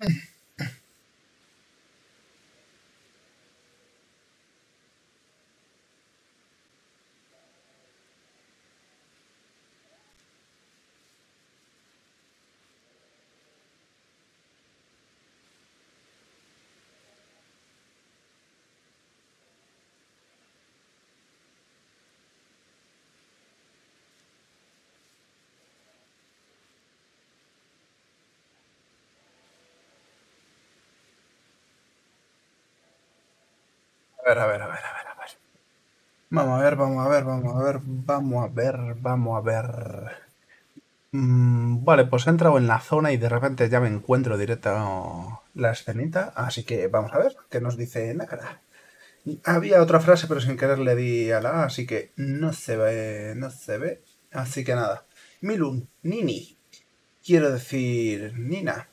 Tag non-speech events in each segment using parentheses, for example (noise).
Hmm. (laughs) ver, a ver, a ver, a ver, a ver. Vamos a ver, vamos a ver, vamos a ver, vamos a ver, vamos a ver. Mm, vale, pues he entrado en la zona y de repente ya me encuentro directo la escenita, así que vamos a ver qué nos dice Nácara. Había otra frase, pero sin querer le di a la A, así que no se ve, no se ve. Así que nada. Milun, Nini. Quiero decir, Nina,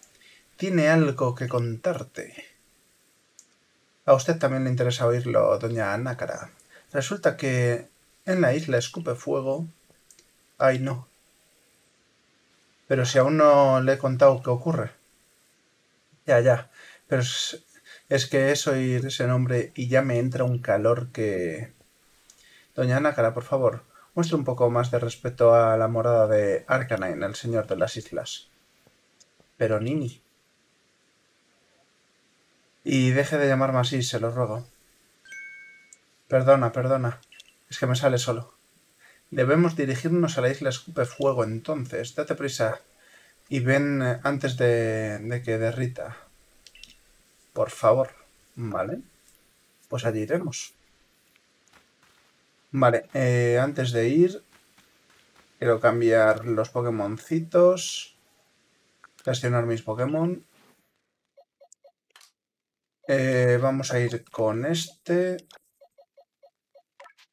tiene algo que contarte. A usted también le interesa oírlo, doña Nácara. Resulta que en la isla escupe fuego. Ay, no. Pero si aún no le he contado qué ocurre. Ya, ya. Pero es, que es oír ese nombre y ya me entra un calor que... Doña Nácara, por favor, muestre un poco más de respeto a la morada de Arcanine, el señor de las islas. Pero Nini. Y deje de llamarme así, se lo ruego. Perdona, perdona. Es que me sale solo. Debemos dirigirnos a la isla Escupe Fuego entonces. Date prisa. Y ven eh, antes de, de que derrita. Por favor. Vale. Pues allí iremos. Vale, eh, antes de ir, quiero cambiar los Pokémoncitos. Gestionar mis Pokémon. Eh, vamos a ir con este.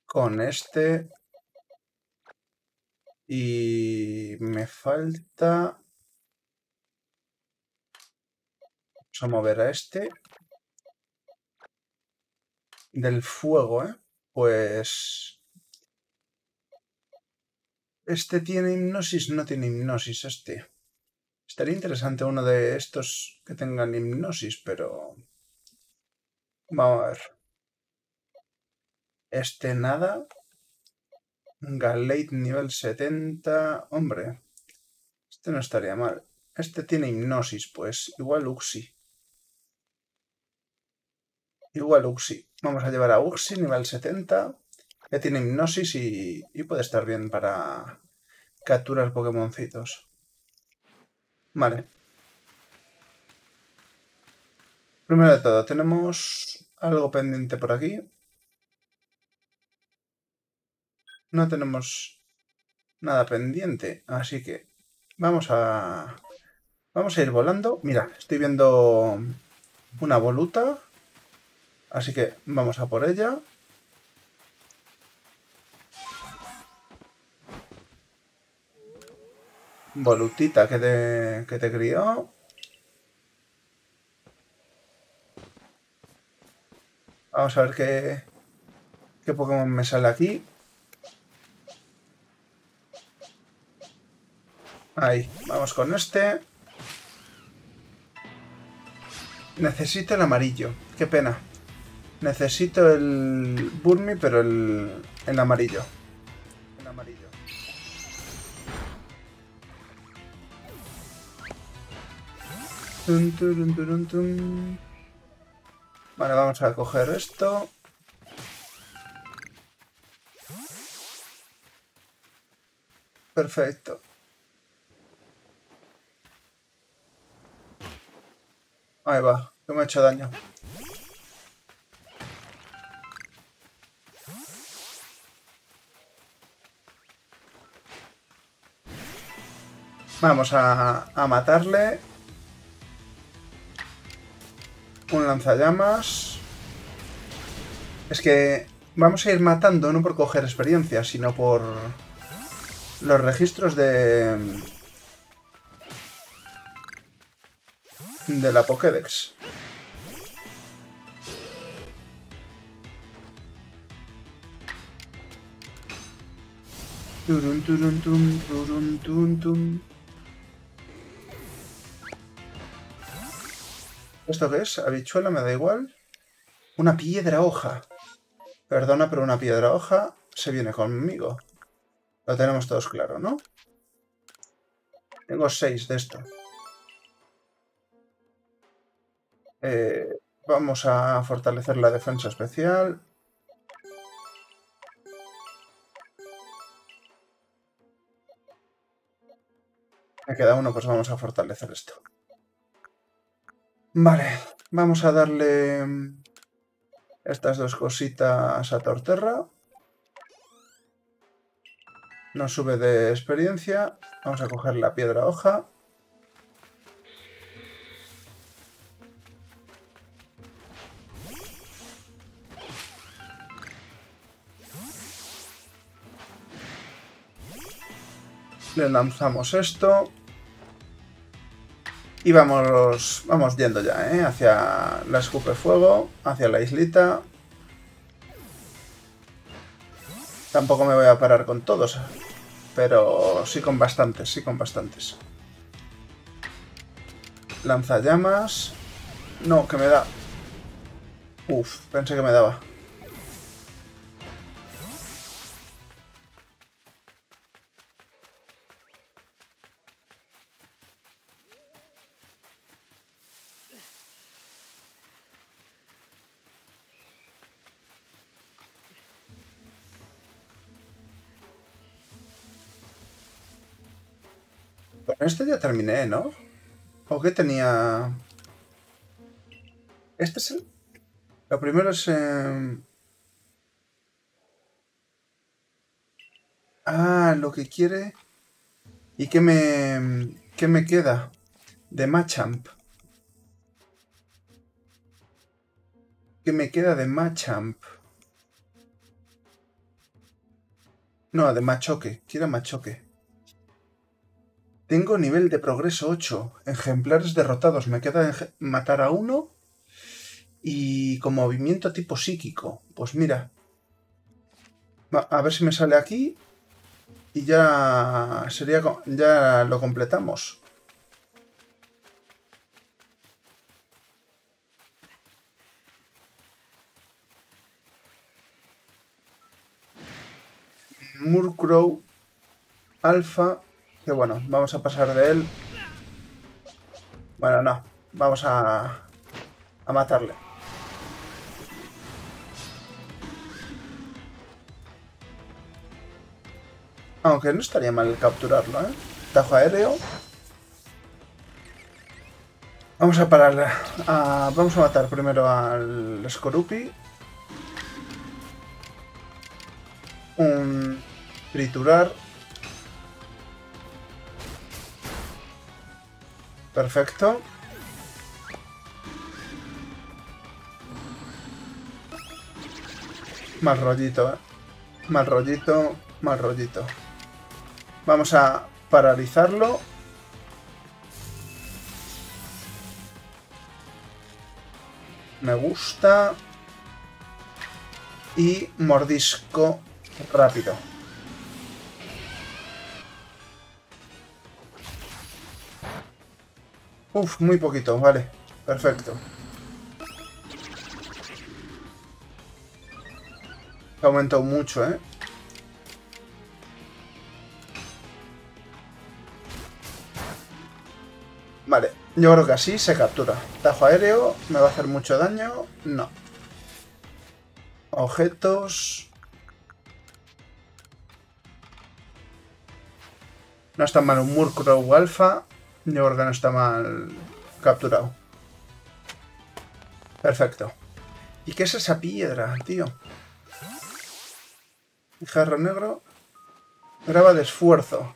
Con este. Y me falta... Vamos a mover a este. Del fuego, ¿eh? Pues... Este tiene hipnosis, no tiene hipnosis este. Estaría interesante uno de estos que tengan hipnosis, pero... Vamos a ver. Este nada. Galate nivel 70. Hombre, este no estaría mal. Este tiene hipnosis, pues. Igual Uxi. Igual Uxi. Vamos a llevar a Uxi, nivel 70. Que tiene hipnosis y, y puede estar bien para capturar Pokémoncitos. Vale. Primero de todo, tenemos algo pendiente por aquí. No tenemos nada pendiente, así que vamos a... Vamos a ir volando. Mira, estoy viendo una voluta. Así que vamos a por ella. Volutita que te, que te crió. Vamos a ver qué, qué Pokémon me sale aquí. Ahí, vamos con este. Necesito el amarillo. Qué pena. Necesito el Burmy, pero el, el amarillo. El amarillo. Turun, turun, tun. Vale, vamos a coger esto. Perfecto. Ahí va, que me ha hecho daño. Vamos a, a matarle. Un lanzallamas. Es que vamos a ir matando no por coger experiencia, sino por los registros de... de la Pokédex. Turun, turun, tum, turun, tum, tum. ¿Esto qué es? ¿Habichuela? Me da igual. Una piedra hoja. Perdona, pero una piedra hoja se viene conmigo. Lo tenemos todos claro, ¿no? Tengo seis de esto. Eh, vamos a fortalecer la defensa especial. Me queda uno, pues vamos a fortalecer esto. Vale, vamos a darle estas dos cositas a Torterra. Nos sube de experiencia. Vamos a coger la piedra hoja. Le lanzamos esto. Y vamos, vamos yendo ya, ¿eh? Hacia la escupe fuego, hacia la islita. Tampoco me voy a parar con todos, pero sí con bastantes, sí con bastantes. Lanzallamas. No, que me da... Uf, pensé que me daba. Este ya terminé, ¿no? ¿O qué tenía...? Este es el... Lo primero es... Em, ah, lo que quiere... ¿Y qué me... qué me queda? De Machamp. ¿Qué me queda de Machamp? No, de Machoque. Quiero Machoque. Tengo nivel de progreso 8. Ejemplares derrotados. Me queda matar a uno. Y con movimiento tipo psíquico. Pues mira. A ver si me sale aquí. Y ya sería. Ya lo completamos. Murkrow Alpha que bueno, vamos a pasar de él. Bueno, no. Vamos a, a matarle. Aunque no estaría mal capturarlo, ¿eh? Tajo aéreo. Vamos a pararle. vamos a matar primero al Skorupi. Un triturar. Perfecto. Mal rollito, ¿eh? Mal rollito, mal rollito. Vamos a paralizarlo. Me gusta. Y mordisco rápido. Uf, muy poquito, vale. Perfecto. Ha aumentado mucho, ¿eh? Vale, yo creo que así se captura. Tajo aéreo, ¿me va a hacer mucho daño? No. Objetos... No está mal un Murkrow Alpha. Yo creo que no está mal capturado. Perfecto. ¿Y qué es esa piedra, tío? Jarro negro. Graba de esfuerzo.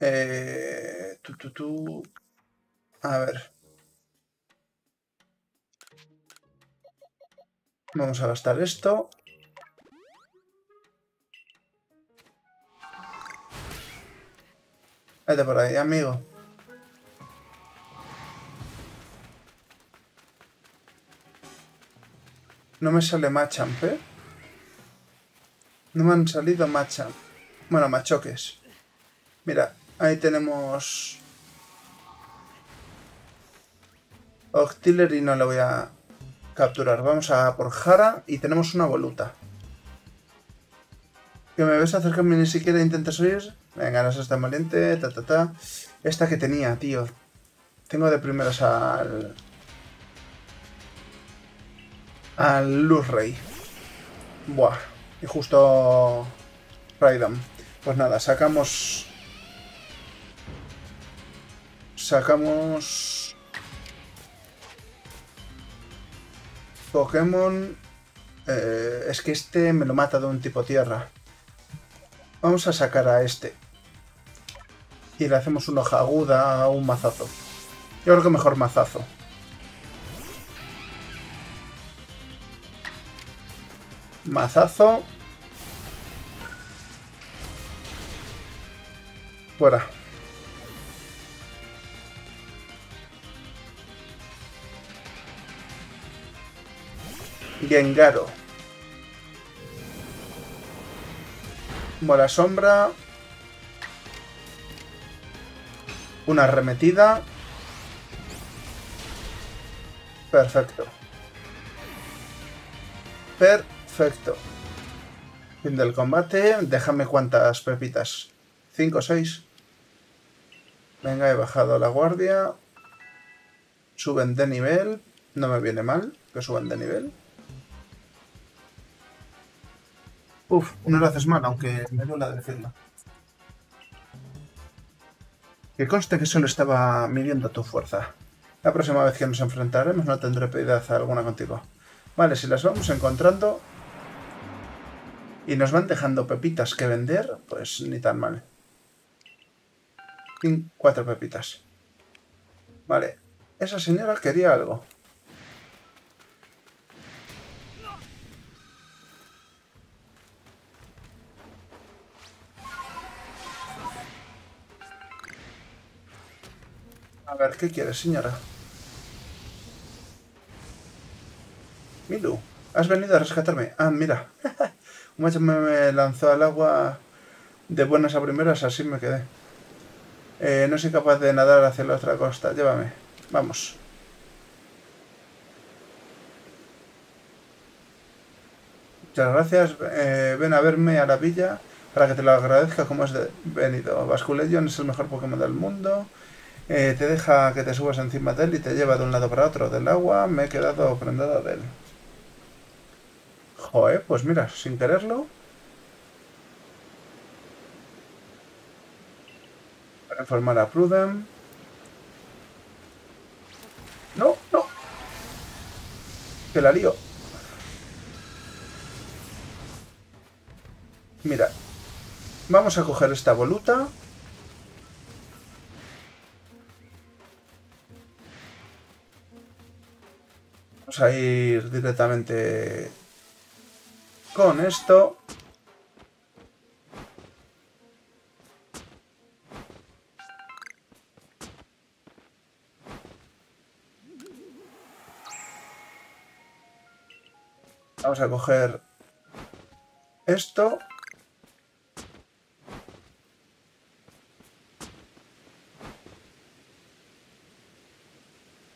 Eh, tu, A ver. Vamos a gastar esto. Vete por ahí, amigo. No me sale Machamp, ¿eh? No me han salido Machamp. Bueno, machoques. Mira, ahí tenemos... Octillery no le voy a capturar. Vamos a por Jara y tenemos una voluta. ¿Que me ves acercarme ni siquiera intentas oír? Venga, no seas tan valiente, ta ta ta. Esta que tenía, tío. Tengo de primeras al... Al Luz Rey. Buah. Y justo... Raidam. Pues nada, sacamos... Sacamos... Pokémon... Eh, es que este me lo mata de un tipo tierra. Vamos a sacar a este. Y le hacemos una hoja aguda a un mazazo. Yo creo que mejor mazazo. Mazazo. Fuera. Gengaro. Buena sombra. Una arremetida. Perfecto. Perfecto. Fin del combate. Déjame cuántas pepitas. ¿Cinco o seis? Venga, he bajado la guardia. Suben de nivel. No me viene mal que suban de nivel. Uf, no lo haces mal, aunque me duela decirlo. Que conste que solo estaba midiendo tu fuerza. La próxima vez que nos enfrentaremos no tendré piedad alguna contigo. Vale, si las vamos encontrando y nos van dejando pepitas que vender, pues ni tan mal. Cuatro pepitas. Vale, esa señora quería algo. A ver, ¿qué quieres, señora? Milu, has venido a rescatarme. Ah, mira. (laughs) Un macho me lanzó al agua de buenas a primeras, así me quedé. Eh, no soy capaz de nadar hacia la otra costa. Llévame. Vamos. Muchas gracias. Eh, ven a verme a la villa para que te lo agradezca como has venido. Basculegion es el mejor Pokémon del mundo. Eh, te deja que te subas encima de él y te lleva de un lado para otro del agua. Me he quedado prendado de él. Joder, pues mira, sin quererlo. Para informar a Prudem. No, no. Que la lío. Mira. Vamos a coger esta voluta. Vamos a ir directamente con esto. Vamos a coger esto.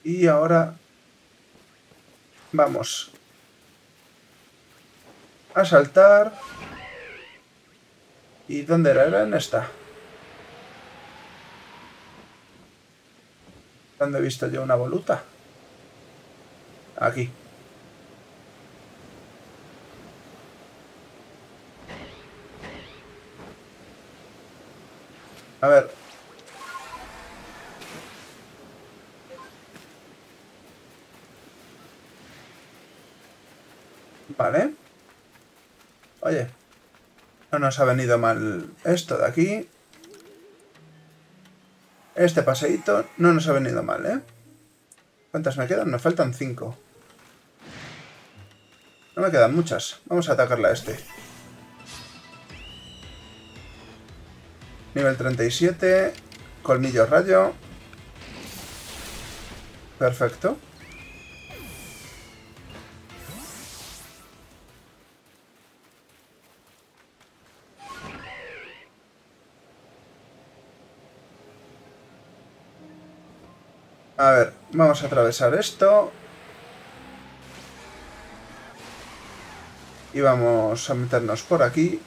Y ahora vamos a saltar. ¿Y dónde era? Era en esta. ¿Dónde he visto yo una voluta? Aquí. A ver. Vale. Oye, no nos ha venido mal esto de aquí. Este paseíto no nos ha venido mal, ¿eh? ¿Cuántas me quedan? Nos faltan cinco. No me quedan muchas. Vamos a atacarla a este. Nivel 37. Colmillo rayo. Perfecto. Vamos a atravesar esto. Y vamos a meternos por aquí.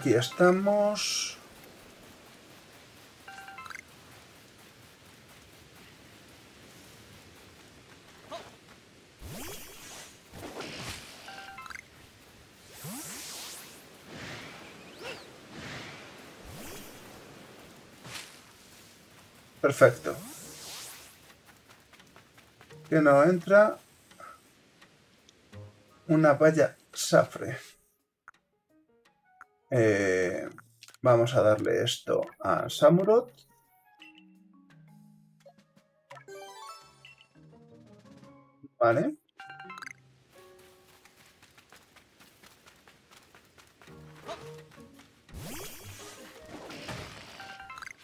Aquí estamos. Perfecto. Que no entra una valla safre. Eh, vamos a darle esto a Samurot. Vale.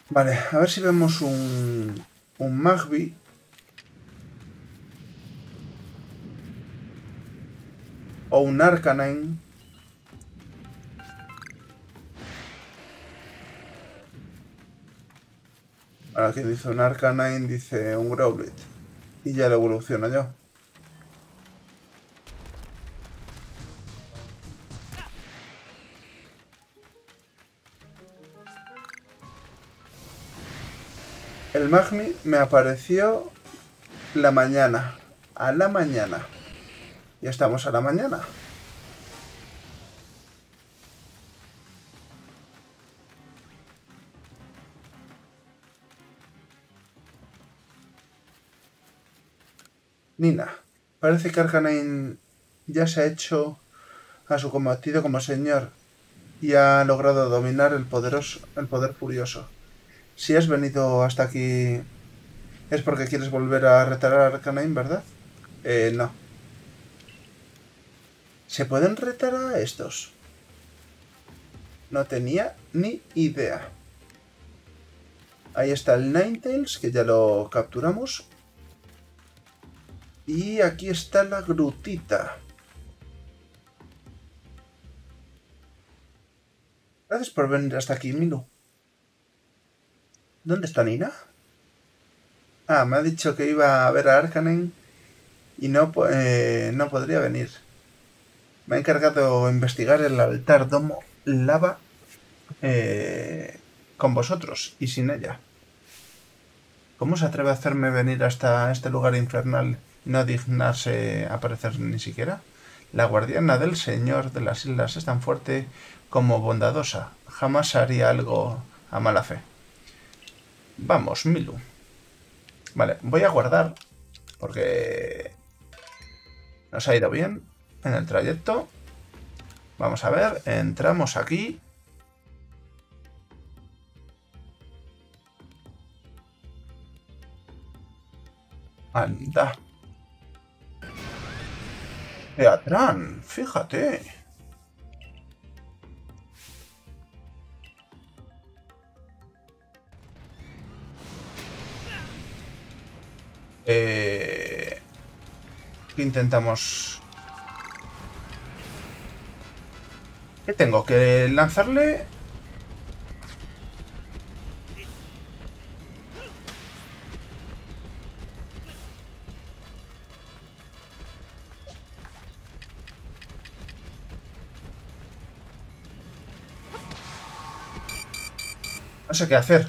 Vale, a ver si vemos un, un Magby. O un Arcanine. Que dice un Arcanine, dice un Growlithe. Y ya lo evoluciono yo. El Magmi me apareció la mañana. A la mañana. Ya estamos a la mañana. Nina, parece que Arcanine ya se ha hecho a su combatido como señor y ha logrado dominar el, poderoso, el poder furioso. Si has venido hasta aquí es porque quieres volver a retar a Arcanine, ¿verdad? Eh, no. ¿Se pueden retar a estos? No tenía ni idea. Ahí está el Ninetales, que ya lo capturamos. Y aquí está la grutita. Gracias por venir hasta aquí, Milu. ¿Dónde está Nina? Ah, me ha dicho que iba a ver a Arcanen y no, eh, no podría venir. Me ha encargado investigar el altar domo lava eh, con vosotros y sin ella. ¿Cómo se atreve a hacerme venir hasta este lugar infernal no dignarse aparecer ni siquiera. La guardiana del Señor de las Islas es tan fuerte como bondadosa. Jamás haría algo a mala fe. Vamos, Milu. Vale, voy a guardar porque nos ha ido bien en el trayecto. Vamos a ver, entramos aquí. Anda. Teatrán, fíjate. Eh, intentamos... ¿Qué tengo? ¿Que lanzarle sé qué hacer.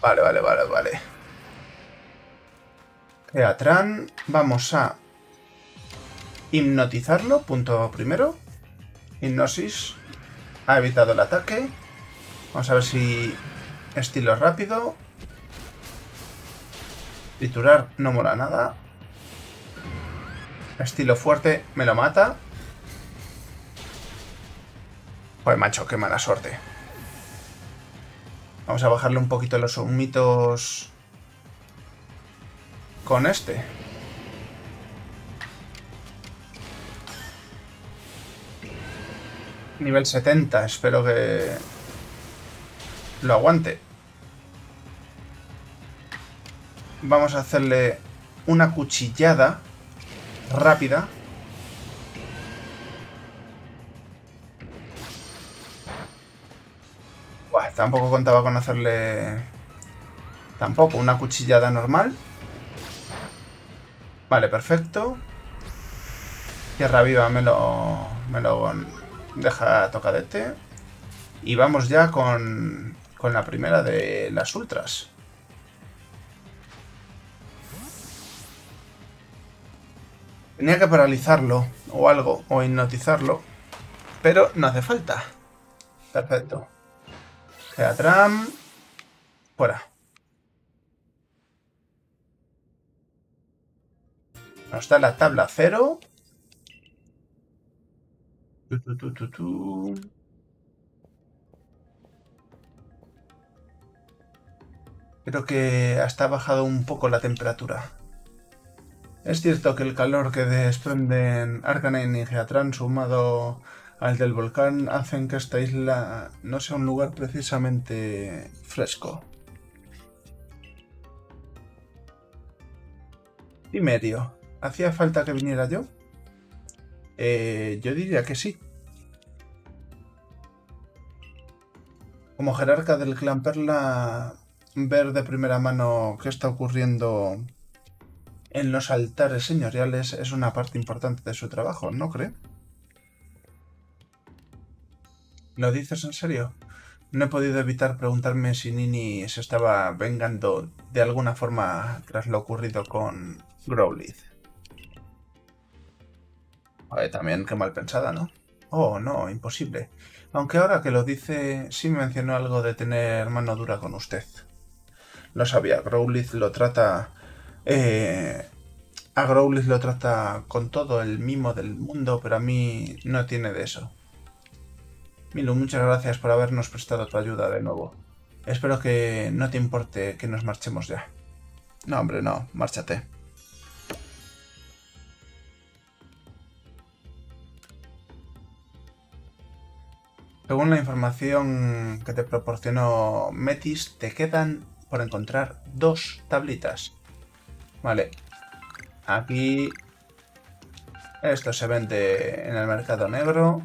Vale, vale, vale, vale. Teatran, vamos a hipnotizarlo, punto primero. Hipnosis. Ha evitado el ataque. Vamos a ver si estilo rápido. Triturar no mola nada. Estilo fuerte, me lo mata. Pues macho, qué mala suerte. Vamos a bajarle un poquito los humitos con este. Nivel 70, espero que lo aguante. Vamos a hacerle una cuchillada rápida. Buah, tampoco contaba con hacerle... Tampoco, una cuchillada normal. Vale, perfecto. Tierra viva me lo, me lo deja tocadete. Y vamos ya con, con la primera de las ultras. Tenía que paralizarlo o algo, o hipnotizarlo, pero no hace falta. Perfecto. Teatram. Fuera. Nos está la tabla cero. Creo que hasta ha bajado un poco la temperatura. Es cierto que el calor que desprenden Arcanine y Geatran sumado al del volcán hacen que esta isla no sea un lugar precisamente fresco. Y medio. ¿Hacía falta que viniera yo? Eh, yo diría que sí. Como jerarca del clan Perla, ver de primera mano qué está ocurriendo en los altares señoriales es una parte importante de su trabajo, ¿no cree? ¿Lo dices en serio? No he podido evitar preguntarme si Nini se estaba vengando de alguna forma tras lo ocurrido con Growlithe. También qué mal pensada, ¿no? Oh, no, imposible. Aunque ahora que lo dice, sí mencionó algo de tener mano dura con usted. Lo sabía, Growlithe lo trata eh, a Growlithe lo trata con todo el mimo del mundo, pero a mí no tiene de eso. Milu, muchas gracias por habernos prestado tu ayuda de nuevo. Espero que no te importe que nos marchemos ya. No, hombre, no, márchate. Según la información que te proporcionó Metis, te quedan por encontrar dos tablitas. Vale. Aquí... Esto se vende en el mercado negro.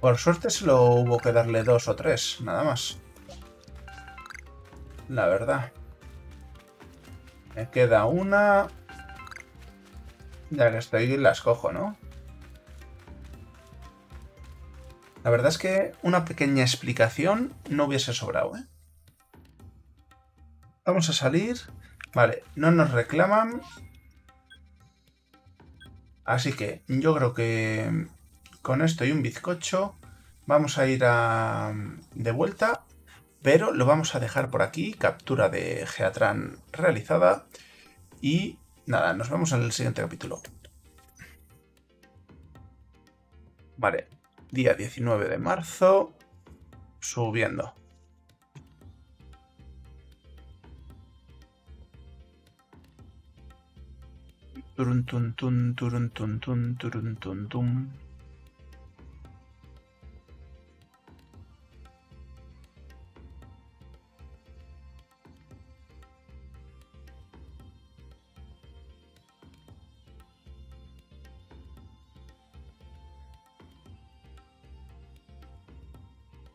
Por suerte solo hubo que darle dos o tres, nada más. La verdad. Me queda una... Ya que estoy, las cojo, ¿no? La verdad es que una pequeña explicación no hubiese sobrado, ¿eh? Vamos a salir. Vale, no nos reclaman. Así que yo creo que con esto y un bizcocho vamos a ir a, de vuelta. Pero lo vamos a dejar por aquí. Captura de Geatran realizada. Y Nada, nos vemos en el siguiente capítulo. Vale, día 19 de marzo, subiendo. Turun tun tun turun tun tun turun tun tun.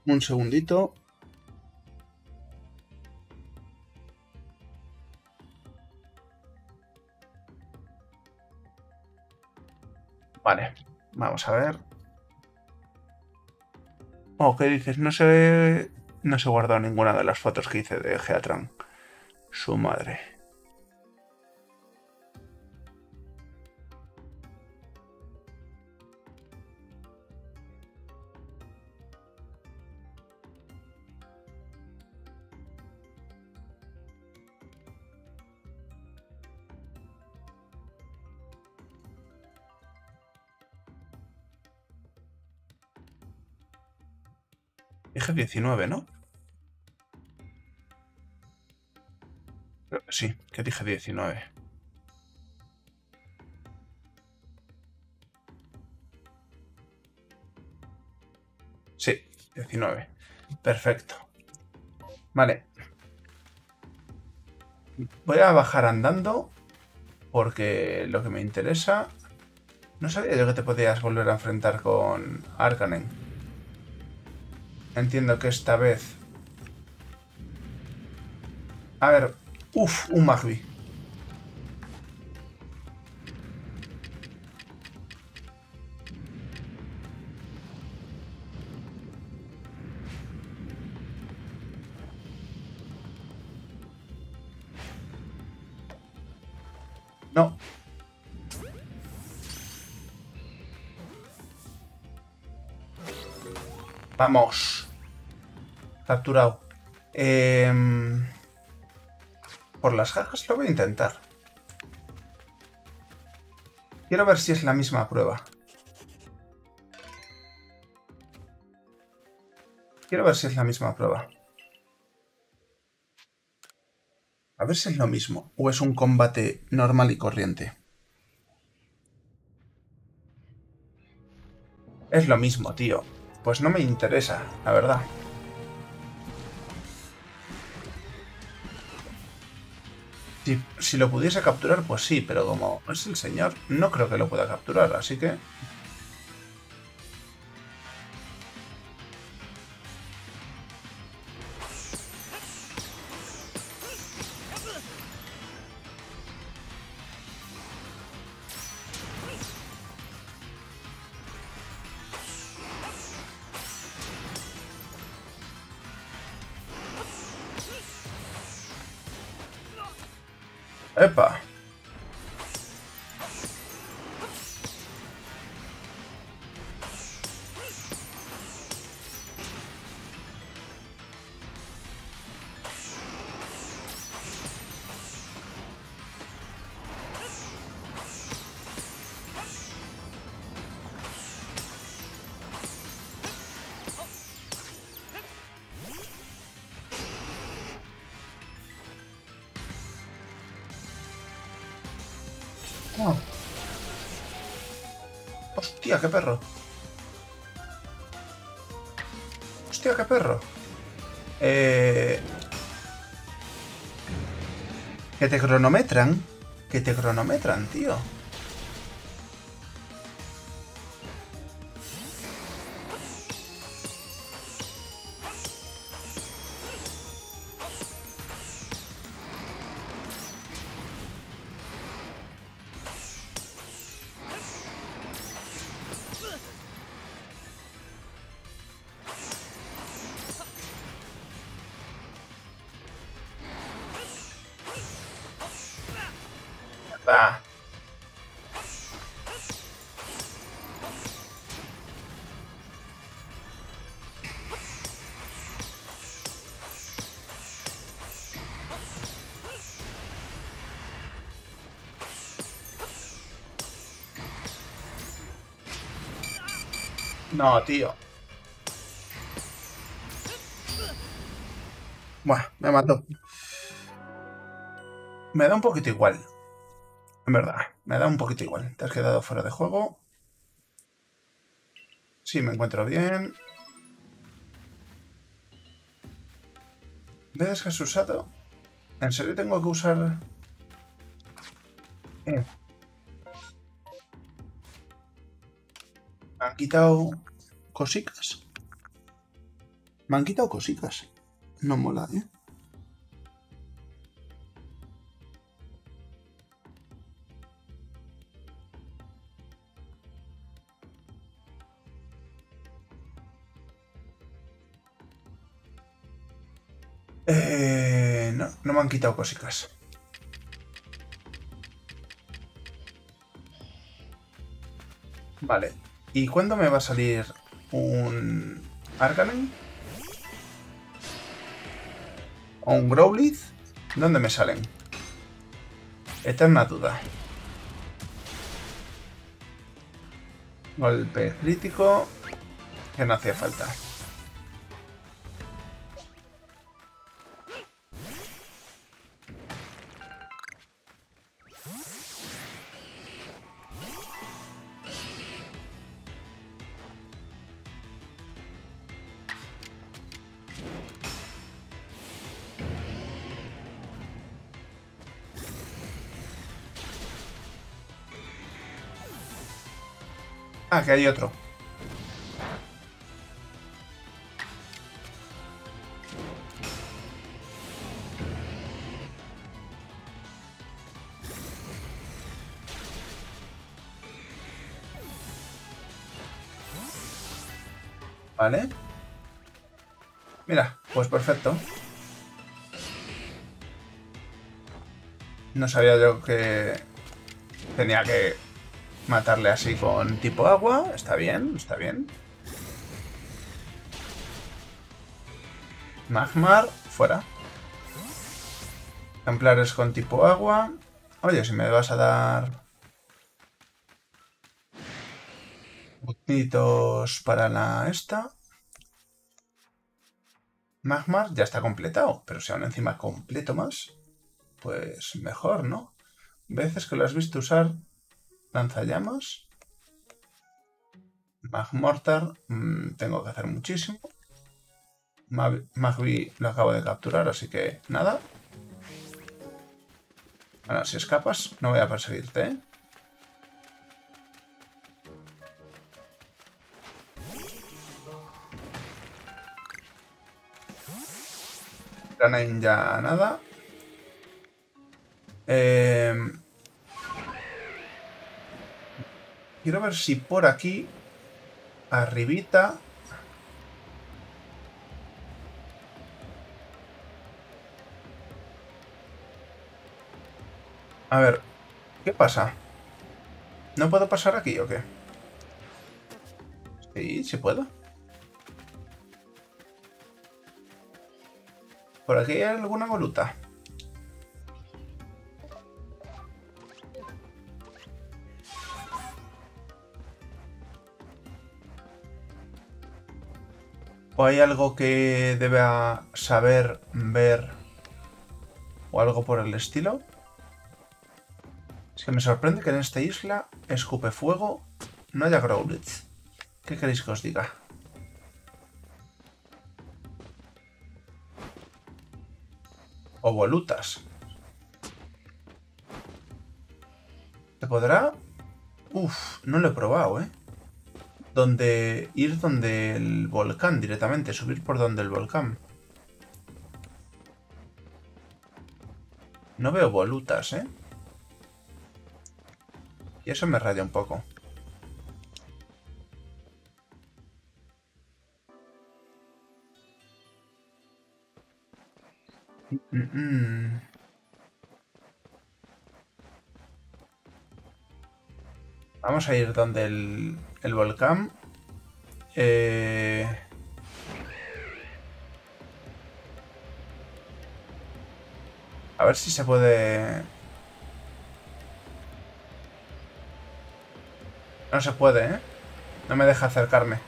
Un segundito. Vale, vamos a ver. Oh, ¿qué dices? No se, no se guardó ninguna de las fotos que hice de Geatran. Su madre. Dije 19, ¿no? Sí, que dije 19. Sí, 19. Perfecto. Vale. Voy a bajar andando porque lo que me interesa... No sabía yo que te podías volver a enfrentar con Arcanen. Entiendo que esta vez... A ver... Uf, un Magby. No. Vamos. Capturado. Em, por las jajas lo voy a intentar. Quiero ver si es la misma prueba. Quiero ver si es la misma prueba. A ver si es lo mismo. O es un combate normal y corriente. Es lo mismo, tío. Pues no me interesa, la verdad. Si, si, lo pudiese capturar, pues sí, pero como es el señor, no creo que lo pueda capturar, así que Epa. Hostia, qué perro. Hostia, qué perro. Eh... Que te cronometran. Que te cronometran, tío. No, tío. Bueno, me mató. Me da un poquito igual. En verdad, me da un poquito igual. Te has quedado fuera de juego. Sí, me encuentro bien. ¿Ves que has usado? ¿En serio tengo que usar...? Eh. Me han quitado cositas. Me han quitado cositas. No mola, ¿eh? Eh, no, no me han quitado cositas. Vale. ¿Y cuándo me va a salir un Arcanen? ¿O un Growlithe? ¿Dónde me salen? Eterna duda. Golpe crítico que no hacía falta. Que hay otro. Vale. Mira, pues perfecto. No sabía yo que tenía que matarle así con tipo agua. Está bien, está bien. Magmar, fuera. Ejemplares con tipo agua. Oye, si me vas a dar... Para la esta. Magmar ya está completado, pero si aún encima completo más, pues mejor, ¿no? Veces que lo has visto usar lanzallamas. Magmortar, mmm, tengo que hacer muchísimo. Magby lo acabo de capturar, así que nada. Bueno, si escapas, no voy a perseguirte, ¿eh? ya nada. Eh, quiero ver si por aquí, arribita... A ver, ¿qué pasa? ¿No puedo pasar aquí o qué? Sí, sí puedo. ¿Por aquí hay alguna voluta? ¿O hay algo que deba saber, ver o algo por el estilo? Es que me sorprende que en esta isla escupe fuego no haya Growlithe. ¿Qué queréis que os diga? o volutas. ¿Se podrá? Uf, no lo he probado, ¿eh? Donde... Ir donde el volcán directamente, subir por donde el volcán. No veo volutas, ¿eh? Y eso me raya un poco. Vamos a ir donde el, el volcán. Eh... A ver si se puede... No se puede, ¿eh? No me deja acercarme.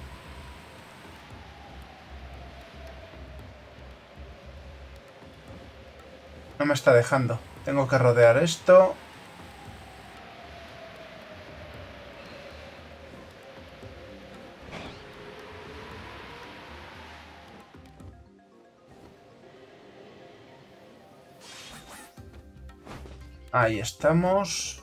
No me está dejando. Tengo que rodear esto. Ahí estamos.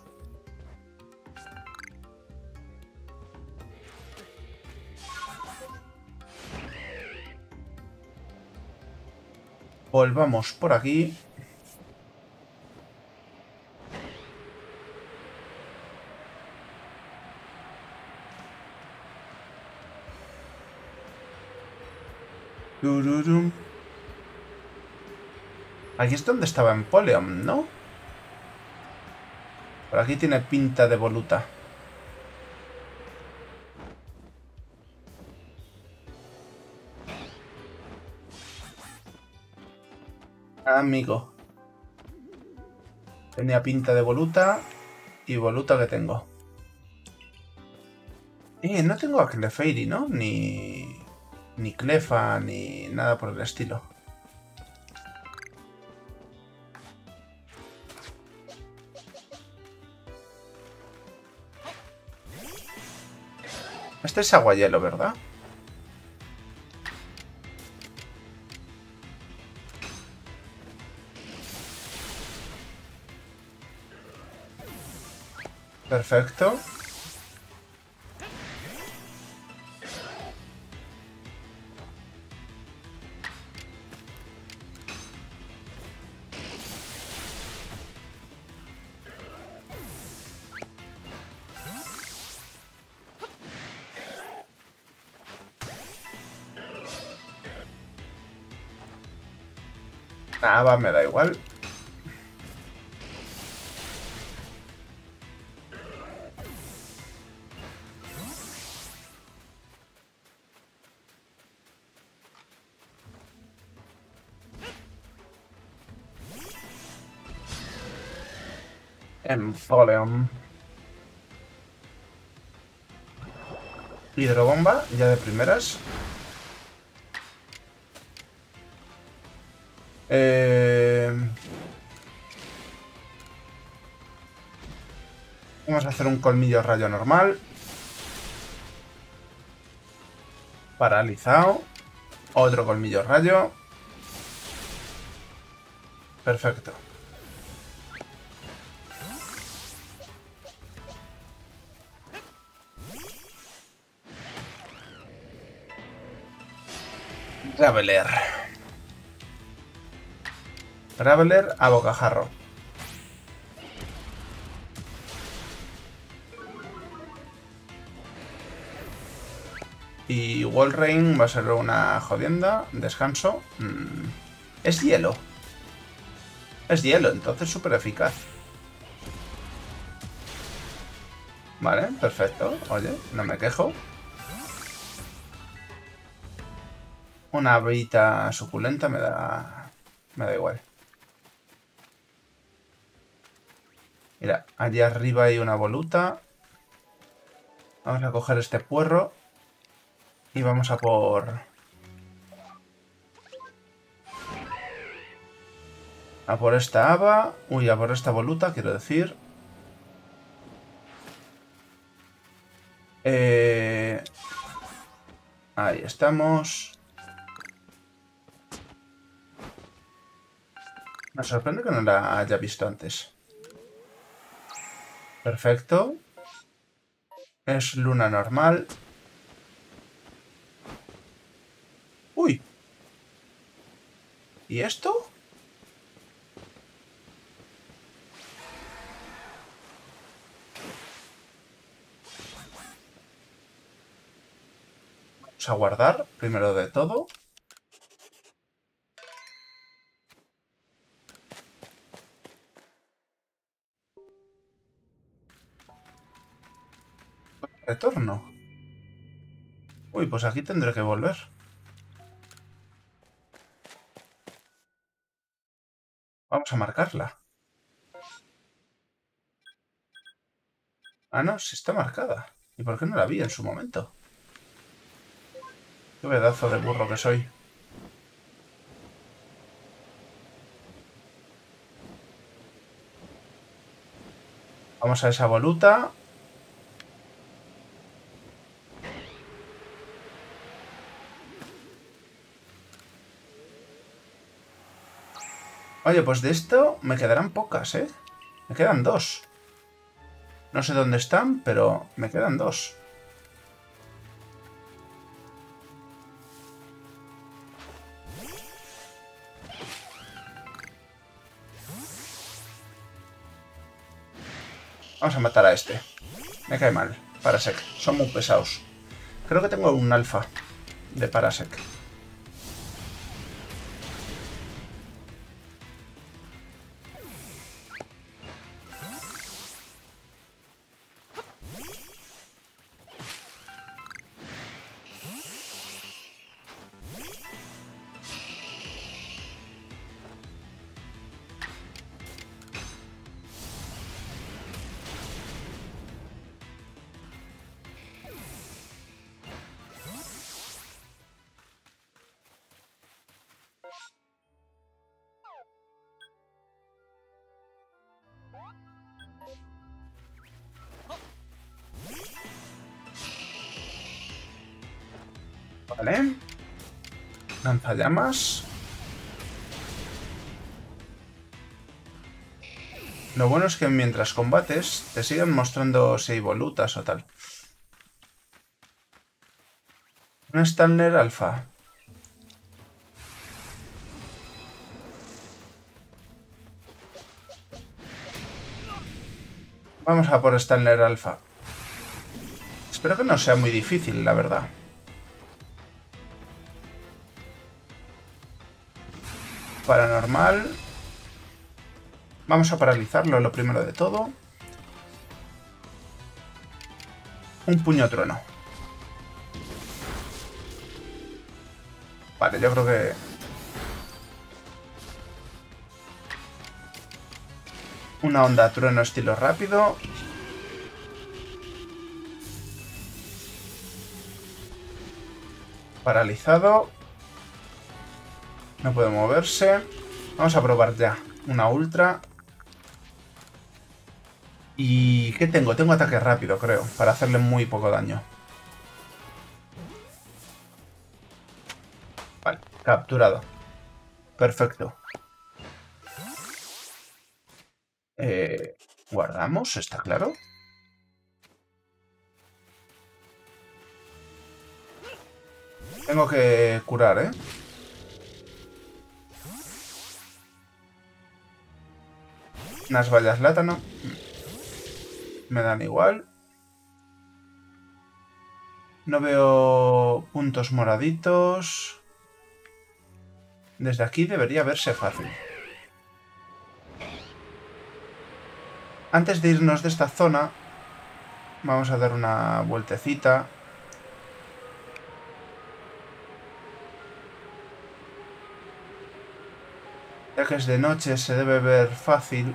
Volvamos por aquí. Aquí es donde estaba Empoleon, ¿no? Por aquí tiene pinta de voluta. Amigo. Tenía pinta de voluta. Y voluta que tengo. Eh, no tengo a Clefairy, ¿no? Ni ni Clefa, ni nada por el estilo. Este es aguayelo, ¿verdad? Perfecto. Empoleon. Hidrobomba, ya de primeras. Eh, vamos a hacer un colmillo rayo normal. Paralizado. Otro colmillo rayo. Perfecto. Traveler. Traveler a bocajarro. Y Walrein va a ser una jodienda. Descanso. Mm, es hielo. Es hielo, entonces súper eficaz. Vale, perfecto. Oye, no me quejo. Una brita suculenta me da... Me da igual. Mira, allí arriba hay una voluta. Vamos a coger este puerro. Y vamos a por... A por esta haba. Uy, a por esta voluta, quiero decir. Eh... Ahí estamos. Me sorprende que no la haya visto antes. Perfecto. Es luna normal. ¡Uy! ¿Y esto? Vamos a guardar, primero de todo. Retorno. Uy, pues aquí tendré que volver. Vamos a marcarla. Ah, no, sí está marcada. ¿Y por qué no la vi en su momento? Qué pedazo de burro que soy. Vamos a esa voluta. Oye, pues de esto me quedarán pocas, ¿eh? Me quedan dos. No sé dónde están, pero me quedan dos. Vamos a matar a este. Me cae mal. Parasec. Son muy pesados. Creo que tengo un alfa de Parasec. Lanzallamas. Lo bueno es que mientras combates te siguen mostrando si hay volutas o tal. Un Stanler alfa. Vamos a por Stanler alfa. Espero que no sea muy difícil, la verdad. Paranormal. Vamos a paralizarlo lo primero de todo. Un puño trueno. Vale, yo creo que... Una onda trueno estilo rápido. Paralizado. No puede moverse. Vamos a probar ya. Una ultra. ¿Y qué tengo? Tengo ataque rápido, creo, para hacerle muy poco daño. Vale, capturado. Perfecto. Eh, guardamos, ¿está claro? Tengo que curar, ¿eh? Unas vallas látano. Me dan igual. No veo puntos moraditos. Desde aquí debería verse fácil. Antes de irnos de esta zona, vamos a dar una vueltecita. Ya que es de noche, se debe ver fácil.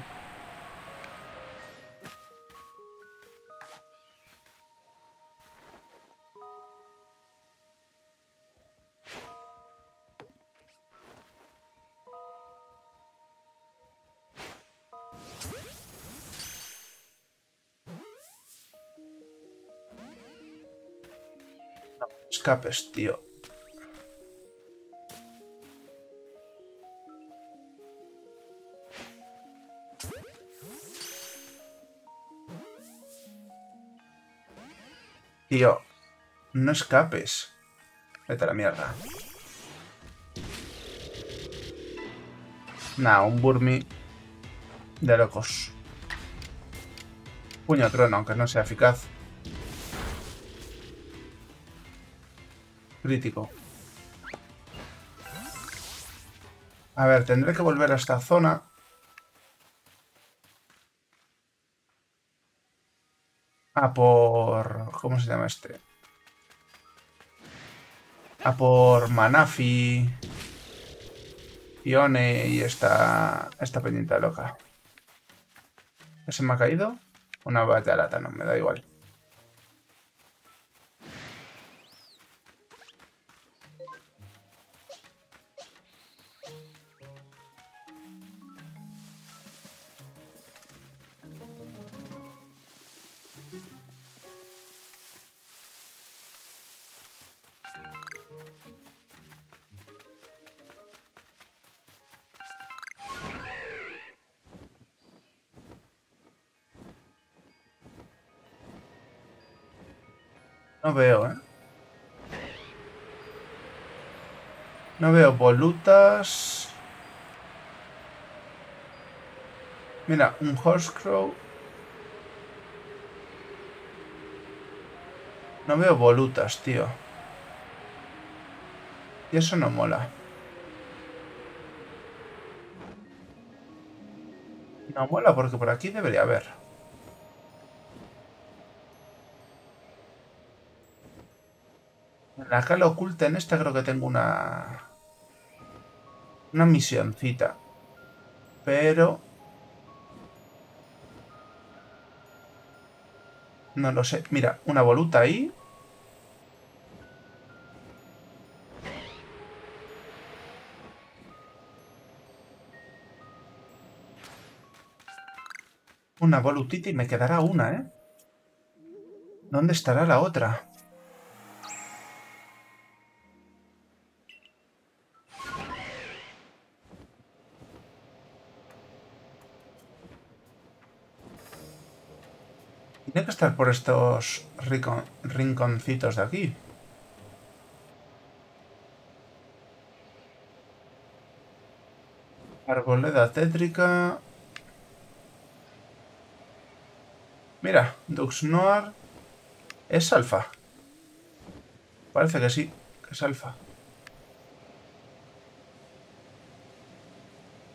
Escapes, tío. Tío, no escapes. Vete a la mierda. Nah, un Burmi de locos. Puño trueno, aunque no sea eficaz. Crítico. A ver, tendré que volver a esta zona. A por... ¿Cómo se llama este? A por Manafi, Ione y esta, esta pendiente loca. ¿Ese me ha caído? Una lata, no, me da igual. Mira, un Horsecrow. No veo volutas, tío. Y eso no mola. No mola porque por aquí debería haber. La cala oculta en esta creo que tengo una... Una misioncita. Pero... No lo sé. Mira, una voluta ahí. Una volutita y me quedará una, ¿eh? ¿Dónde estará la otra? Tiene que estar por estos rinconcitos de aquí. Arboleda tétrica. Mira, Dux Noir. Es alfa. Parece que sí, que es alfa.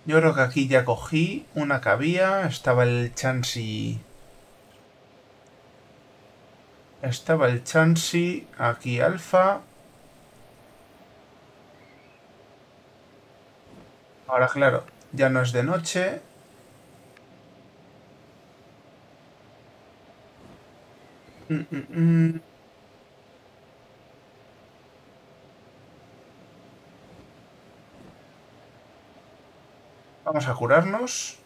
Yo creo que aquí ya cogí una que había. Estaba el Chansey. Estaba el Chansey. Aquí alfa. Ahora claro, ya no es de noche. Mm, mm, mm. Vamos a curarnos.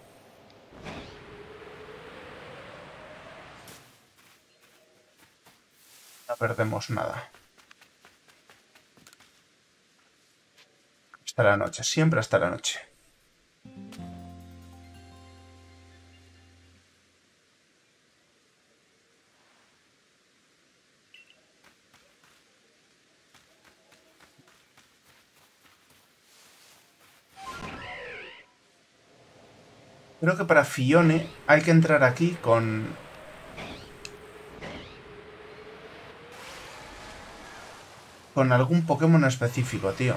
No perdemos nada. Hasta la noche, siempre hasta la noche. Creo que para Fione hay que entrar aquí con... Con algún Pokémon específico, tío.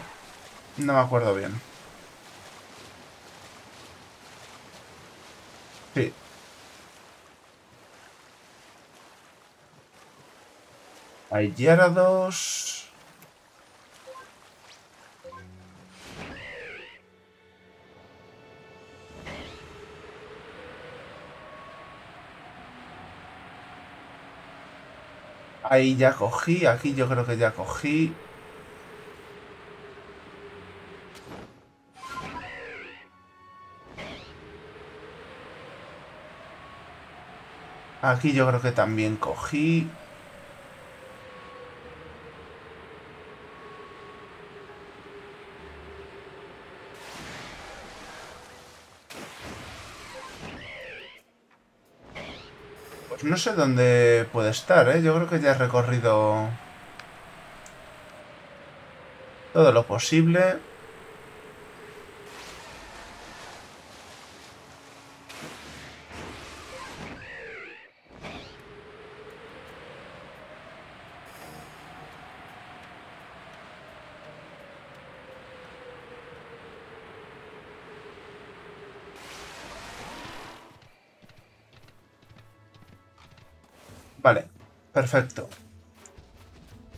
No me acuerdo bien. Sí. Hay Gyarados... Ahí ya cogí, aquí yo creo que ya cogí. Aquí yo creo que también cogí. No sé dónde puede estar, ¿eh? Yo creo que ya he recorrido todo lo posible. Perfecto.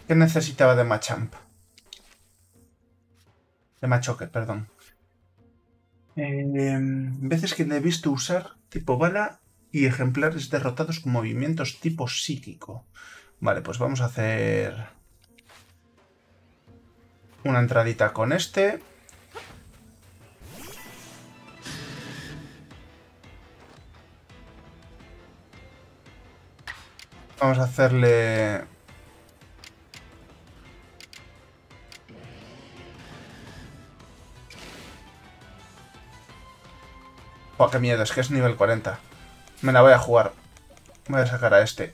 ¿Qué necesitaba de Machamp? De Machoque, perdón. Em, veces que he visto usar tipo bala y ejemplares derrotados con movimientos tipo psíquico. Vale, pues vamos a hacer una entradita con este. Vamos a hacerle... Oh, qué miedo, es que es nivel 40. Me la voy a jugar. Voy a sacar a este.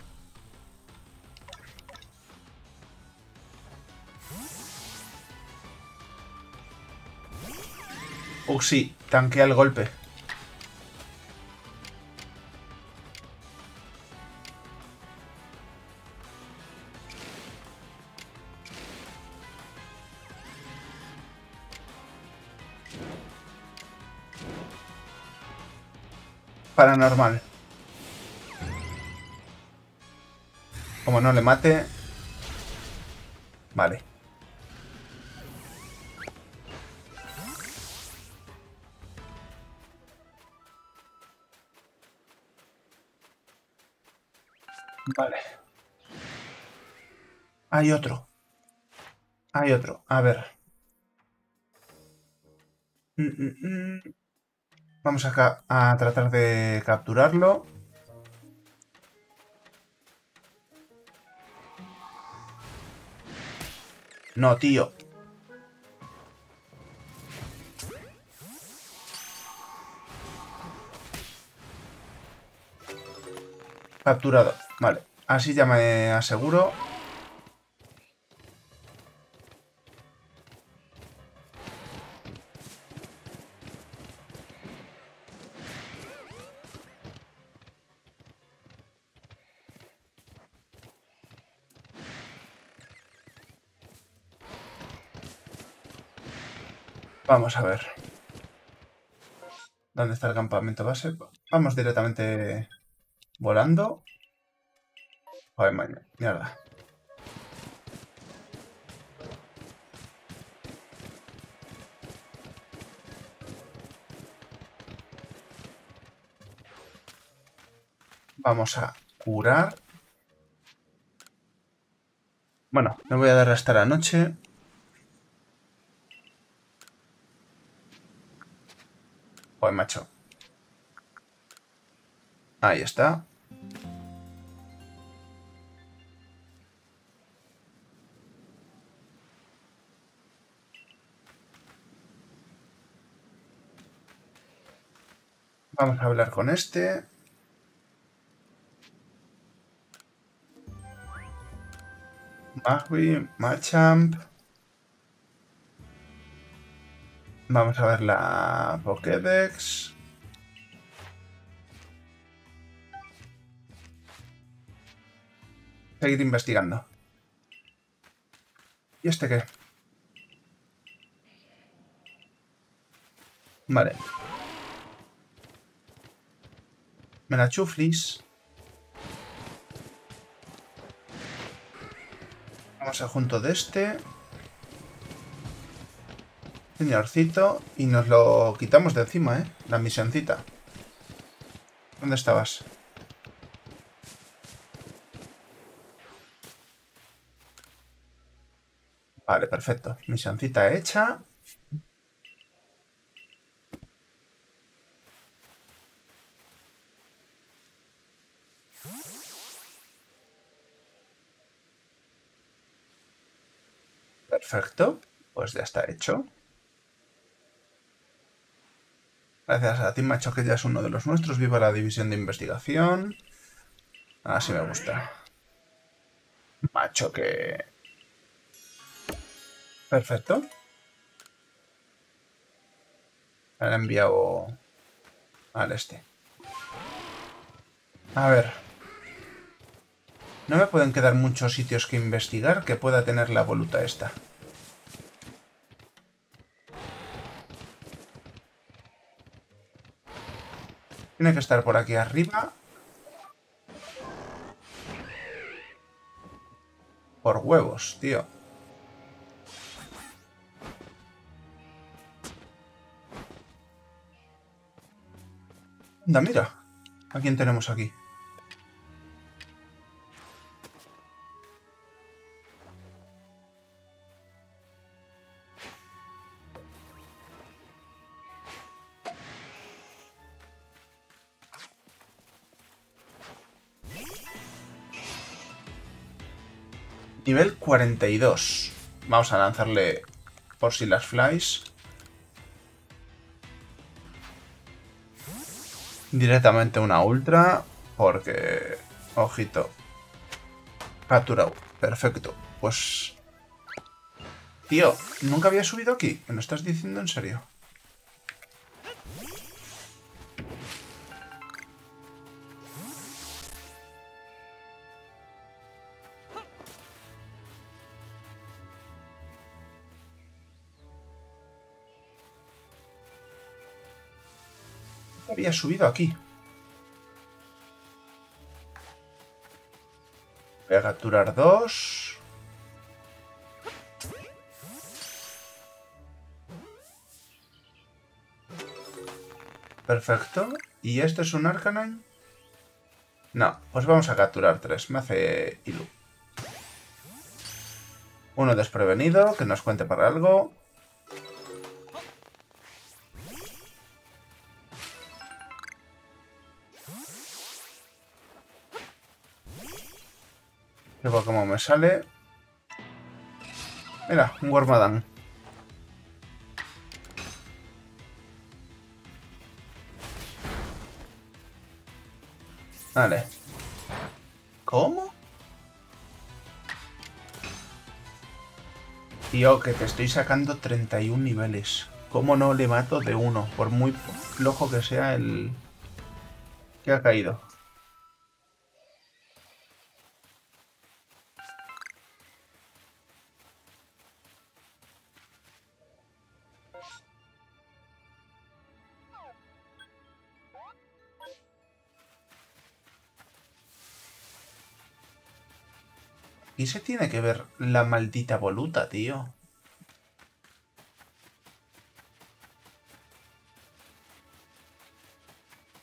Uh, sí, tanquea el golpe. Paranormal. Como no le mate... Vale. Vale. Hay otro. Hay otro. A ver. Mm, mm, mm. Vamos acá a tratar de capturarlo. No, tío. Capturado. Vale. Así ya me aseguro Vamos a ver. ¿Dónde está el campamento base? Vamos directamente volando. Joder, mierda. Vamos a curar. Bueno, me voy a dar hasta la noche. Macho. Ahí está. Vamos a hablar con este. Magui, Machamp. Vamos a ver la Pokédex. Seguir investigando. ¿Y este qué? Vale. Me la chuflis. Vamos a junto de este. Señorcito. Y nos lo quitamos de encima, ¿eh? La misioncita. ¿Dónde estabas? Vale, perfecto. Misioncita hecha. Perfecto. Pues ya está hecho. Gracias a ti, macho, que ya es uno de los nuestros. Viva la división de investigación. Así me gusta. Macho que... Perfecto. He enviado al este. A ver. No me pueden quedar muchos sitios que investigar que pueda tener la voluta esta. Tiene que estar por aquí arriba. Por huevos, tío. Anda, mira. ¿A quién tenemos aquí? Nivel 42. Vamos a lanzarle por si las flies. Directamente una ultra. Porque... Ojito. Capturado. Perfecto. Pues... Tío, ¿nunca había subido aquí? ¿Me lo estás diciendo en serio? Había subido aquí. Voy a capturar dos. Perfecto. ¿Y este es un Arcanine? No, pues vamos a capturar tres. Me hace Ilu. Uno desprevenido, que nos cuente para algo. Sale... Mira, un Wormadan. Vale. ¿Cómo? Tío, que te estoy sacando 31 niveles. ¿Cómo no le mato de uno? Por muy flojo que sea el... que ha caído. Aquí se tiene que ver la maldita voluta, tío.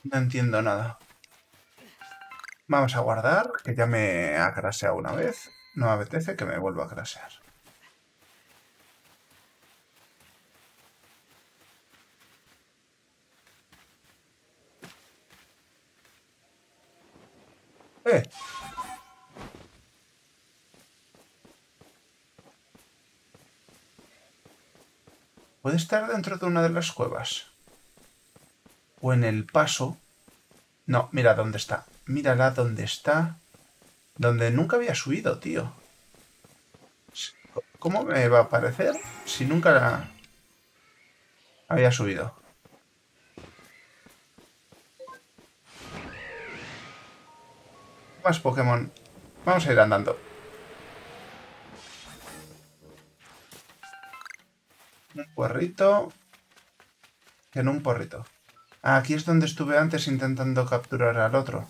No entiendo nada. Vamos a guardar, que ya me ha craseado una vez. No me apetece que me vuelva a crasear. ¡Eh! Puede estar dentro de una de las cuevas. O en el paso. No, mira dónde está. Mírala dónde está. Donde nunca había subido, tío. ¿Cómo me va a aparecer si nunca la había subido? Más Pokémon. Vamos a ir andando. Porrito. En un porrito. Ah, aquí es donde estuve antes intentando capturar al otro.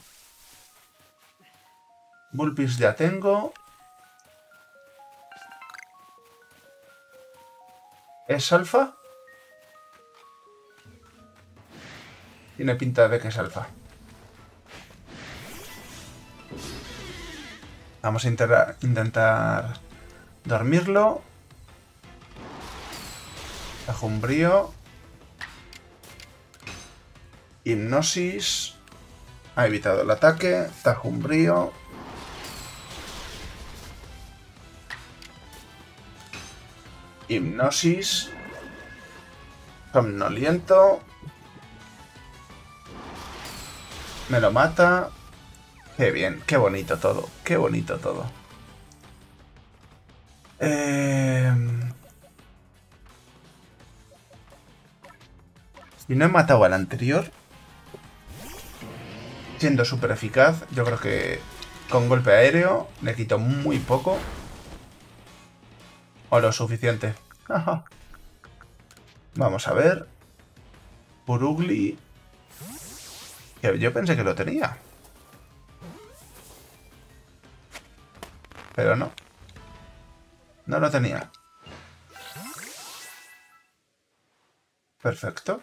Bulpis ya tengo. ¿Es alfa? Tiene pinta de que es alfa. Vamos a intentar dormirlo. Tajumbrío. Hipnosis. Ha evitado el ataque. Tajumbrío. Hipnosis. Somnoliento. Me lo mata. Qué bien, qué bonito todo, qué bonito todo. Eh... Si no he matado al anterior, siendo súper eficaz, yo creo que con golpe aéreo le quito muy poco. O lo suficiente. Vamos a ver. Purugli. Yo pensé que lo tenía. Pero no. No lo tenía. Perfecto.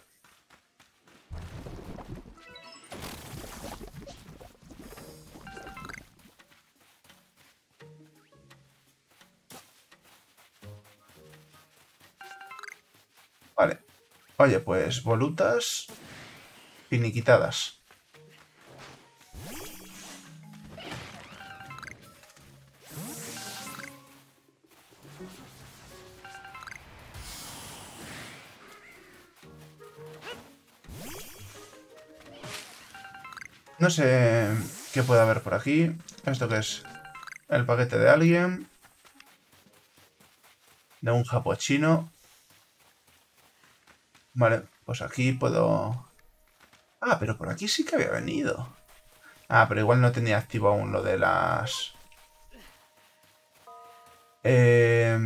Oye, pues volutas finiquitadas. No sé qué puede haber por aquí. ¿Esto qué es? El paquete de alguien. De un japochino. Vale, pues aquí puedo... Ah, pero por aquí sí que había venido. Ah, pero igual no tenía activo aún lo de las... Eh...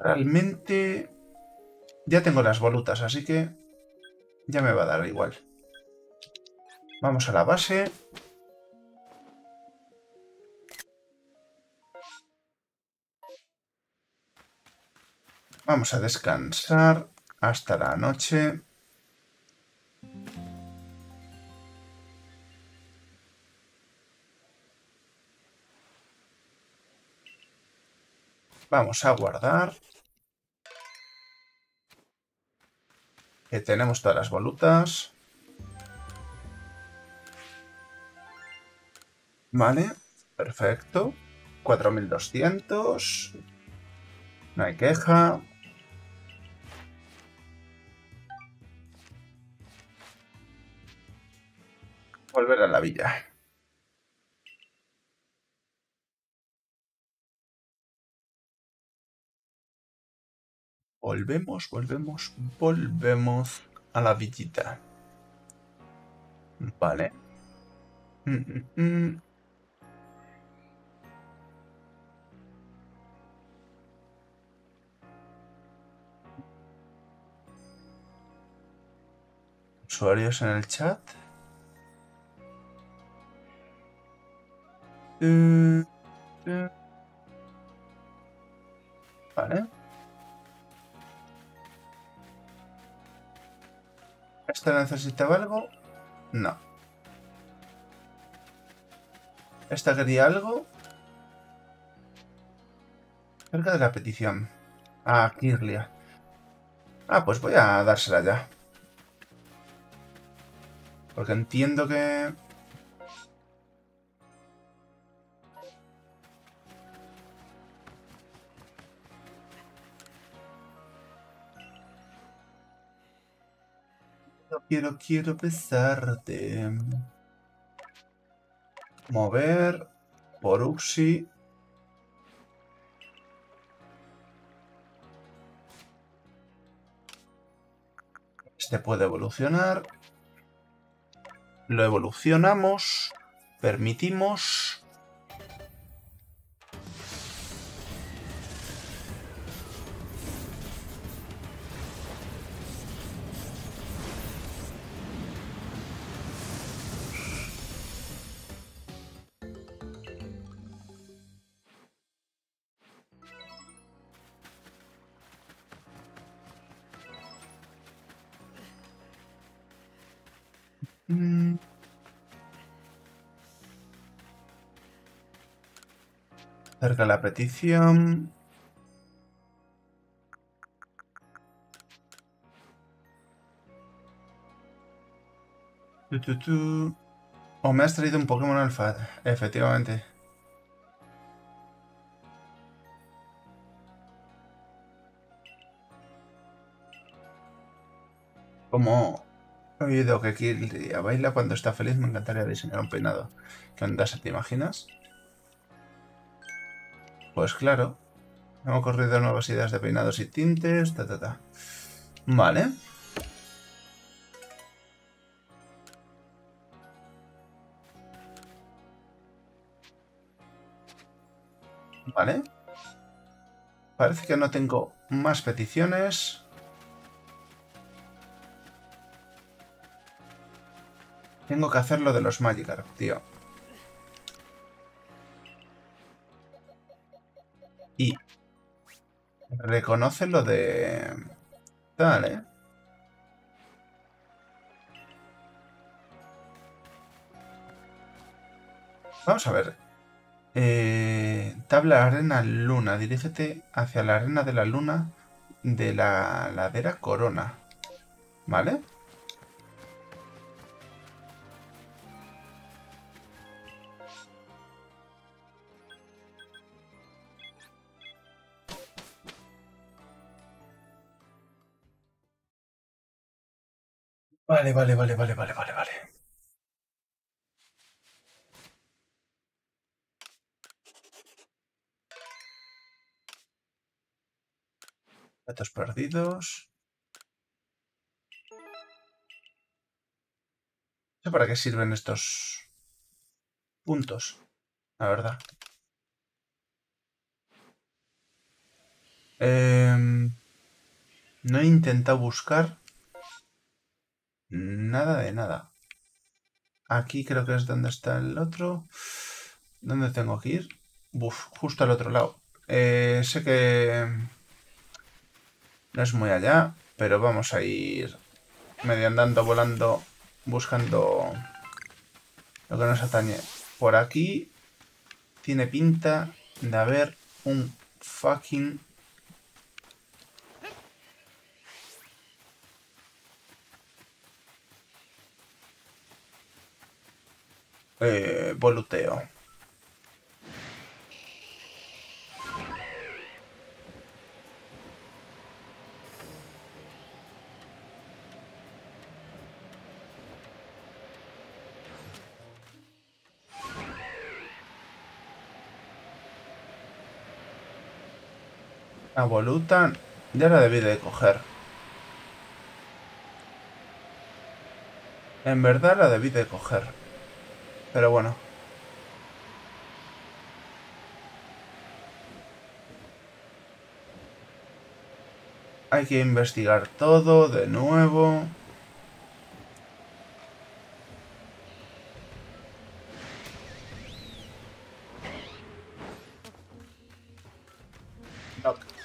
Realmente... Ya tengo las volutas, así que... Ya me va a dar igual. Vamos a la base. Vamos a descansar hasta la noche. Vamos a guardar. Que tenemos todas las volutas. Vale, perfecto. 4200. No hay queja. Volver a la villa. Volvemos, volvemos, volvemos a la villita. Vale. Mm, (laughs) mm. Usuarios en el chat. Vale. ¿Esta necesitaba algo? No. ¿Esta quería algo? Cerca de la petición. Ah, Kirlia. Ah, pues voy a dársela ya. Porque entiendo que... quiero, quiero besarte. Mover. Por Uxi. Este puede evolucionar. Lo evolucionamos. Permitimos. Cerca la petición. O me has traído un Pokémon Alfa, efectivamente. Como He oído que Kirlia baila cuando está feliz. Me encantaría diseñar un peinado. ¿Qué onda, te imaginas? Pues claro. Hemos corrido nuevas ideas de peinados y tintes. Ta, ta, ta. Vale. Vale. Parece que no tengo más peticiones. Tengo que hacer lo de los Magikarp, tío. Y... Reconoce lo de... Dale. Vamos a ver. Eh, tabla arena luna. Dirígete hacia la arena de la luna de la ladera corona. ¿Vale? Vale, vale, vale, vale, vale, vale, vale. Datos perdidos. No sé para qué sirven estos puntos, la verdad. Em, no he intentado buscar Nada de nada. Aquí creo que es donde está el otro. ¿Dónde tengo que ir? Justo al otro lado. Eh, sé que no es muy allá, pero vamos a ir medio andando, volando, buscando lo que nos atañe. Por aquí tiene pinta de haber un fucking eh, voluteo. La voluta ya la debí de coger. En verdad la debí de coger. Pero bueno. Hay que investigar todo de nuevo.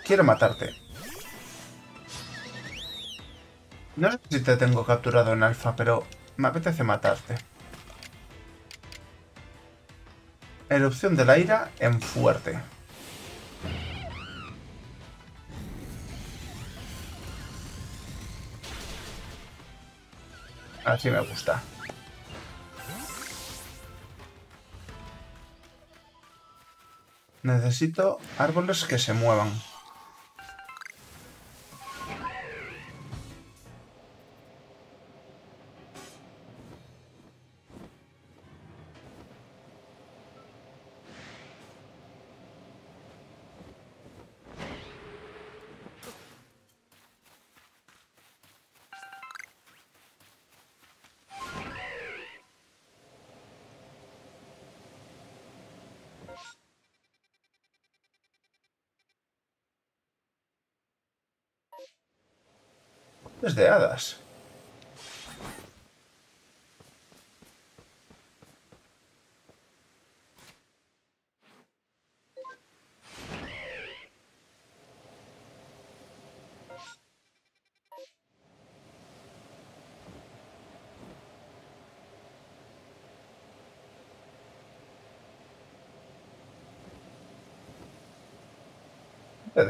Quiero matarte. No sé si te tengo capturado en alfa, pero me apetece matarte. Erupción de la ira en fuerte. Así me gusta. Necesito árboles que se muevan. Es de hadas.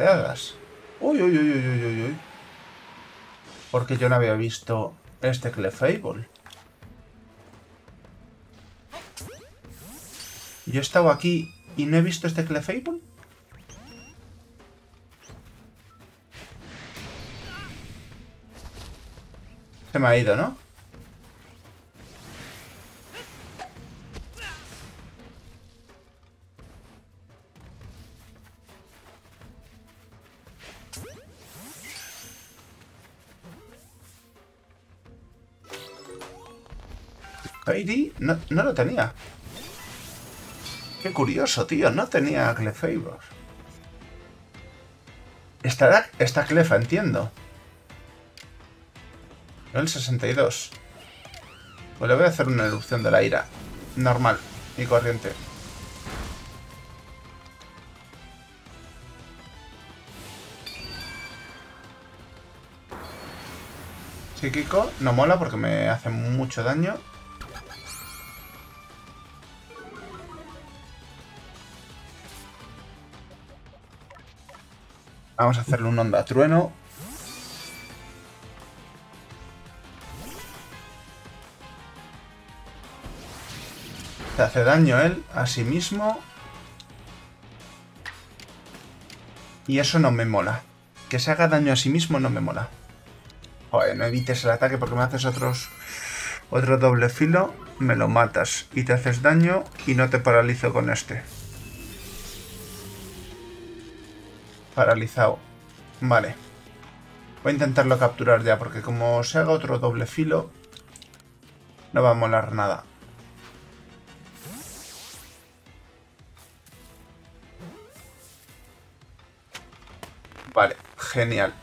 de hadas. Uy, uy, uy, uy, uy, uy. Porque yo no había visto este Clefable. Yo he estado aquí y no he visto este Clefable. Se me ha ido, ¿no? Heidi no, lo tenía. Qué curioso, tío. No tenía Clefable. Estará, está Clefa, entiendo. El 62. Pues le voy a hacer una erupción de la ira. Normal y corriente. Psíquico no mola porque me hace mucho daño. Vamos a hacerle un onda trueno. Se hace daño él a sí mismo. Y eso no me mola. Que se haga daño a sí mismo no me mola. Joder, no evites el ataque porque me haces otros otro doble filo, me lo matas y te haces daño y no te paralizo con este. Paralizado. Vale. Voy a intentarlo capturar ya, porque como se haga otro doble filo, no va a molar nada. Vale, genial.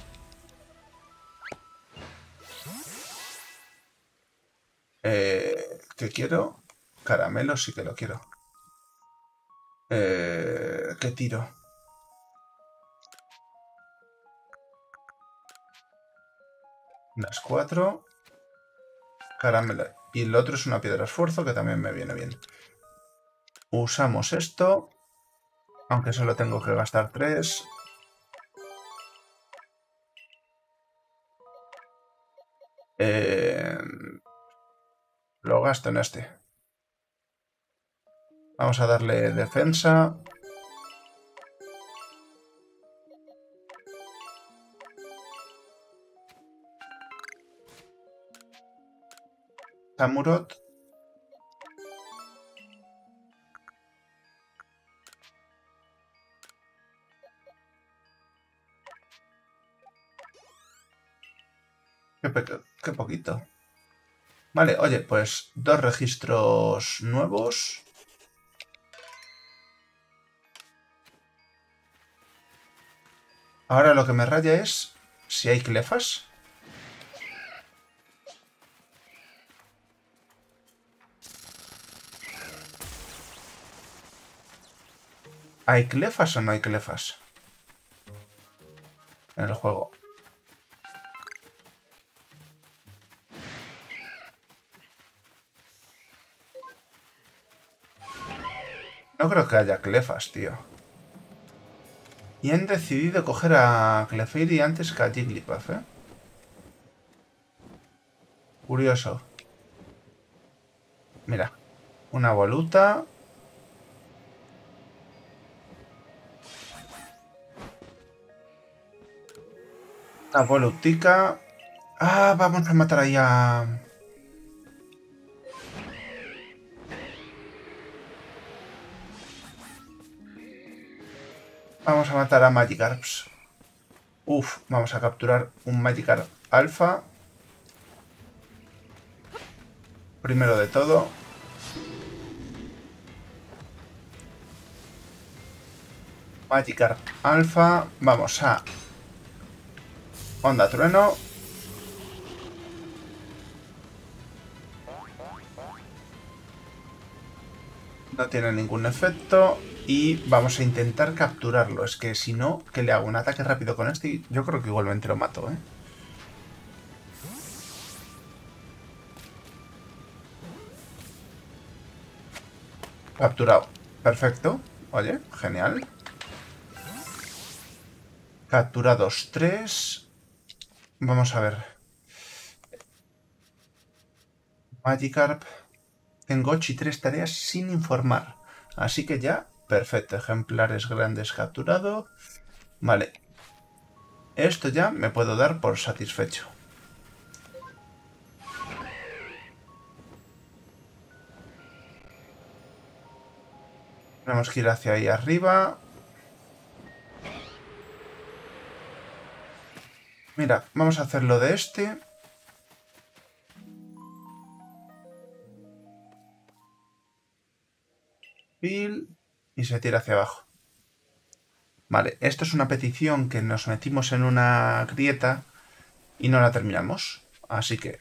Eh, ¿Qué quiero? Caramelo sí que lo quiero. Eh, ¿Qué tiro? Las cuatro. Caramelo. Y el otro es una piedra esfuerzo que también me viene bien. Usamos esto. Aunque solo tengo que gastar tres. Eh, lo gasto en este. Vamos a darle defensa. Samurot. Qué, poquito. Vale, oye, pues dos registros nuevos. Ahora lo que me raya es si hay clefas. ¿Hay clefas o no hay clefas? en el juego. No creo que haya Clefas, tío. Y han decidido coger a Clefairy antes que a Jigglypuff, ¿eh? Curioso. Mira, una voluta. Una volutica. Ah, vamos a matar ahí a... Vamos a matar a Magikarps. Uf, vamos a capturar un Magikarp Alpha. Primero de todo. Magikarp Alpha. Vamos a... Onda Trueno. No tiene ningún efecto. Y vamos a intentar capturarlo. Es que si no, que le hago un ataque rápido con este y yo creo que igualmente lo mato, ¿eh? Capturado. Perfecto. Oye, genial. Capturados tres. Vamos a ver. Magikarp. Tengo 8 y 3 tareas sin informar. Así que ya Perfecto, ejemplares grandes capturado. Vale. Esto ya me puedo dar por satisfecho. Tenemos que ir hacia ahí arriba. Mira, vamos a hacerlo de este. Bill y se tira hacia abajo. Vale, esto es una petición que nos metimos en una grieta y no la terminamos. Así que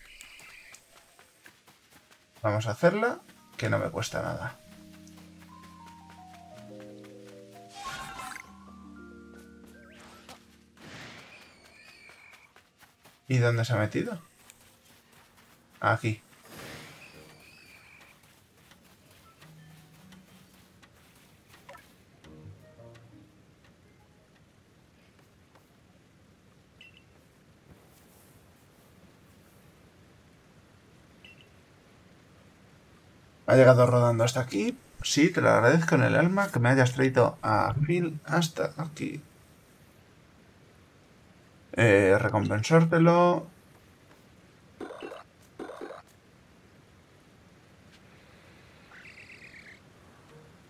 vamos a hacerla, que no me cuesta nada. ¿Y dónde se ha metido? Aquí. Ha llegado rodando hasta aquí. Sí, te lo agradezco en el alma que me hayas traído a Phil hasta aquí. Eh, recompensártelo.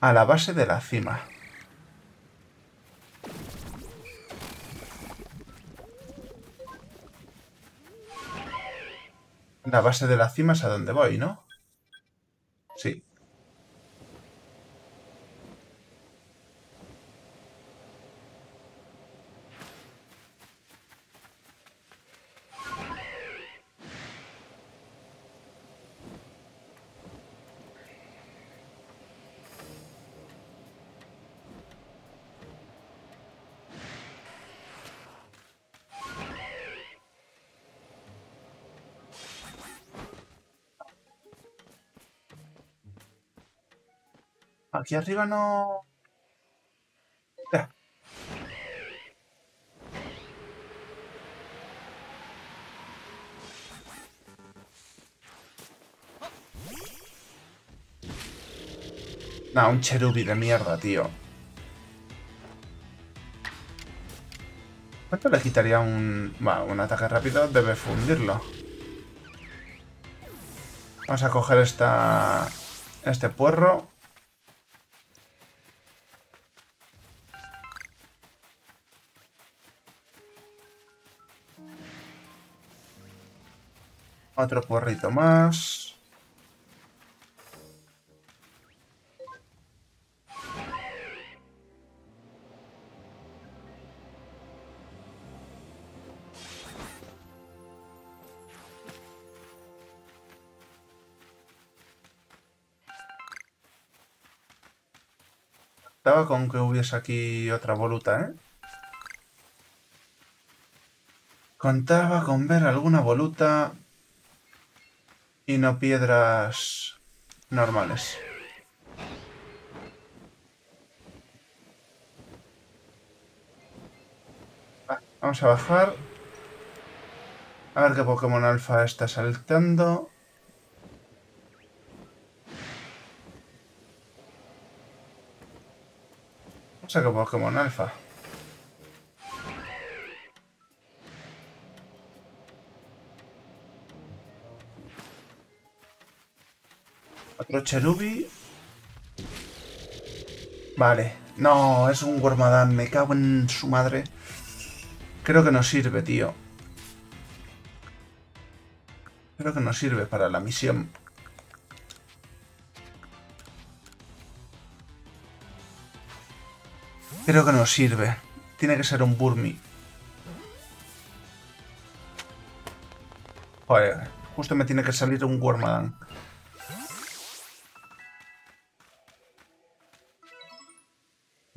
A la base de la cima. La base de la cima es a donde voy, ¿no? Sí. Aquí arriba no... Un cherubi de mierda, tío. ¿Cuánto le quitaría un... Bueno, un ataque rápido? Debe fundirlo. Vamos a coger esta... Este puerro. Otro porrito más. Estaba con que hubiese aquí otra voluta, ¿eh? Contaba con ver alguna voluta y no piedras normales. Vamos a bajar. A ver qué Pokémon Alfa está saltando. No sé qué Pokémon Alfa. Otro Cherubi. Vale. No, es un Wormadam. Me cago en su madre. Creo que no sirve, tío. Creo que no sirve para la misión. Creo que no sirve. Tiene que ser un Burmy. Joder, justo me tiene que salir un Wormadam.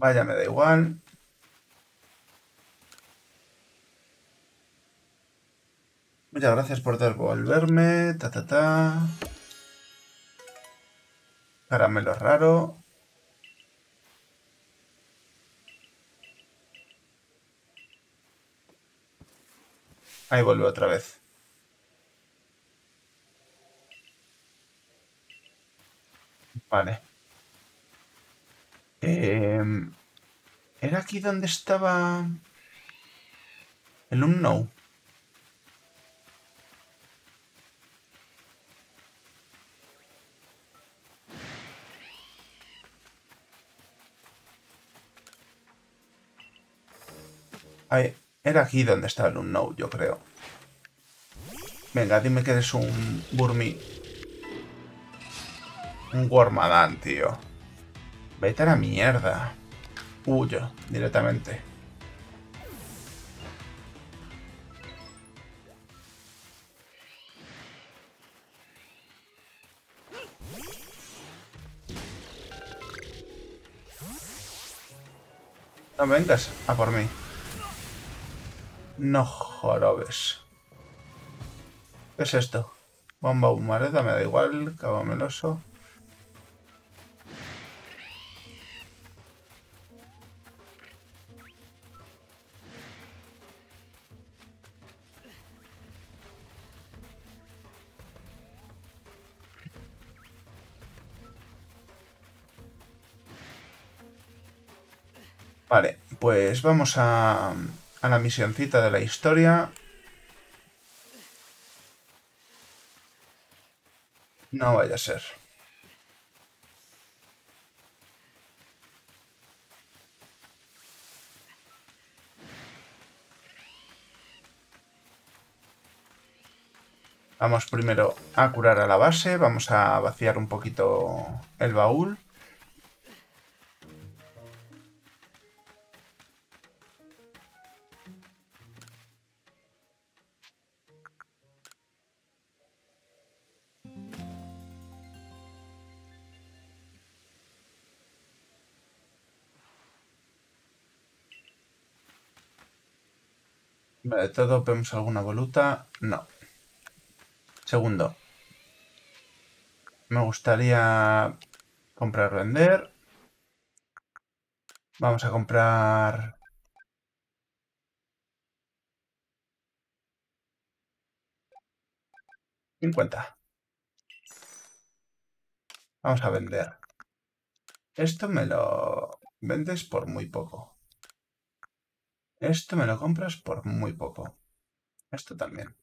Vaya, me da igual. Muchas gracias por devolverme. Ta, ta, ta. Caramelo raro. Ahí vuelve otra vez. Vale. Em, ¿Era aquí donde estaba el no era aquí donde estaba el Unknown, yo creo. Venga, dime que eres un Burmy. Un Wormadan, tío. Vete a la mierda. Huyo, directamente. No vengas a por mí. No jorobes. ¿Qué es esto? Bomba humareda, me da igual. Cabo meloso. Pues vamos a, a la misioncita de la historia. No vaya a ser. Vamos primero a curar a la base, vamos a vaciar un poquito el baúl. Vale, todo, vemos alguna voluta. No. Segundo. Me gustaría comprar, vender. Vamos a comprar... ¿50? Vamos a vender. Esto me lo vendes por muy poco. Esto me lo compras por muy poco. Esto también.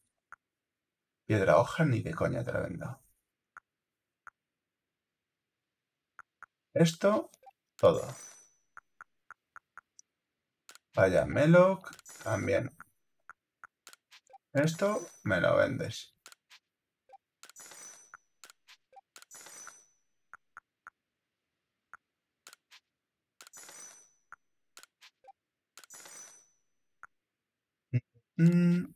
Piedra hoja ni de coña te la vendo. Esto, todo. Vaya, Meloc, también. Esto me lo vendes. Mm.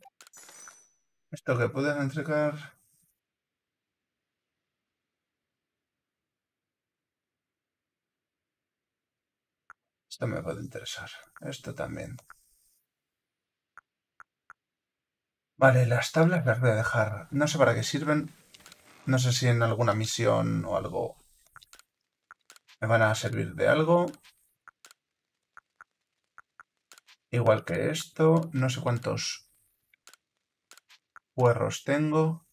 Esto que pueden entregar... Esto me puede interesar. Esto también. Vale, las tablas las voy a dejar. No sé para qué sirven. No sé si en alguna misión o algo me van a servir de algo. Igual que esto. No sé cuántos puerros tengo.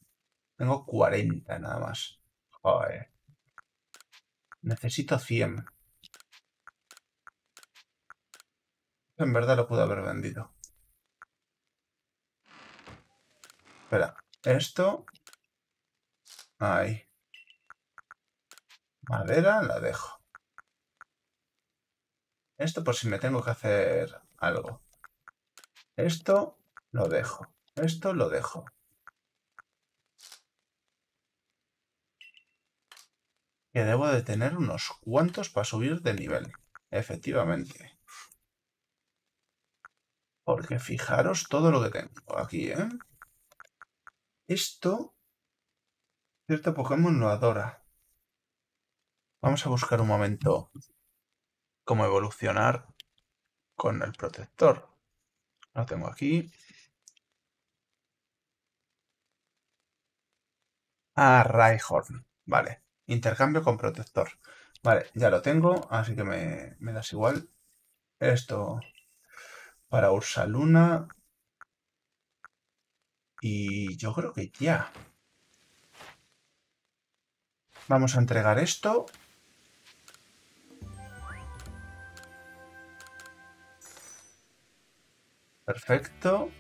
Tengo 40 nada más. Joder. Necesito 100. En verdad lo pude haber vendido. Espera, esto... Ahí. Madera la dejo. Esto por si me tengo que hacer algo. Esto lo dejo. Esto lo dejo. Que debo de tener unos cuantos para subir de nivel. Efectivamente. Porque fijaros todo lo que tengo aquí, ¿eh? Esto, cierto Pokémon lo adora. Vamos a buscar un momento cómo evolucionar con el protector. Lo tengo aquí. Ah, Raihorn. Vale. Intercambio con protector. Vale, ya lo tengo, así que me, me das igual. Esto para Ursaluna. Y yo creo que ya. Vamos a entregar esto. Perfecto.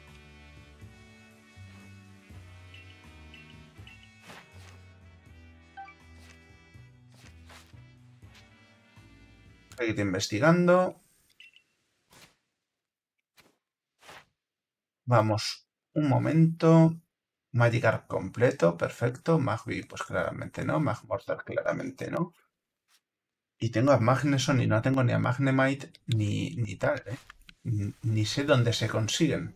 Seguir investigando. Vamos un momento. Magikarp completo, perfecto. Magby, pues claramente no. Magmortar, claramente no. Y tengo a Magneson y no tengo ni a Magnemite ni, ni tal, ¿eh? Ni, sé dónde se consiguen.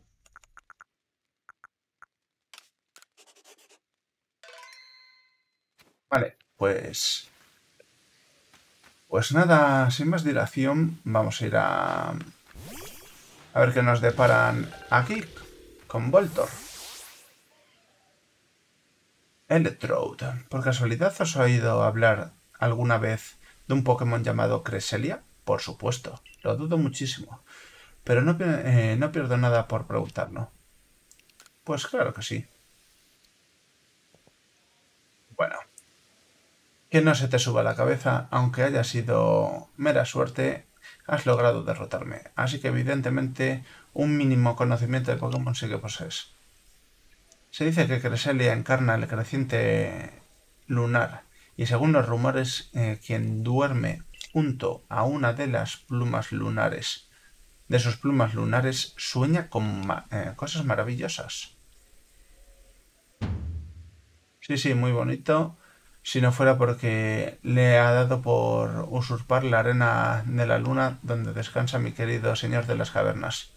Vale, pues... Pues nada, sin más dilación, vamos a ir a... A ver qué nos deparan aquí con Voltor. Electrode. ¿Por casualidad os he oído hablar alguna vez de un Pokémon llamado Cresselia? Por supuesto, lo dudo muchísimo. Pero no, eh, no pierdo nada por preguntarlo. Pues claro que sí. Bueno. Que no se te suba la cabeza, aunque haya sido mera suerte, has logrado derrotarme. Así que evidentemente un mínimo conocimiento de Pokémon sí que posees. Se dice que Cresselia encarna el creciente lunar y según los rumores eh, quien duerme junto a una de las plumas lunares de sus plumas lunares sueña con eh, cosas maravillosas. Sí, sí, muy bonito si no fuera porque le ha dado por usurpar la arena de la luna donde descansa mi querido señor de las cavernas.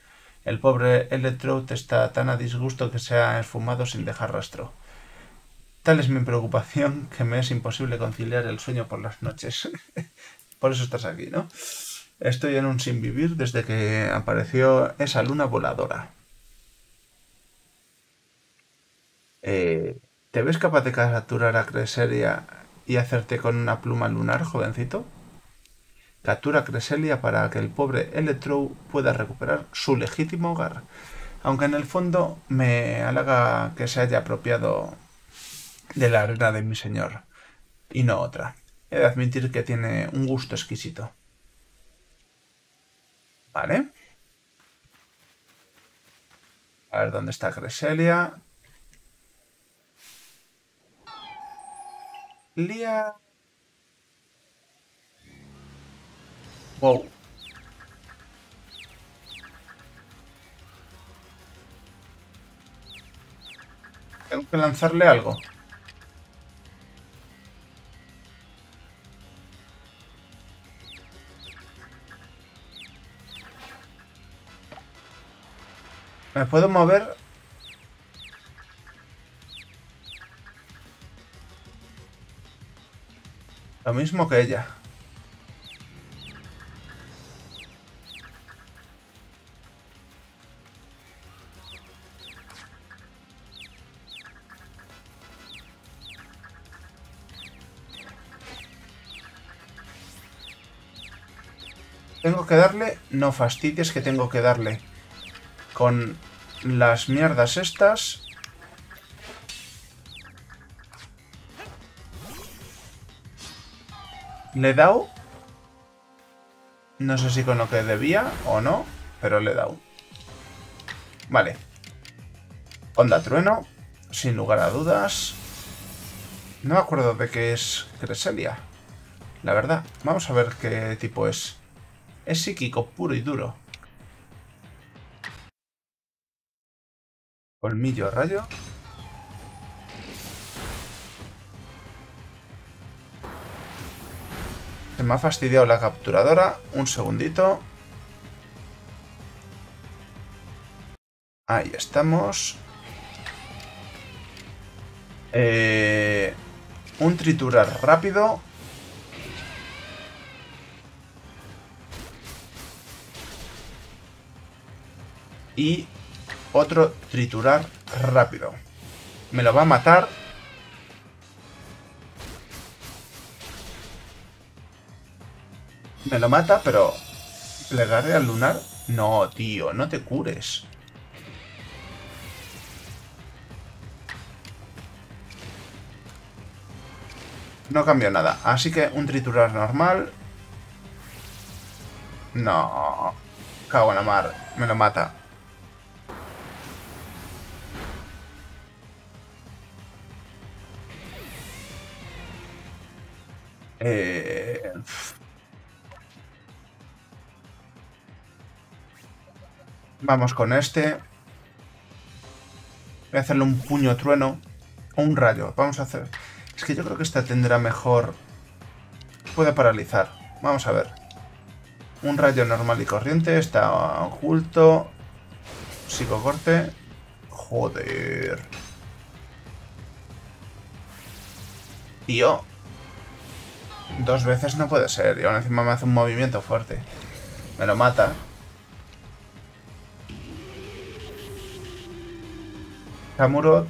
El pobre Electrode está tan a disgusto que se ha esfumado sin dejar rastro. Tal es mi preocupación que me es imposible conciliar el sueño por las noches. (laughs) por eso estás aquí, ¿no? Estoy en un sin vivir desde que apareció esa luna voladora. Eh, ¿Te ves capaz de capturar a Creselia y hacerte con una pluma lunar, jovencito? Captura a Creselia para que el pobre Electro pueda recuperar su legítimo hogar. Aunque en el fondo me halaga que se haya apropiado de la arena de mi señor y no otra. He de admitir que tiene un gusto exquisito. Vale. A ver dónde está Creselia. Lía. Wow. Tengo que lanzarle algo. ¿Me puedo mover? Lo mismo que ella. Tengo que darle... No fastidies que tengo que darle. Con las mierdas estas... Le he dado... No sé si con lo que debía o no, pero le he dado. Vale. Onda trueno, sin lugar a dudas. No me acuerdo de qué es Creselia. La verdad. Vamos a ver qué tipo es. Es psíquico puro y duro. Colmillo rayo. Se me ha fastidiado la capturadora. Un segundito. Ahí estamos. Eh, un triturar rápido. Y otro triturar rápido. Me lo va a matar. Me lo mata, pero... ¿Plegaré al lunar? No, tío, no te cures. No cambia nada. Así que un triturar normal. No. Cago en la mar. Me lo mata. Eh... Vamos con este. Voy a hacerle un puño trueno. O un rayo. Vamos a hacer... Es que yo creo que esta tendrá mejor... Puede paralizar. Vamos a ver. Un rayo normal y corriente. Está oculto. Psicocorte. Joder. Tío. Dos veces no puede ser. Y aún encima me hace un movimiento fuerte. Me lo mata. Kamurot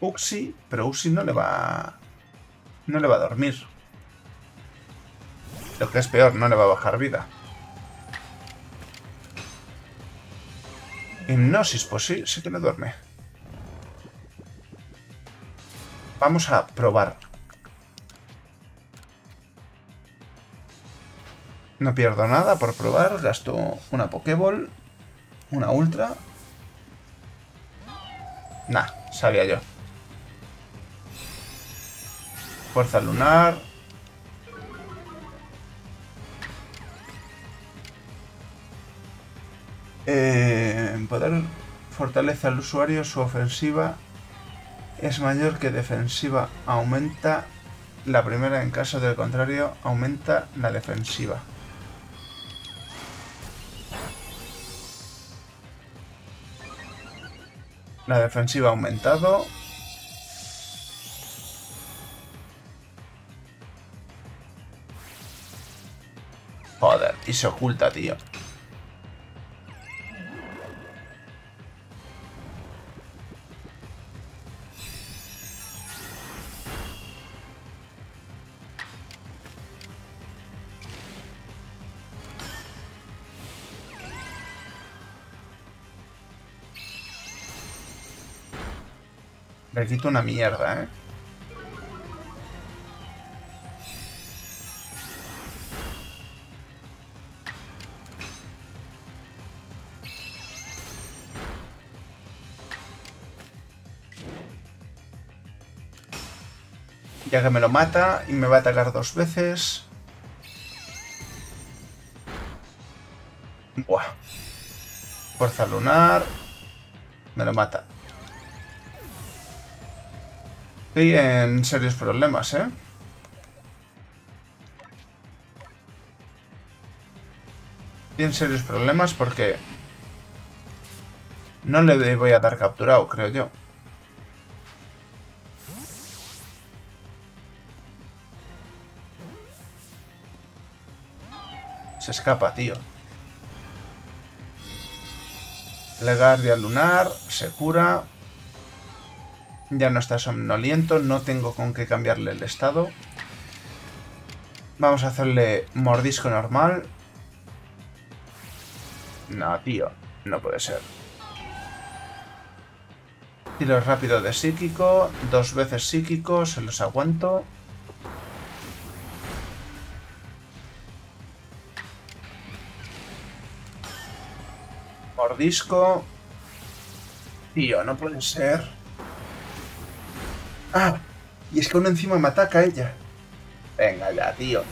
Uxi, pero Uxi no le va... No le va a dormir. Lo que es peor, no le va a bajar vida. Hipnosis, pues sí, sí que le duerme. Vamos a probar. No pierdo nada por probar. Gasto una Pokéball. Una Ultra. Nah, sabía yo. Fuerza lunar. Eh, poder fortalece al usuario, su ofensiva es mayor que defensiva. Aumenta la primera, en caso del contrario, aumenta la defensiva. La defensiva ha aumentado. Joder, y se oculta, tío. Le quito una mierda, ¿eh? Ya que me lo mata y me va a atacar dos veces. Buah. Fuerza lunar. Me lo mata. Estoy en serios problemas, ¿eh? Estoy en serios problemas porque... No le voy a dar capturado, creo yo. Se escapa, tío. Legardia lunar, se cura. Ya no está somnoliento, no tengo con qué cambiarle el estado. Vamos a hacerle mordisco normal. No, tío. No puede ser. Tiro rápido de psíquico. Dos veces psíquico. Se los aguanto. Mordisco. Tío, no puede ser. Ah, y es que uno encima me ataca a ella. Venga ya, tío.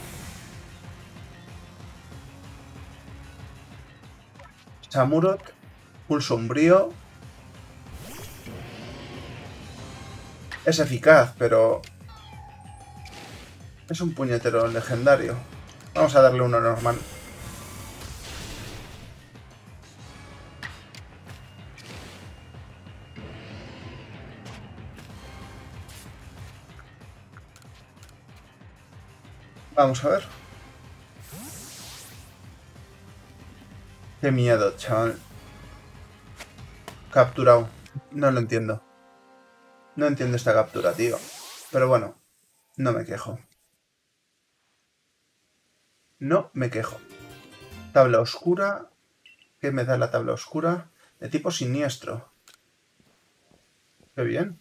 Samurot, pulso umbrío. Es eficaz, pero... Es un puñetero legendario. Vamos a darle uno normal. Vamos a ver. Qué miedo, chaval. Capturado. No lo entiendo. No entiendo esta captura, tío. Pero bueno, no me quejo. No me quejo. Tabla oscura. ¿Qué me da la tabla oscura? De tipo siniestro. Qué bien.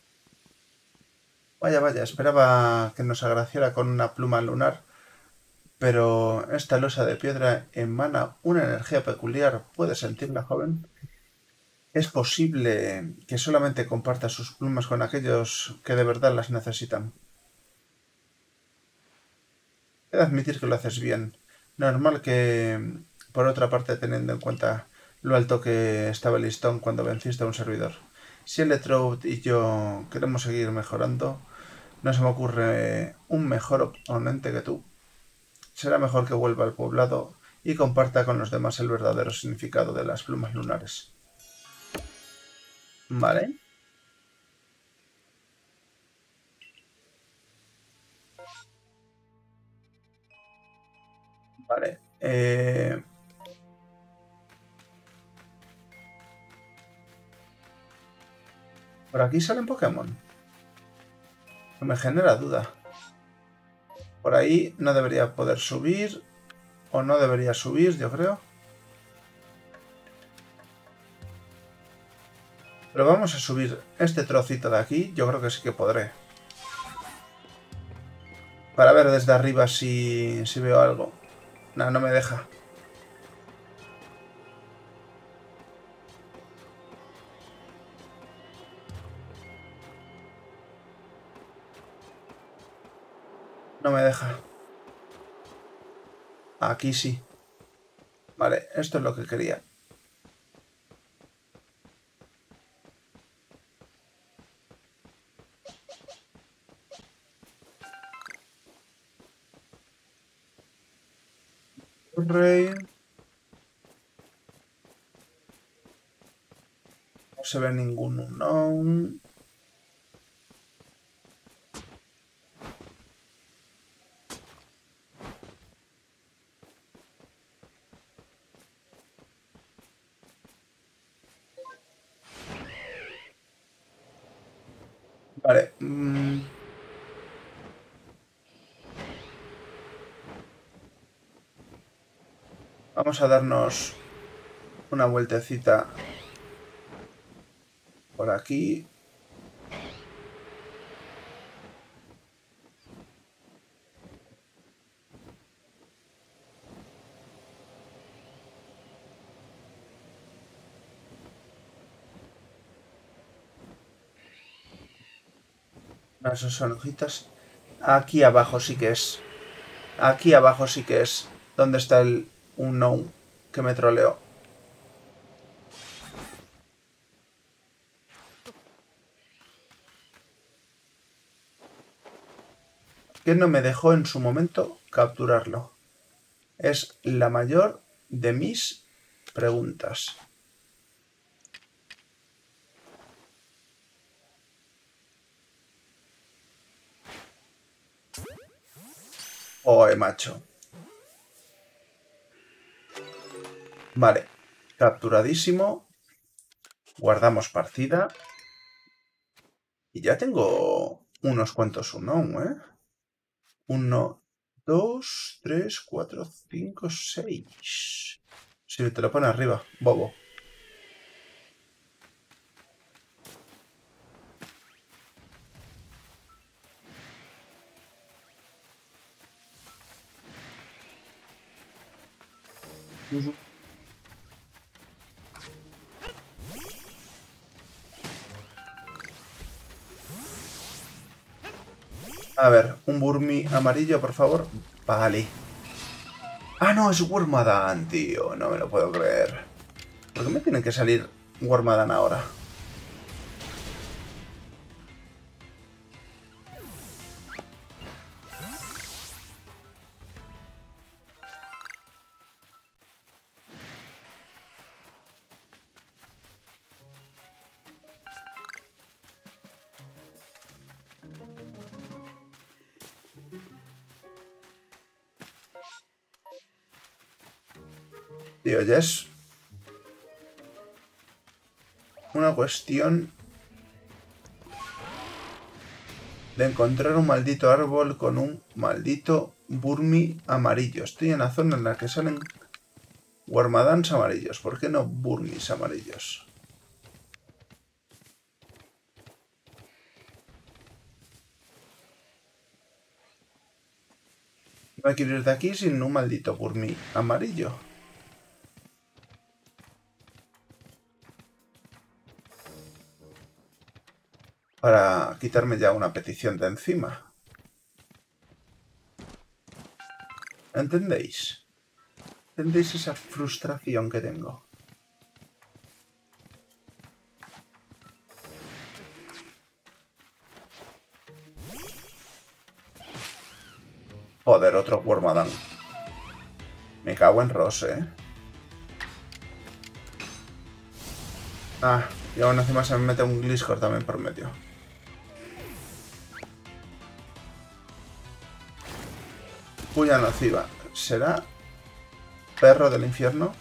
Vaya, vaya, esperaba que nos agraciara con una pluma lunar pero esta losa de piedra emana una energía peculiar. ¿Puede sentirla, joven? Es posible que solamente comparta sus plumas con aquellos que de verdad las necesitan. He de admitir que lo haces bien. Normal que, por otra parte, teniendo en cuenta lo alto que estaba el listón cuando venciste a un servidor. Si el y yo queremos seguir mejorando, no se me ocurre un mejor oponente que tú será mejor que vuelva al poblado y comparta con los demás el verdadero significado de las plumas lunares. Vale. Vale. Eh... ¿Por aquí salen Pokémon? me genera duda. Por ahí no debería poder subir. O no debería subir, yo creo. Pero vamos a subir este trocito de aquí. Yo creo que sí que podré. Para ver desde arriba si, si veo algo. No, no me deja. No me deja. Aquí sí. Vale, esto es lo que quería. Rey. No se ve ninguno, no. Vale. Mm. Vamos a darnos una vueltecita por aquí. Esas son hojitas. Aquí abajo sí que es. Aquí abajo sí que es. ¿Dónde está el no que me troleó? Que no me dejó en su momento capturarlo. Es la mayor de mis preguntas. Oe, macho. Vale. Capturadísimo. Guardamos partida. Y ya tengo unos cuantos uno, ¿eh? Uno, 2, 3, 4, 5, 6. Si te lo pone arriba, bobo. A ver, un Burmi amarillo, por favor. Vale. Ah, no, es Wormadan, tío. No me lo puedo creer. ¿Por qué me tienen que salir Wormadan ahora? Es una cuestión de encontrar un maldito árbol con un maldito burmi amarillo. Estoy en la zona en la que salen Warmadans amarillos. ¿Por qué no burmis amarillos? No quiero ir de aquí sin un maldito burmi amarillo. Para quitarme ya una petición de encima. ¿Entendéis? ¿Entendéis esa frustración que tengo? Joder, otro Wormadan. Me cago en Rose, ¿eh? Ah, y aún encima se me mete un Gliscor también por medio. Puya nociva. ¿Será perro del infierno?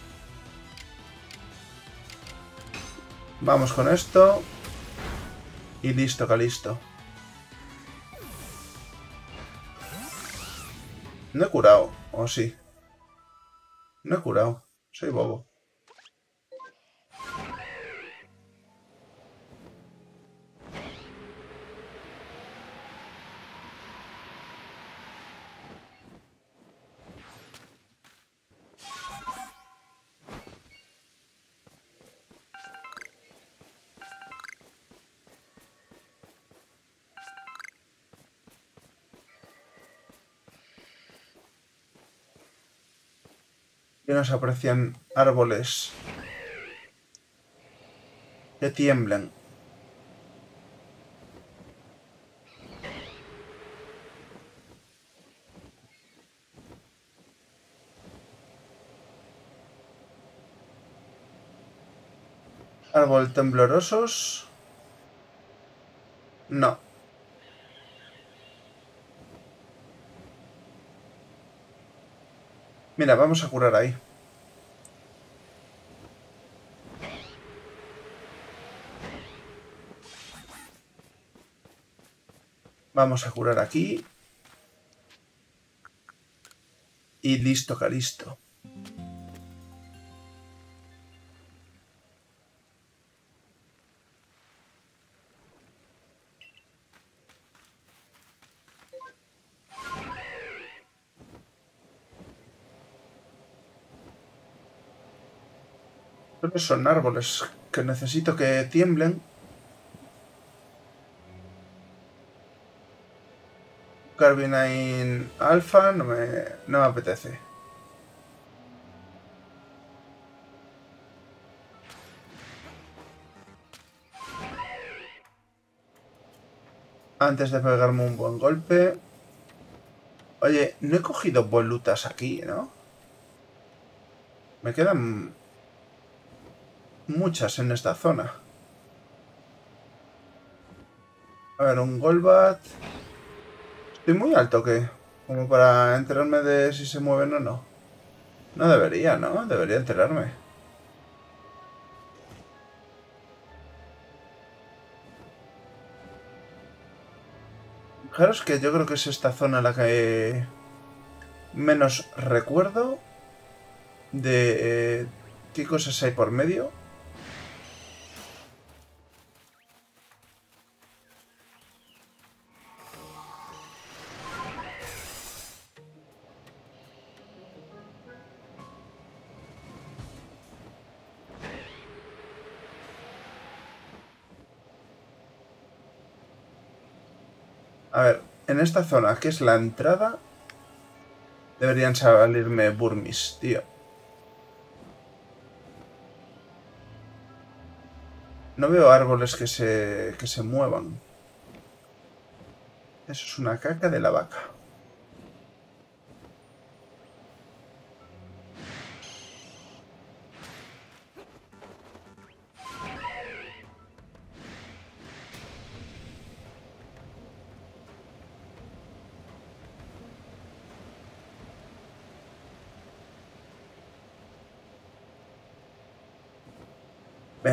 Vamos con esto. Y listo, Calisto. No he curado, ¿o sí? No he curado. Soy bobo. Que nos aprecian árboles que tiemblan. Árbol temblorosos. No. Mira, vamos a curar ahí. Vamos a curar aquí. Y listo, Son árboles que necesito que tiemblen. Carbonine Alpha no me, no me apetece. Antes de pegarme un buen golpe. Oye, no he cogido volutas aquí, ¿no? Me quedan muchas en esta zona. A ver, un Golbat. Estoy muy alto, ¿qué? Como para enterarme de si se mueven o no. No debería, ¿no? Debería enterarme. Fijaros que yo creo que es esta zona la que Menos recuerdo de eh, qué cosas hay por medio. Esta zona, que es la entrada, deberían salirme Burmis, tío. No veo árboles que se, que se muevan. Eso es una caca de la vaca.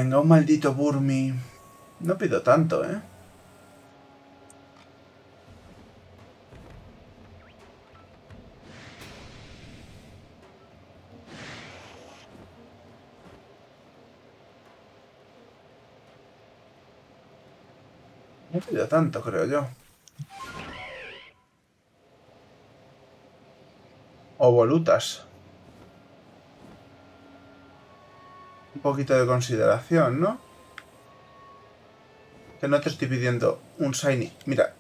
Venga, un maldito Burmi. No pido tanto, ¿eh? No pido tanto, creo yo. O volutas. Poquito de consideración, ¿no? Que no te estoy pidiendo un Shiny. Mira.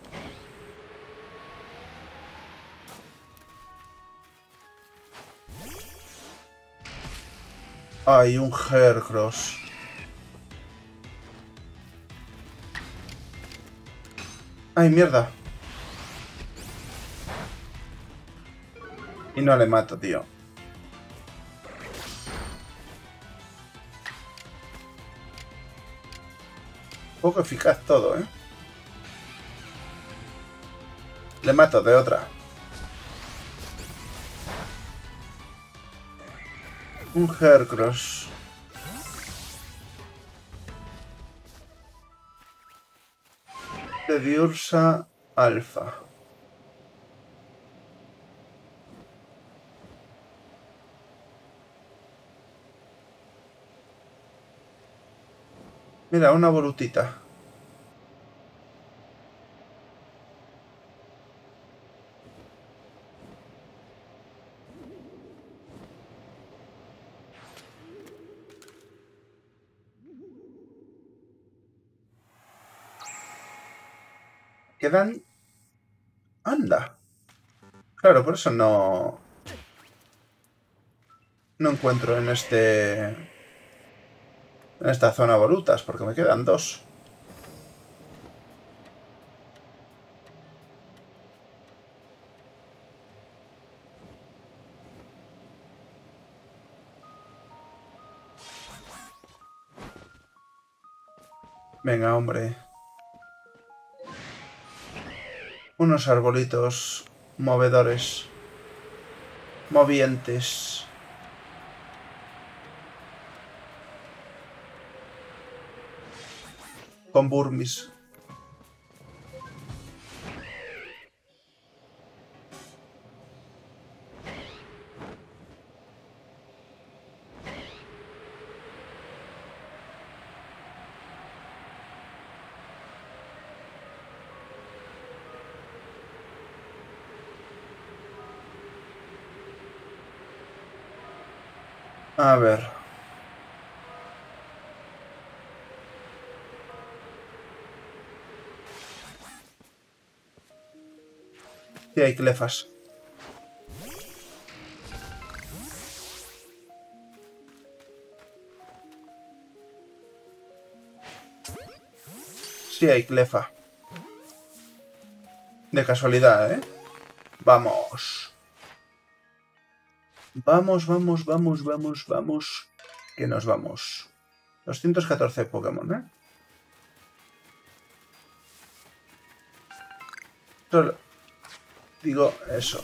Hay un Hercross. ¡Ay, mierda! Y no le mato, tío. Poco eficaz todo, ¿eh? Le mato de otra. Un Hercross. De Diursa Alpha. Mira, una bolutita. Quedan... Anda. Claro, por eso no... No encuentro en este en esta zona volutas, porque me quedan dos. Venga, hombre. Unos arbolitos movedores. Movientes. Con hay clefas. Sí hay clefa. De casualidad, ¿eh? Vamos. Vamos, vamos, vamos, vamos, vamos. Que nos vamos. 214 Pokémon, ¿eh? Digo eso.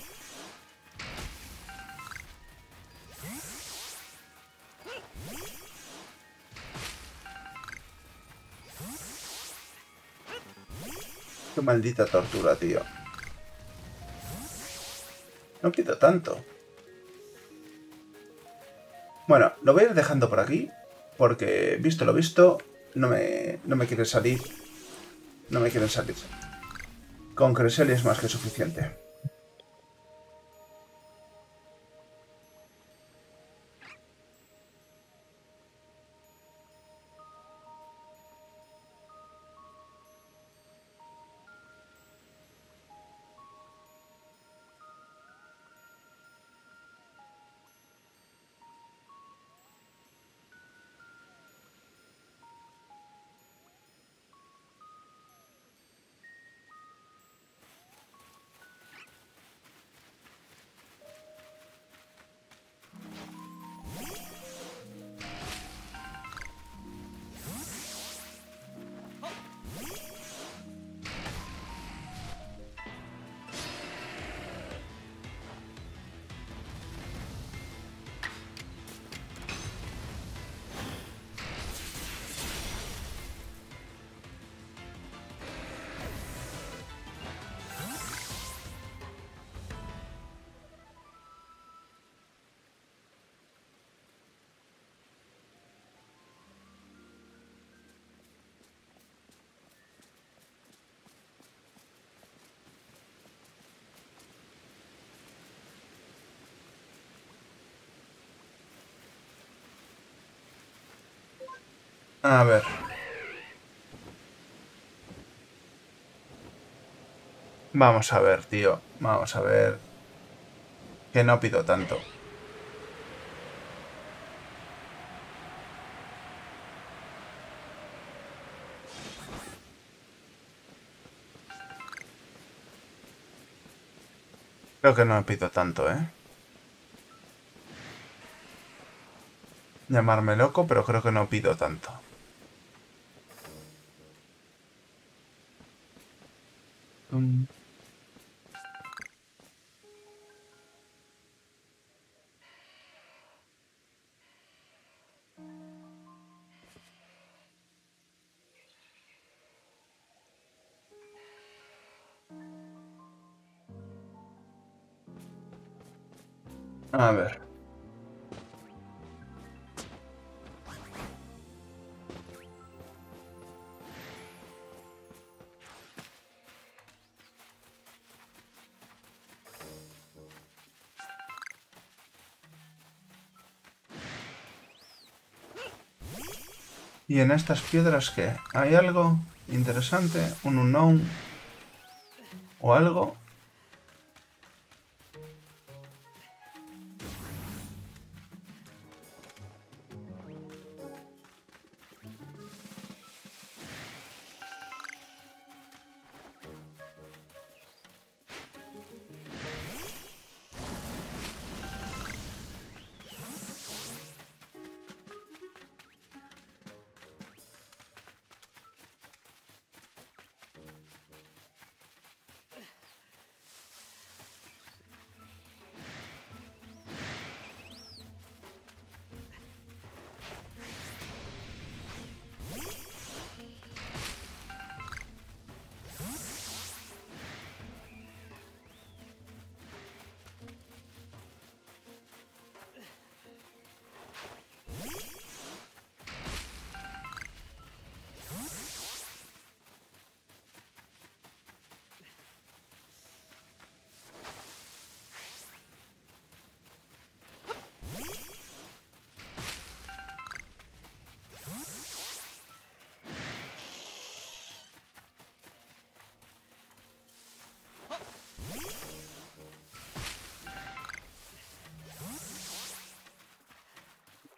Qué maldita tortura, tío. No pido tanto. Bueno, lo voy a ir dejando por aquí, porque visto lo visto, no me, no me quiere salir. No me quieren salir. Con Cresselia es más que suficiente. A ver. Vamos a ver, tío. Vamos a ver. Que no pido tanto. Creo que no pido tanto, ¿eh? Llamarme loco, pero creo que no pido tanto. Ver. ¿Y en estas piedras qué? ¿Hay algo interesante? ¿Un unknown? ¿O algo?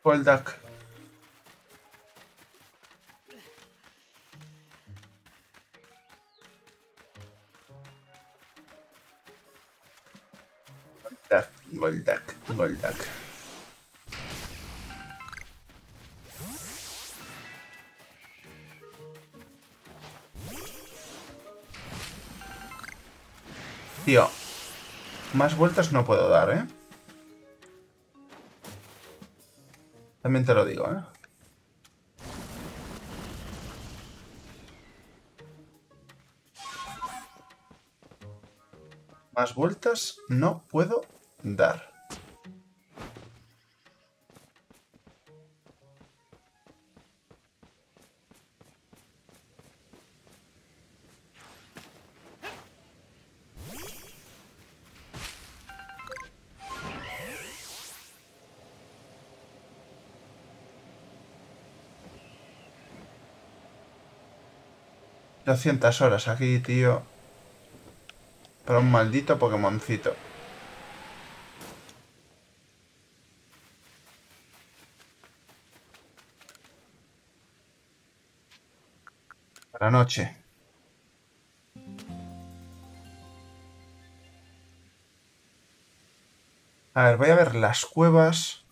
Goldak. Goldak, Goldak, Goldak. Más vueltas no puedo dar, ¿eh? También te lo digo, ¿eh? Más vueltas no puedo dar. Doscientas horas aquí, tío. Para un maldito Pokémoncito. Para noche. A ver, voy a ver las cuevas.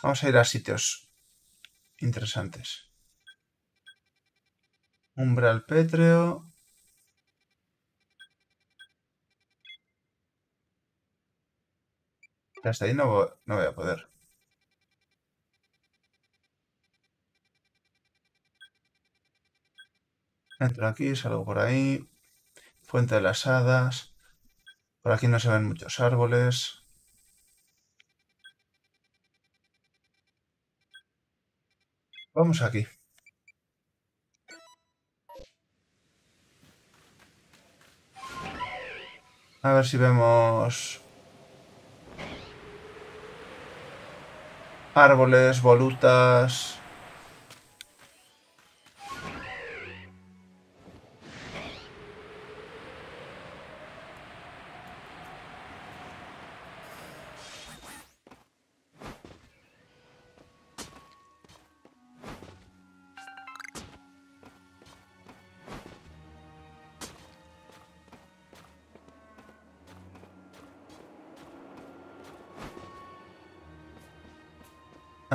Vamos a ir a sitios interesantes. Umbral pétreo. Hasta ahí no, no voy a poder. Entro aquí, salgo por ahí. Fuente de las hadas. Por aquí no se ven muchos árboles. Vamos aquí. A ver si vemos árboles, volutas.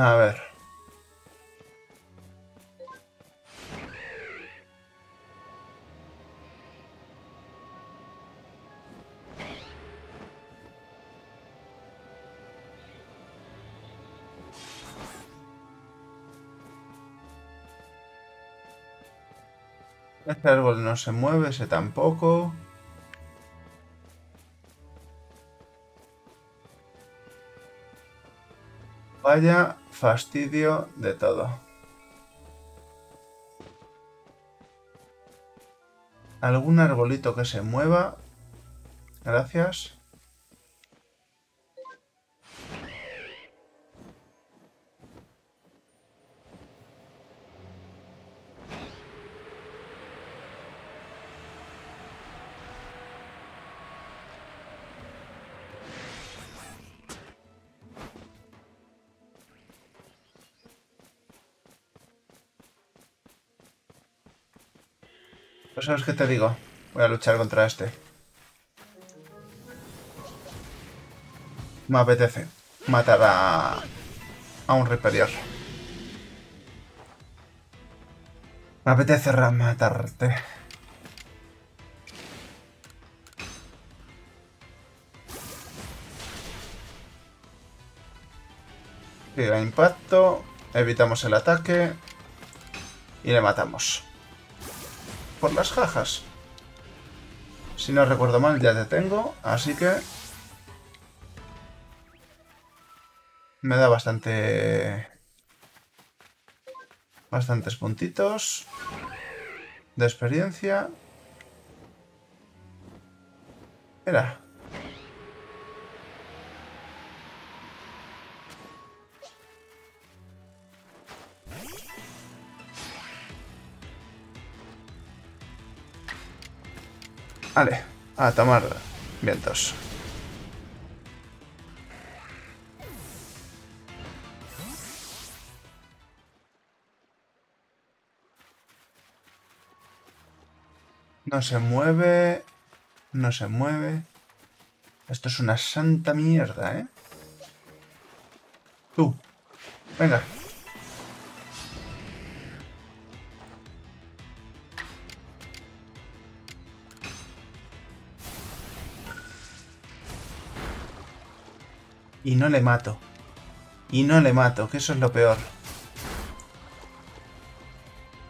A ver. Este árbol no se mueve, ese tampoco. Vaya fastidio de todo. ¿Algún arbolito que se mueva? Gracias. Pues sabes qué te digo. Voy a luchar contra este. Me apetece matar a, a un Riperior. Me apetece matarte. Pega impacto, evitamos el ataque y le matamos por las jajas. Si no recuerdo mal, ya te tengo, así que... Me da bastante... Bastantes puntitos de experiencia. Mira, Vale, a tomar vientos. No se mueve. No se mueve. Esto es una santa mierda, ¿eh? Tú. Venga. Y no le mato. Y no le mato, que eso es lo peor.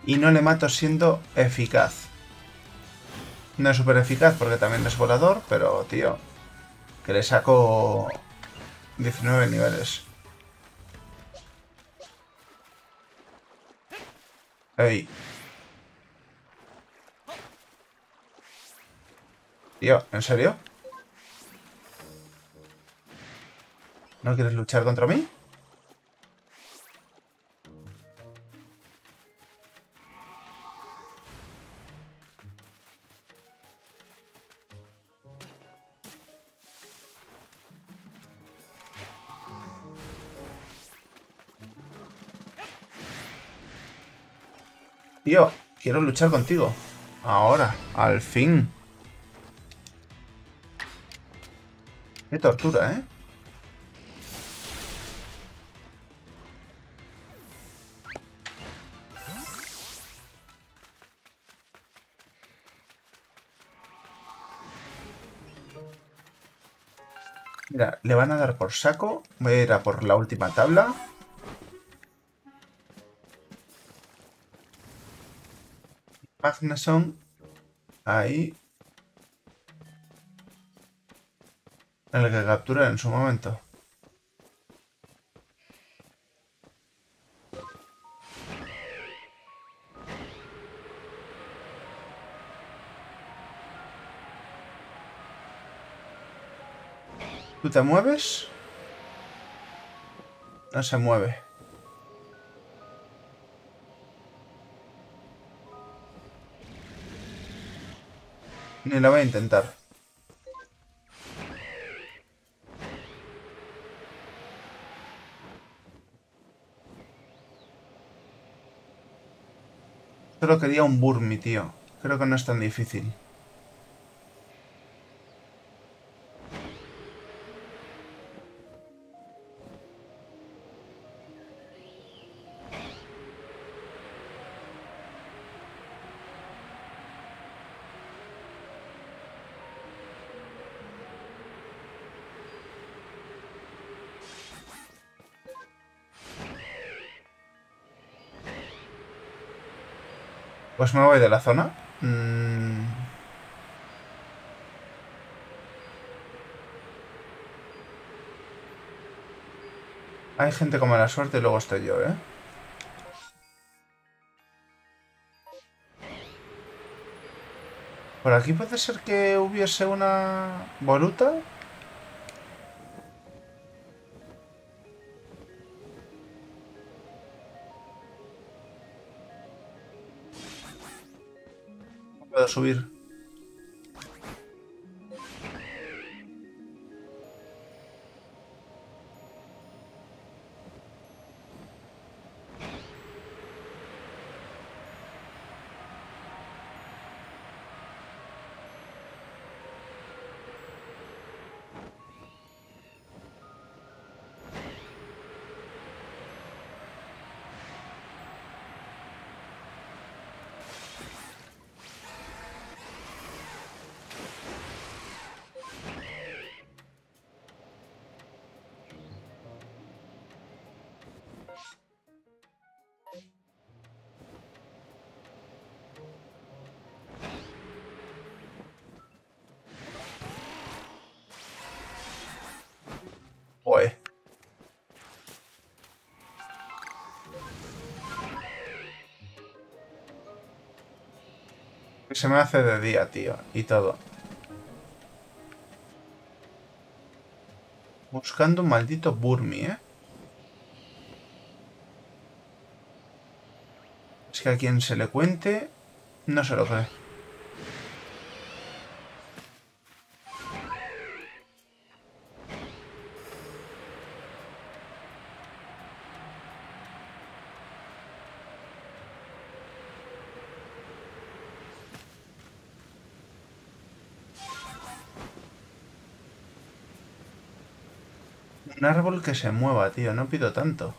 Y no le mato siendo eficaz. No es súper eficaz porque también es volador, pero, tío, que le saco 19 niveles. Ey. Tío, ¿en serio? ¿No quieres luchar contra mí? Tío, quiero luchar contigo. Ahora, al fin. Qué tortura, ¿eh? Le van a dar por saco. Voy a ir a por la última tabla. Magneson. Ahí. El que capturé en su momento. Te mueves? No se mueve. Ni lo voy a intentar. Solo quería un Burmy, tío. Creo que no es tan difícil. Pues me voy de la zona. Mm. Hay gente con mala suerte y luego estoy yo, ¿eh? Por aquí puede ser que hubiese una voluta. Subir. Se me hace de día, tío. Y todo. Buscando un maldito Burmi, ¿eh? Es que a quien se le cuente, no se lo cree. Un árbol que se mueva, tío. No pido tanto.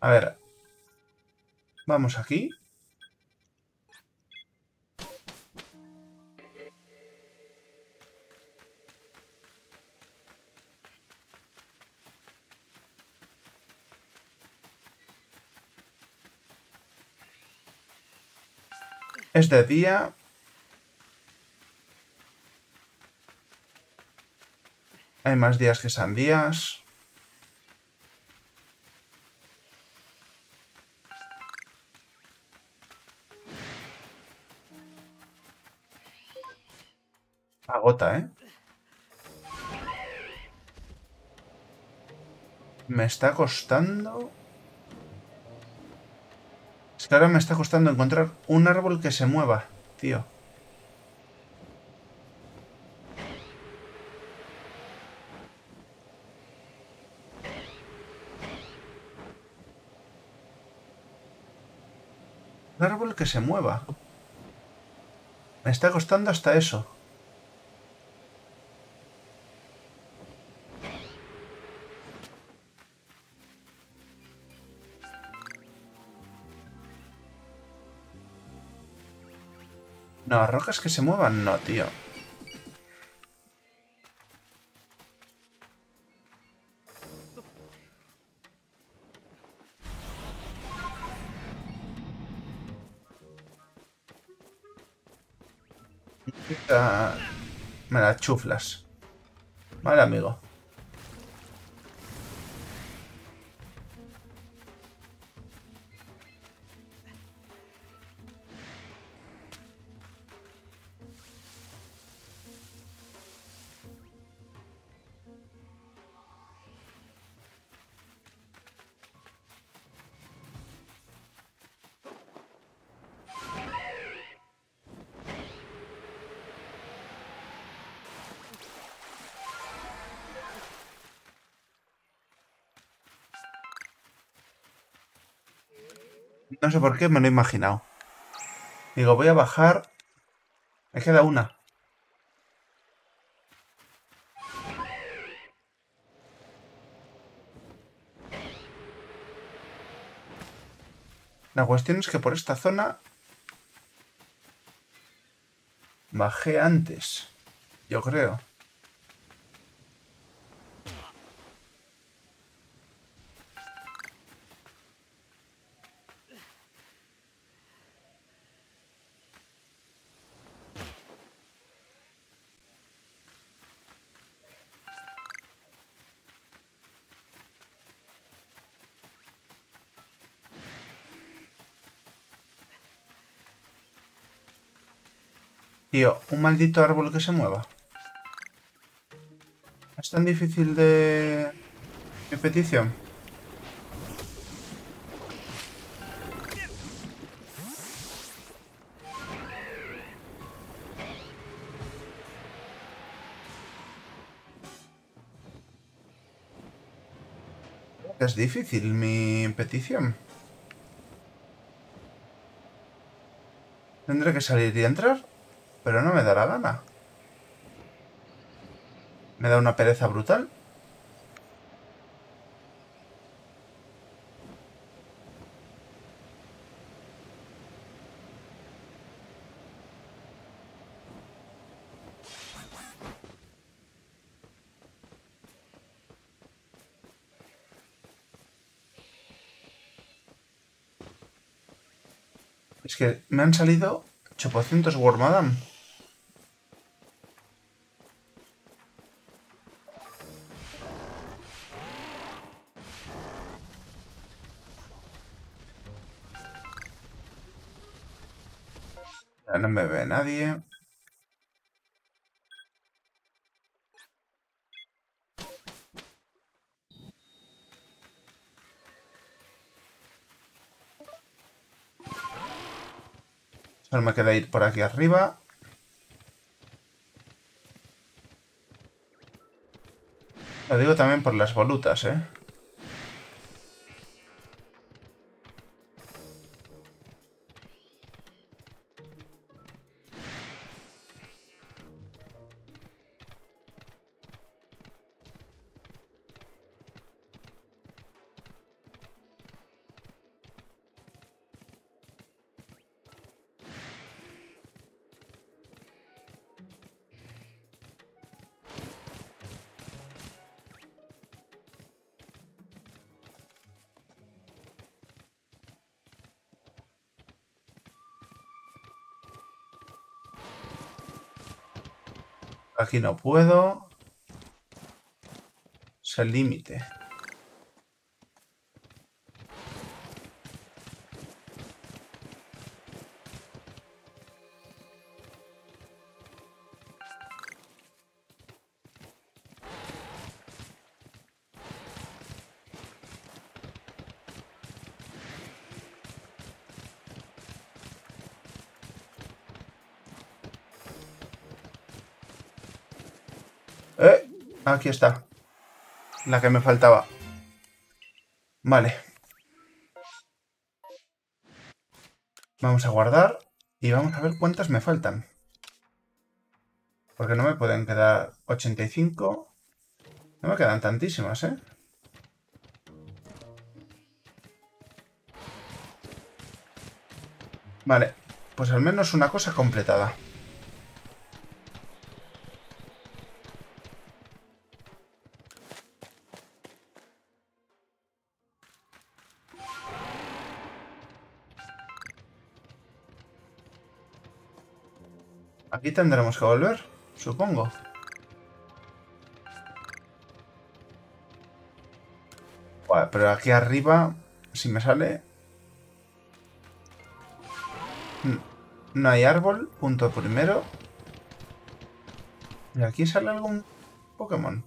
A ver. Vamos aquí. Es de día. Hay más días que sandías. Agota, ¿eh? Me está costando... Es que ahora me está costando encontrar un árbol que se mueva, tío. Se mueva. Me está costando hasta eso. No, rocas que se muevan, no, tío. Chuflas. Vale, amigo. No sé por qué, me lo he imaginado. Digo, voy a bajar. Me queda una. La cuestión es que por esta zona bajé antes, yo creo. Un maldito árbol que se mueva. ¿Es tan difícil de... mi petición? Es difícil mi petición. Tendré que salir y entrar. Pero no me da la gana. Me da una pereza brutal. Es que me han salido 800 Wormadam. Nadie. Solo me queda ir por aquí arriba. Lo digo también por las volutas, ¿eh? Aquí no puedo. Es el límite. Aquí está. La que me faltaba. Vale. Vamos a guardar y vamos a ver cuántas me faltan. Porque no me pueden quedar 85. No me quedan tantísimas, ¿eh? Vale, pues al menos una cosa completada. Aquí tendremos que volver, supongo. Pero aquí arriba, si me sale... No hay árbol, punto primero. ¿Y aquí sale algún Pokémon?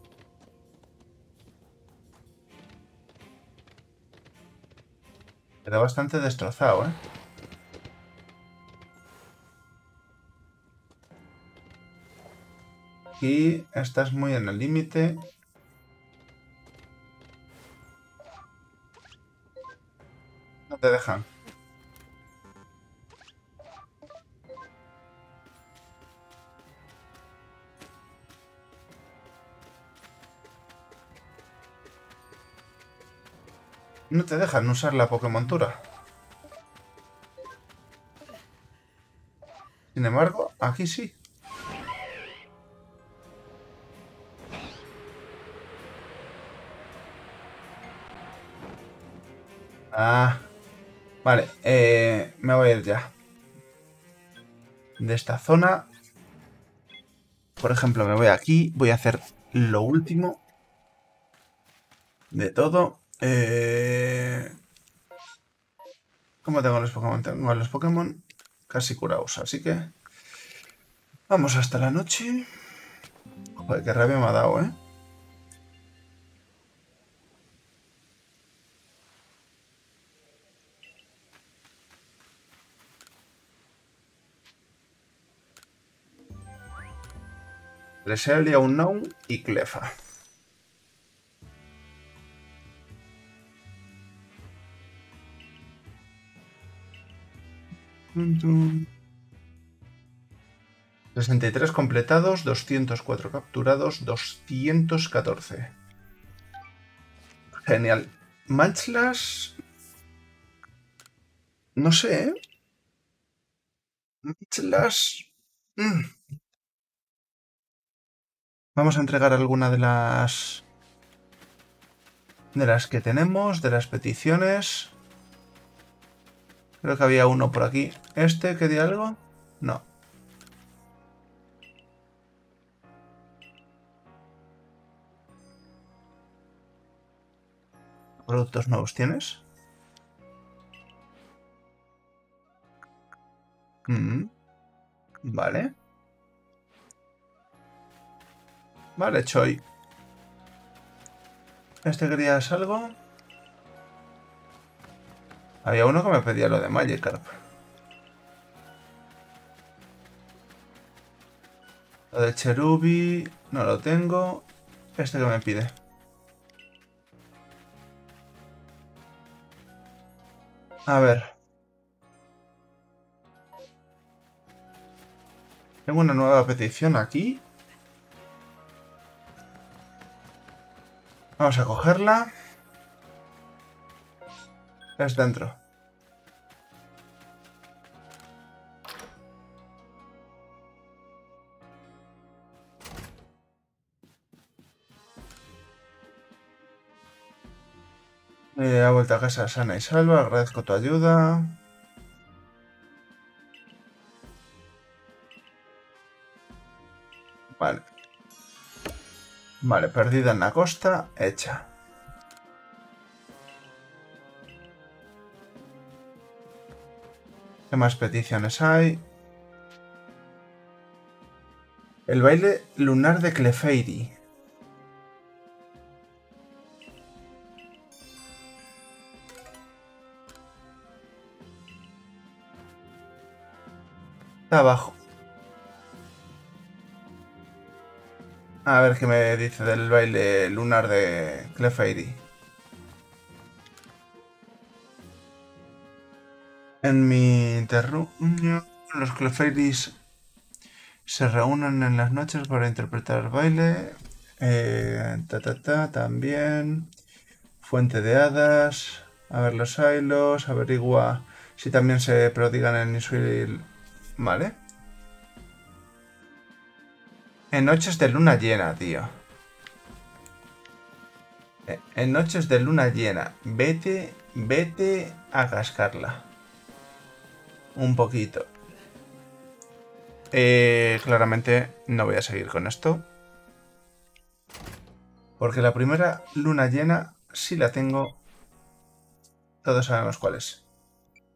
Queda bastante destrozado, ¿eh? Aquí estás muy en el límite. No te dejan. No te dejan usar la Pokémontura. Sin embargo, aquí sí. Ah, vale, eh, me voy a ir ya. De esta zona. Por ejemplo, me voy aquí, voy a hacer lo último de todo. Eh... ¿Cómo tengo los Pokémon? Tengo los Pokémon casi curados, así que... Vamos hasta la noche. Joder, qué rabia me ha dado, ¿eh? Reselia, Unknown y Clefa. ¿63 completados, 204 capturados, 214. Genial. Manchlas... No sé, ¿eh? Manchlas... Mm. Vamos a entregar alguna de las... De las que tenemos, de las peticiones. Creo que había uno por aquí. ¿Este quería algo? No. ¿Productos nuevos tienes? Mm. Vale. Vale, Choi. ¿Este querías algo? Había uno que me pedía lo de Magikarp. Lo de Cherubi no lo tengo. Este que me pide. A ver. Tengo una nueva petición aquí. Vamos a cogerla. Es dentro. Eh, ha vuelto a casa sana y salva. Agradezco tu ayuda. Vale, perdida en la costa, hecha. ¿Qué más peticiones hay? El baile lunar de Clefairy. Está abajo. A ver qué me dice del baile lunar de Clefairy. En mi terruño, los Clefairies se reúnen en las noches para interpretar baile. Eh, ta, ta, ta, también. Fuente de hadas. A ver los hilos. Averigua si también se prodigan en Isuil. Vale. En noches de luna llena, tío. Eh, en noches de luna llena. Vete, vete a cascarla. Un poquito. Eh, claramente no voy a seguir con esto. Porque la primera luna llena sí la tengo. Todos sabemos cuál es.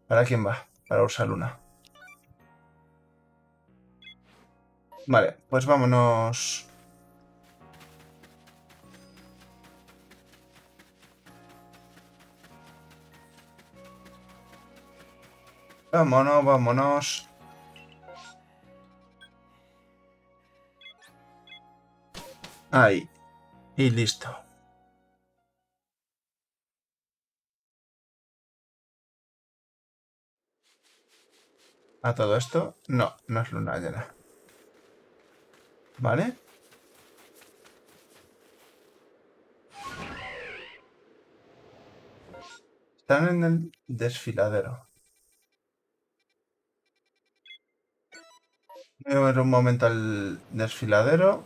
¿Para quién va? Para Ursa Luna. Vale, pues vámonos. Vámonos, vámonos. Ahí. Y listo. A todo esto, no, no es luna llena. ¿Vale? Están en el desfiladero. Voy a ver un momento al desfiladero.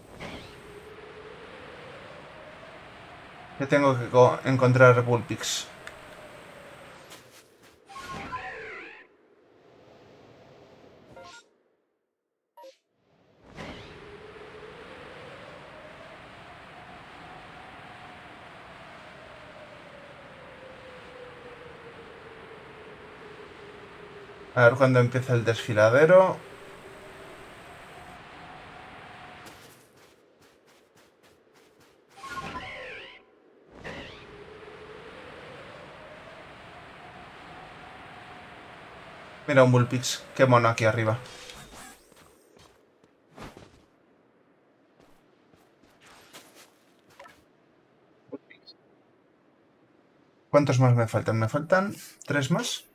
Que tengo que encontrar Bullpix. A ver cuándo empieza el desfiladero. Mira un Bullpix. Qué mono aquí arriba. ¿Cuántos más me faltan? Me faltan tres más.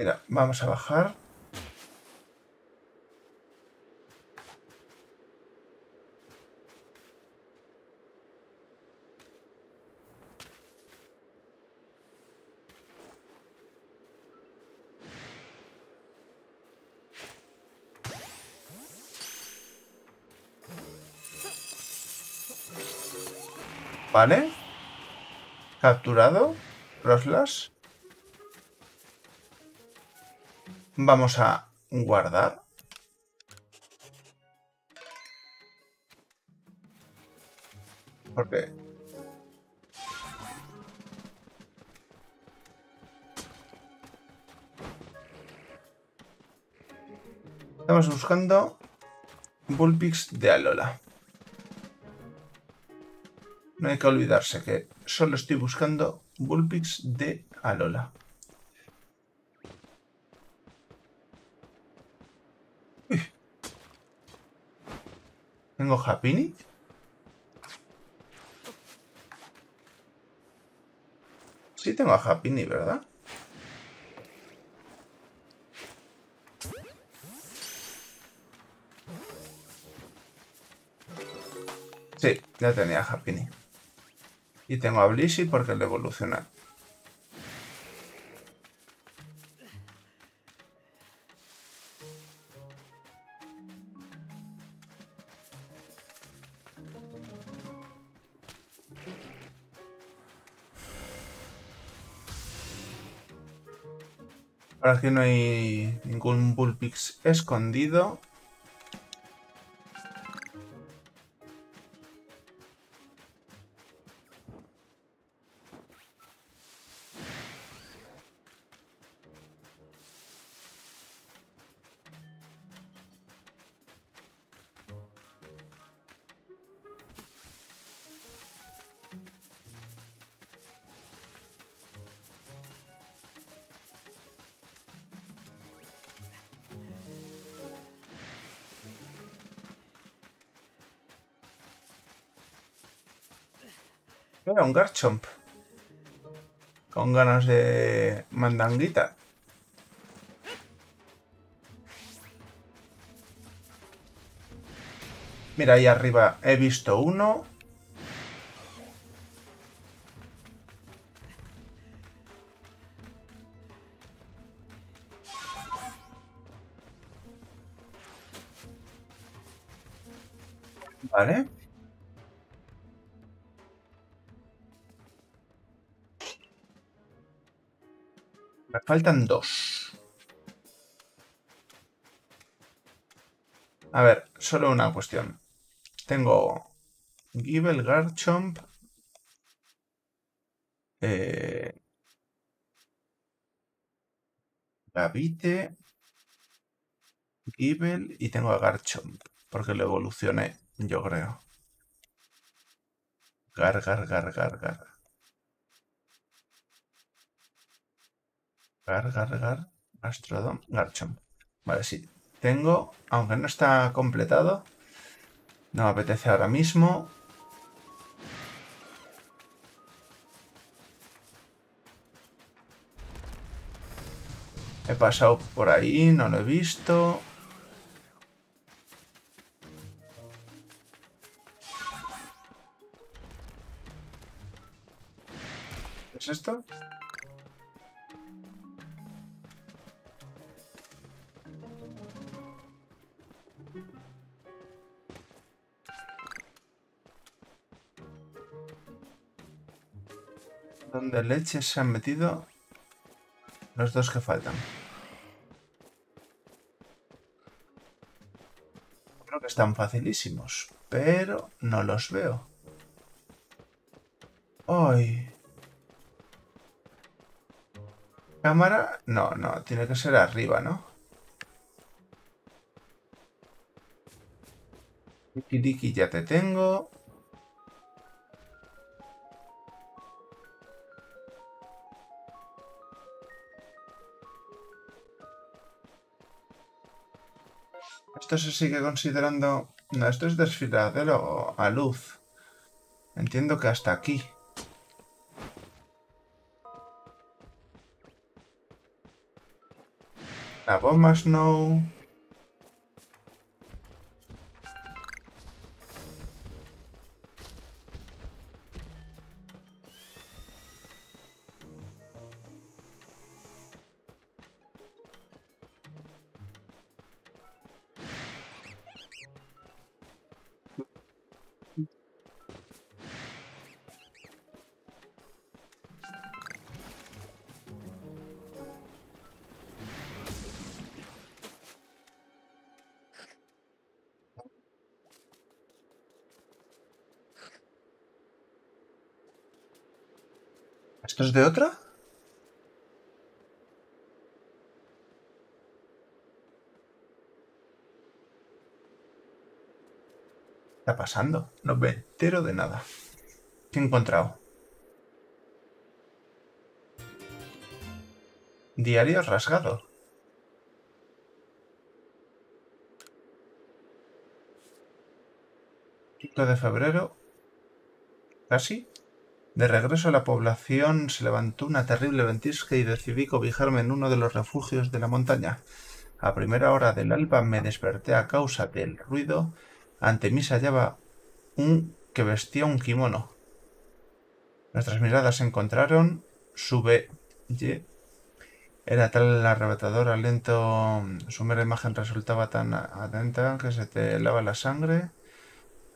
Mira, vamos a bajar. Vale. Capturado. Roslas. Vamos a guardar. Porque... Estamos buscando Bullpix de Alola. No hay que olvidarse que solo estoy buscando Bullpix de Alola. ¿Tengo Happiny? Sí tengo a Happiny, ¿verdad? Sí, ya tenía Happiny. Y tengo a Blissey porque le evoluciona. Ahora aquí no hay ningún Bullpix escondido. Era un Garchomp. Con ganas de mandanguita. Mira, ahí arriba he visto uno. Faltan dos. A ver, solo una cuestión. Tengo Givel, Garchomp. Eh, Gavite. Givel y tengo a Garchomp. Porque lo evolucioné, yo creo. Gar, gar, gar, gar, gar. Gar, gar, gar. Astrodon, Garchomp. Vale, sí. Tengo, aunque no está completado, no me apetece ahora mismo. He pasado por ahí, no lo he visto. ¿Qué es esto? ¿Dónde leches se han metido los dos que faltan? Creo que están facilísimos, pero no los veo. ¡Ay! ¿Cámara? No, no, tiene que ser arriba, ¿no? Kiriki ya te tengo. Esto se sigue considerando... No, esto es desfiladero a luz. Entiendo que hasta aquí. La bomba Snow... ¿Esto es de otra? ¿Qué está pasando? No me entero de nada. ¿Qué he encontrado? Diario rasgado. 5 de febrero. ¿Casi? De regreso a la población se levantó una terrible ventisca y decidí cobijarme en uno de los refugios de la montaña. A primera hora del alba me desperté a causa del ruido. Ante mí se hallaba un que vestía un kimono. Nuestras miradas se encontraron. Sube. Era tal el arrebatador aliento. Su mera imagen resultaba tan atenta que se te helaba la sangre.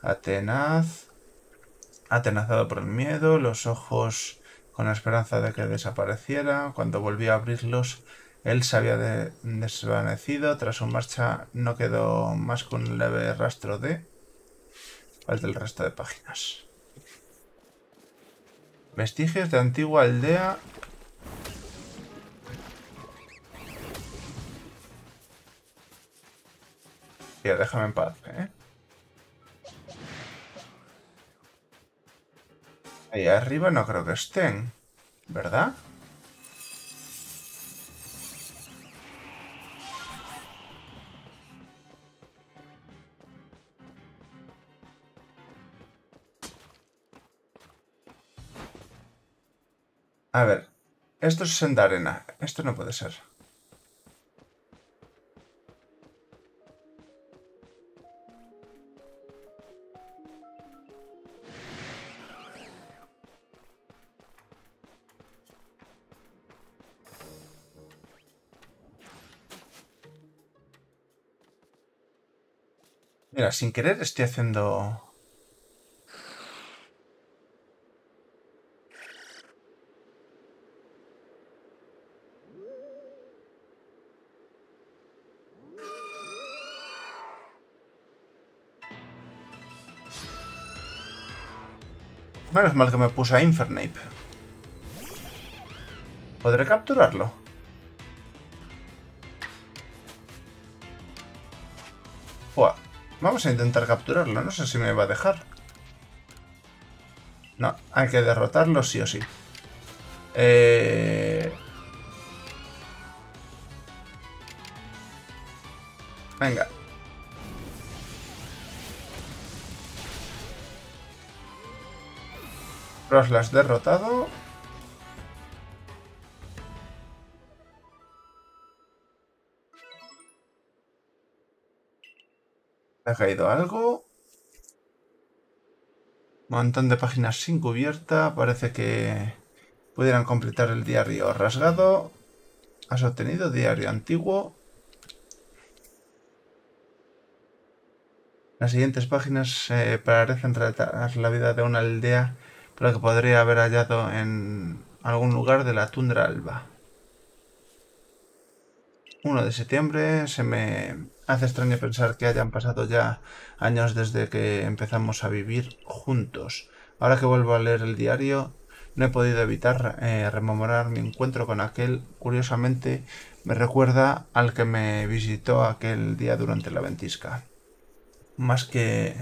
Atenaz atenazado por el miedo, los ojos con la esperanza de que desapareciera. Cuando volví a abrirlos, Él se había desvanecido. Tras su marcha no quedó más que un leve rastro de... Falta el resto de páginas. Vestigios de antigua aldea. Déjame en paz, ¿eh? Ahí arriba no creo que estén, ¿verdad? A ver, esto es senda arena. Esto no puede ser. Sin querer estoy haciendo Menos mal que me puse a Infernape. ¿Podré capturarlo? Vamos a intentar capturarlo. No sé si me va a dejar. No, hay que derrotarlo sí o sí. Eh... Venga, has derrotado. Ha caído algo. Montón de páginas sin cubierta. Parece que pudieran completar el diario rasgado. Has obtenido diario antiguo. Las siguientes páginas eh, parecen relatar la vida de una aldea pero que podría haber hallado en algún lugar de la tundra alba. 1 de septiembre se me hace extraño pensar que hayan pasado ya años desde que empezamos a vivir juntos. Ahora que vuelvo a leer el diario, no he podido evitar eh, rememorar mi encuentro con aquel. Curiosamente, me recuerda al que me visitó aquel día durante la ventisca. Más que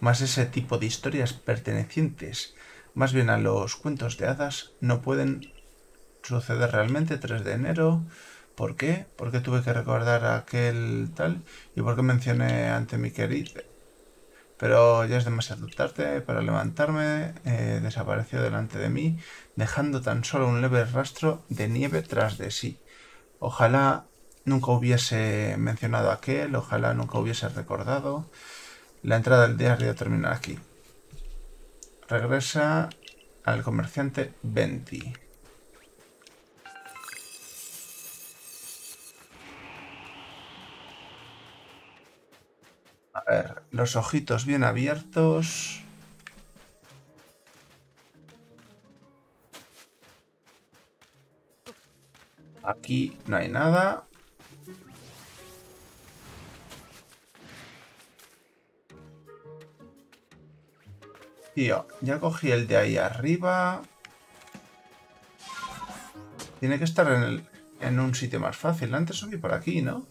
más ese tipo de historias pertenecientes más bien a los cuentos de hadas, no pueden suceder realmente 3 de enero. ¿Por qué? ¿Por qué tuve que recordar aquel tal? ¿Y por qué mencioné ante mi querido? Pero ya es demasiado tarde para levantarme. Eh, desapareció delante de mí, dejando tan solo un leve rastro de nieve tras de sí. Ojalá nunca hubiese mencionado aquel, ojalá nunca hubiese recordado. La entrada del diario termina aquí regresa al comerciante Venti. A ver, los ojitos bien abiertos. Aquí no hay nada. Tío, ya cogí el de ahí arriba. Tiene que estar en, en un sitio más fácil. Antes subí por aquí, ¿no?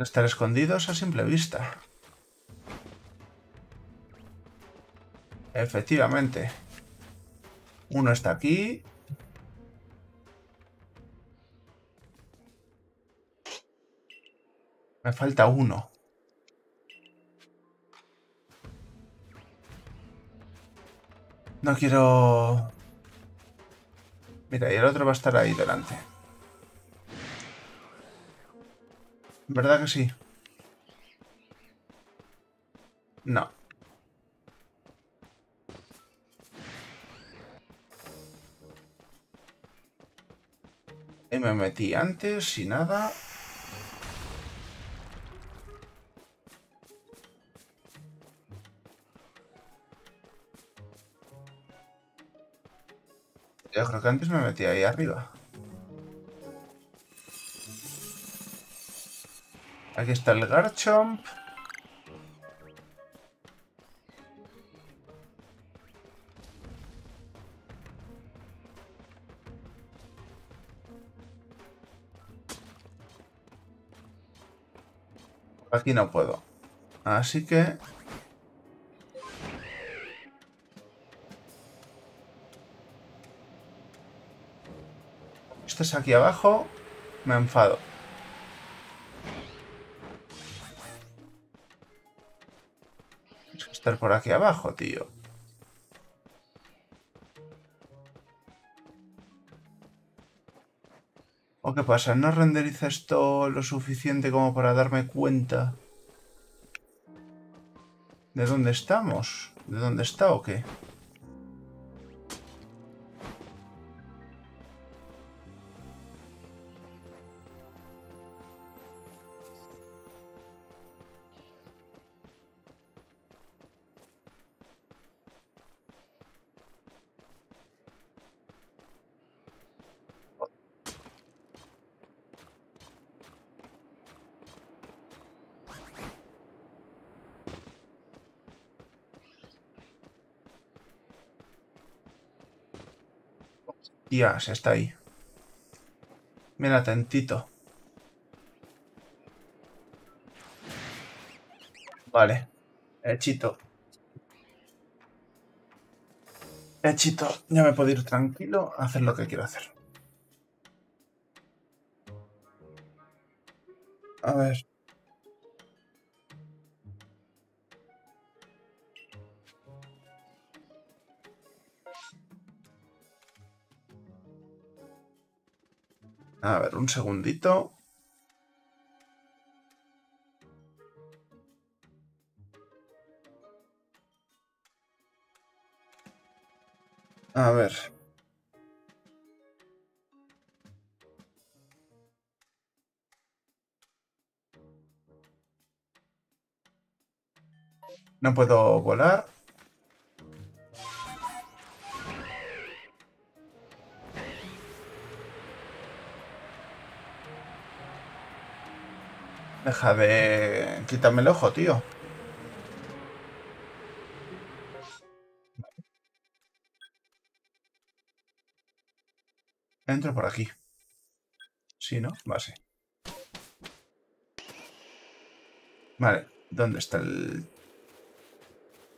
Estar escondidos a simple vista. Efectivamente. Uno está aquí. Me falta uno. No quiero... Mira, y el otro va a estar ahí delante. ¿Verdad que sí? No. Y me metí antes y nada. Yo creo que antes me metí ahí arriba. Aquí está el Garchomp. Aquí no puedo. Así que... Este es aquí abajo, me enfado. Estar por aquí abajo, tío. ¿O qué pasa? ¿No renderiza esto lo suficiente como para darme cuenta de dónde estamos? ¿De dónde está o qué? Se está ahí. Mira, atentito. Vale. Hechito. Hechito. Ya me puedo ir tranquilo a hacer lo que quiero hacer. A ver. A ver, un segundito. A ver. No puedo volar. Deja de... quitarme el ojo, tío. Entro por aquí. Sí, ¿no? Base. Vale, ¿dónde está el...?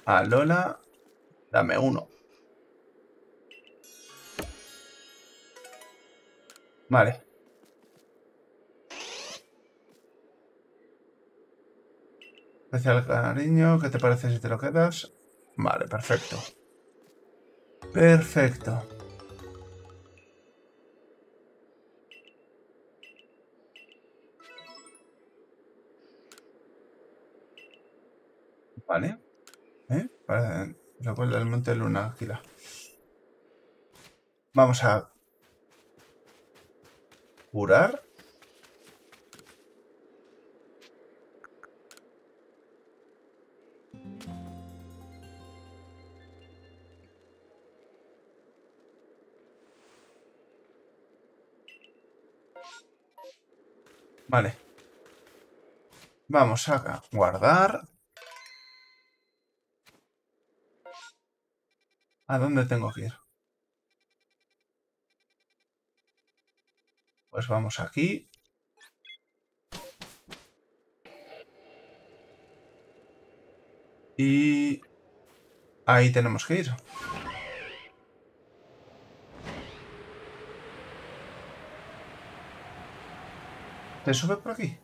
A Lola, dame uno. Vale. Especial cariño, ¿qué te parece si te lo quedas? Vale, perfecto. Perfecto. Vale. ¿Eh? Vale, recuerda el monte de luna, Águila. Vamos a curar. Vale. Vamos a guardar. ¿A dónde tengo que ir? Pues vamos aquí. Y ahí tenemos que ir. ¿Te sube por aquí?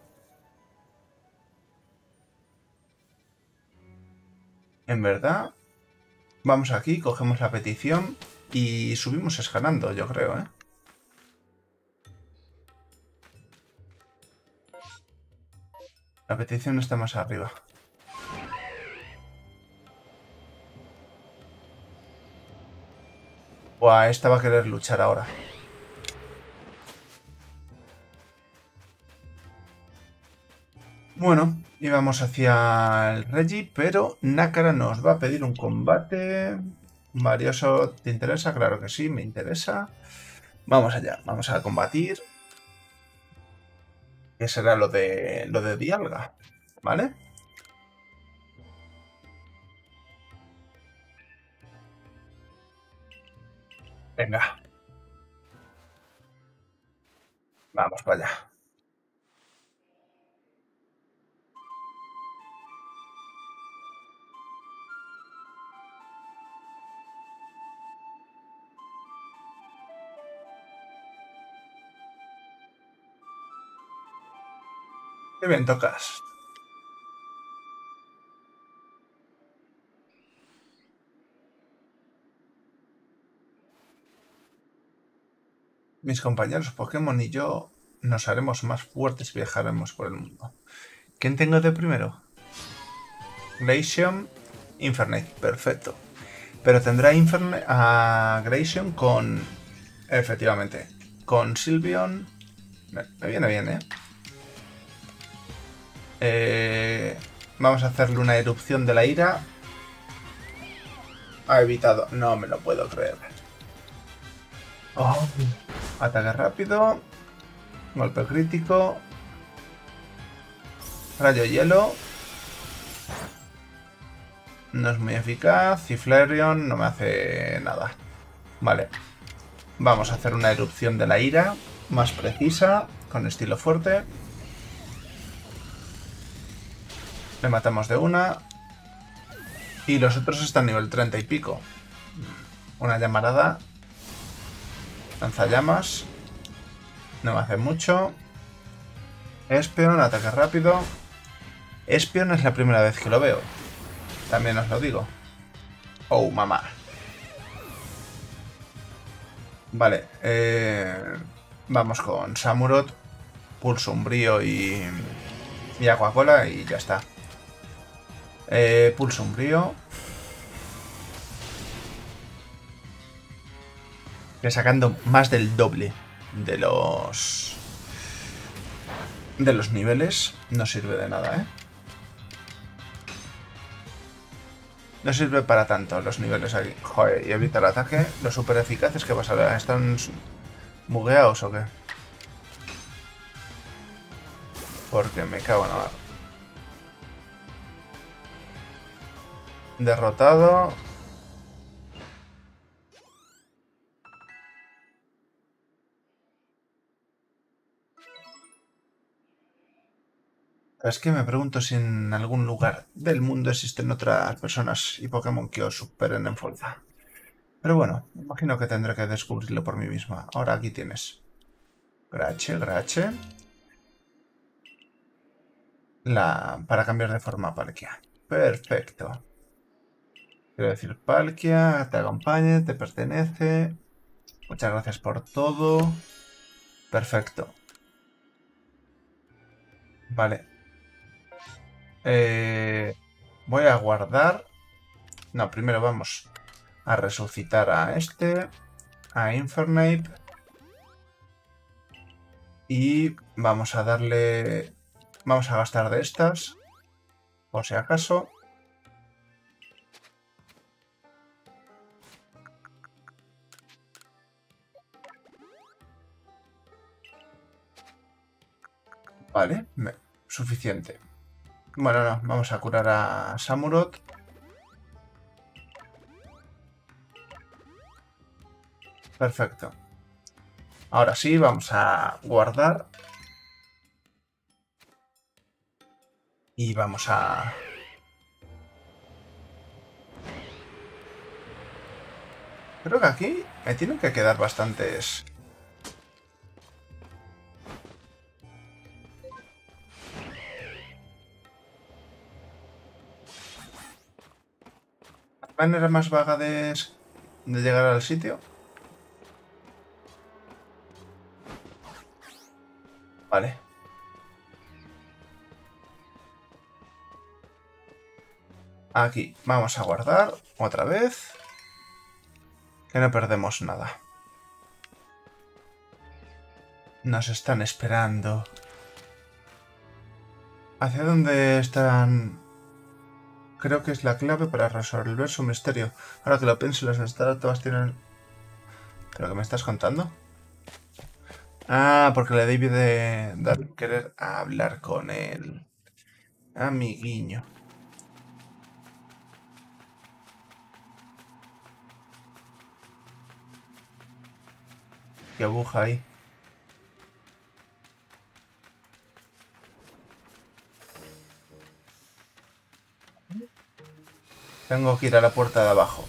En verdad, vamos aquí, cogemos la petición y subimos escalando, yo creo, ¿eh? La petición está más arriba. Buah, esta va a querer luchar ahora. Bueno, íbamos hacia el Regi, pero Nakara nos va a pedir un combate Varioso, ¿te interesa? Claro que sí, me interesa. Vamos allá, vamos a combatir. ¿Qué será lo de lo de Dialga? ¿Vale? Venga. Vamos para allá. Qué bien tocas. Mis compañeros Pokémon y yo nos haremos más fuertes y viajaremos por el mundo. ¿Quién tengo de primero? Glacium, Infernape, perfecto. Pero tendrá Infern a Glacium con... Efectivamente, con Sylveon... me viene bien, ¿eh? Eh, vamos a hacerle una erupción de la ira. Ha evitado. No me lo puedo creer. Oh. Ataque rápido. Golpe crítico. Rayo hielo. No es muy eficaz. Y Flareon no me hace nada. Vale. Vamos a hacer una erupción de la ira. Más precisa. Con estilo fuerte. Le matamos de una. Y los otros están nivel 30 y pico. Una llamarada. Lanzallamas. No me hace mucho. Espion, ataque rápido. Espion es la primera vez que lo veo. También os lo digo. Oh, mamá. Vale. Eh, vamos con Samurot, Pulso Umbrío y, y Cola y ya está. Eh, pulso umbrío. Que sacando más del doble de los... De los niveles. No sirve de nada, ¿eh? No sirve para tanto los niveles aquí. Joder, y evita el ataque. Los super eficaces, ¿qué pasa? ¿Están bugueados o qué? Porque me cago en la... Derrotado. Es que me pregunto si en algún lugar del mundo existen otras personas y Pokémon que os superen en fuerza. Pero bueno, imagino que tendré que descubrirlo por mí misma. Ahora aquí tienes. Grache, grache. La... para cambiar de forma Palkia. Perfecto. Quiero decir, Palkia, te acompañe, te pertenece. Muchas gracias por todo. Perfecto. Vale. Eh, voy a guardar. No, primero vamos a resucitar a este. A Infernape. Y vamos a darle... Vamos a gastar de estas. Por si acaso. Vale, suficiente. Bueno, no, vamos a curar a Samurot. Perfecto. Ahora sí, vamos a guardar. Y vamos a... Creo que aquí me tienen que quedar bastantes manera más vaga de, de llegar al sitio? Vale. Aquí, vamos a guardar otra vez. Que no perdemos nada. Nos están esperando. ¿Hacia dónde están creo que es la clave para resolver su misterio. Ahora que lo pienso, las estatuas tienen... ¿Pero qué me estás contando? Ah, porque le debí de, querer hablar con él. Amiguiño. Qué aguja ahí. Tengo que ir a la puerta de abajo.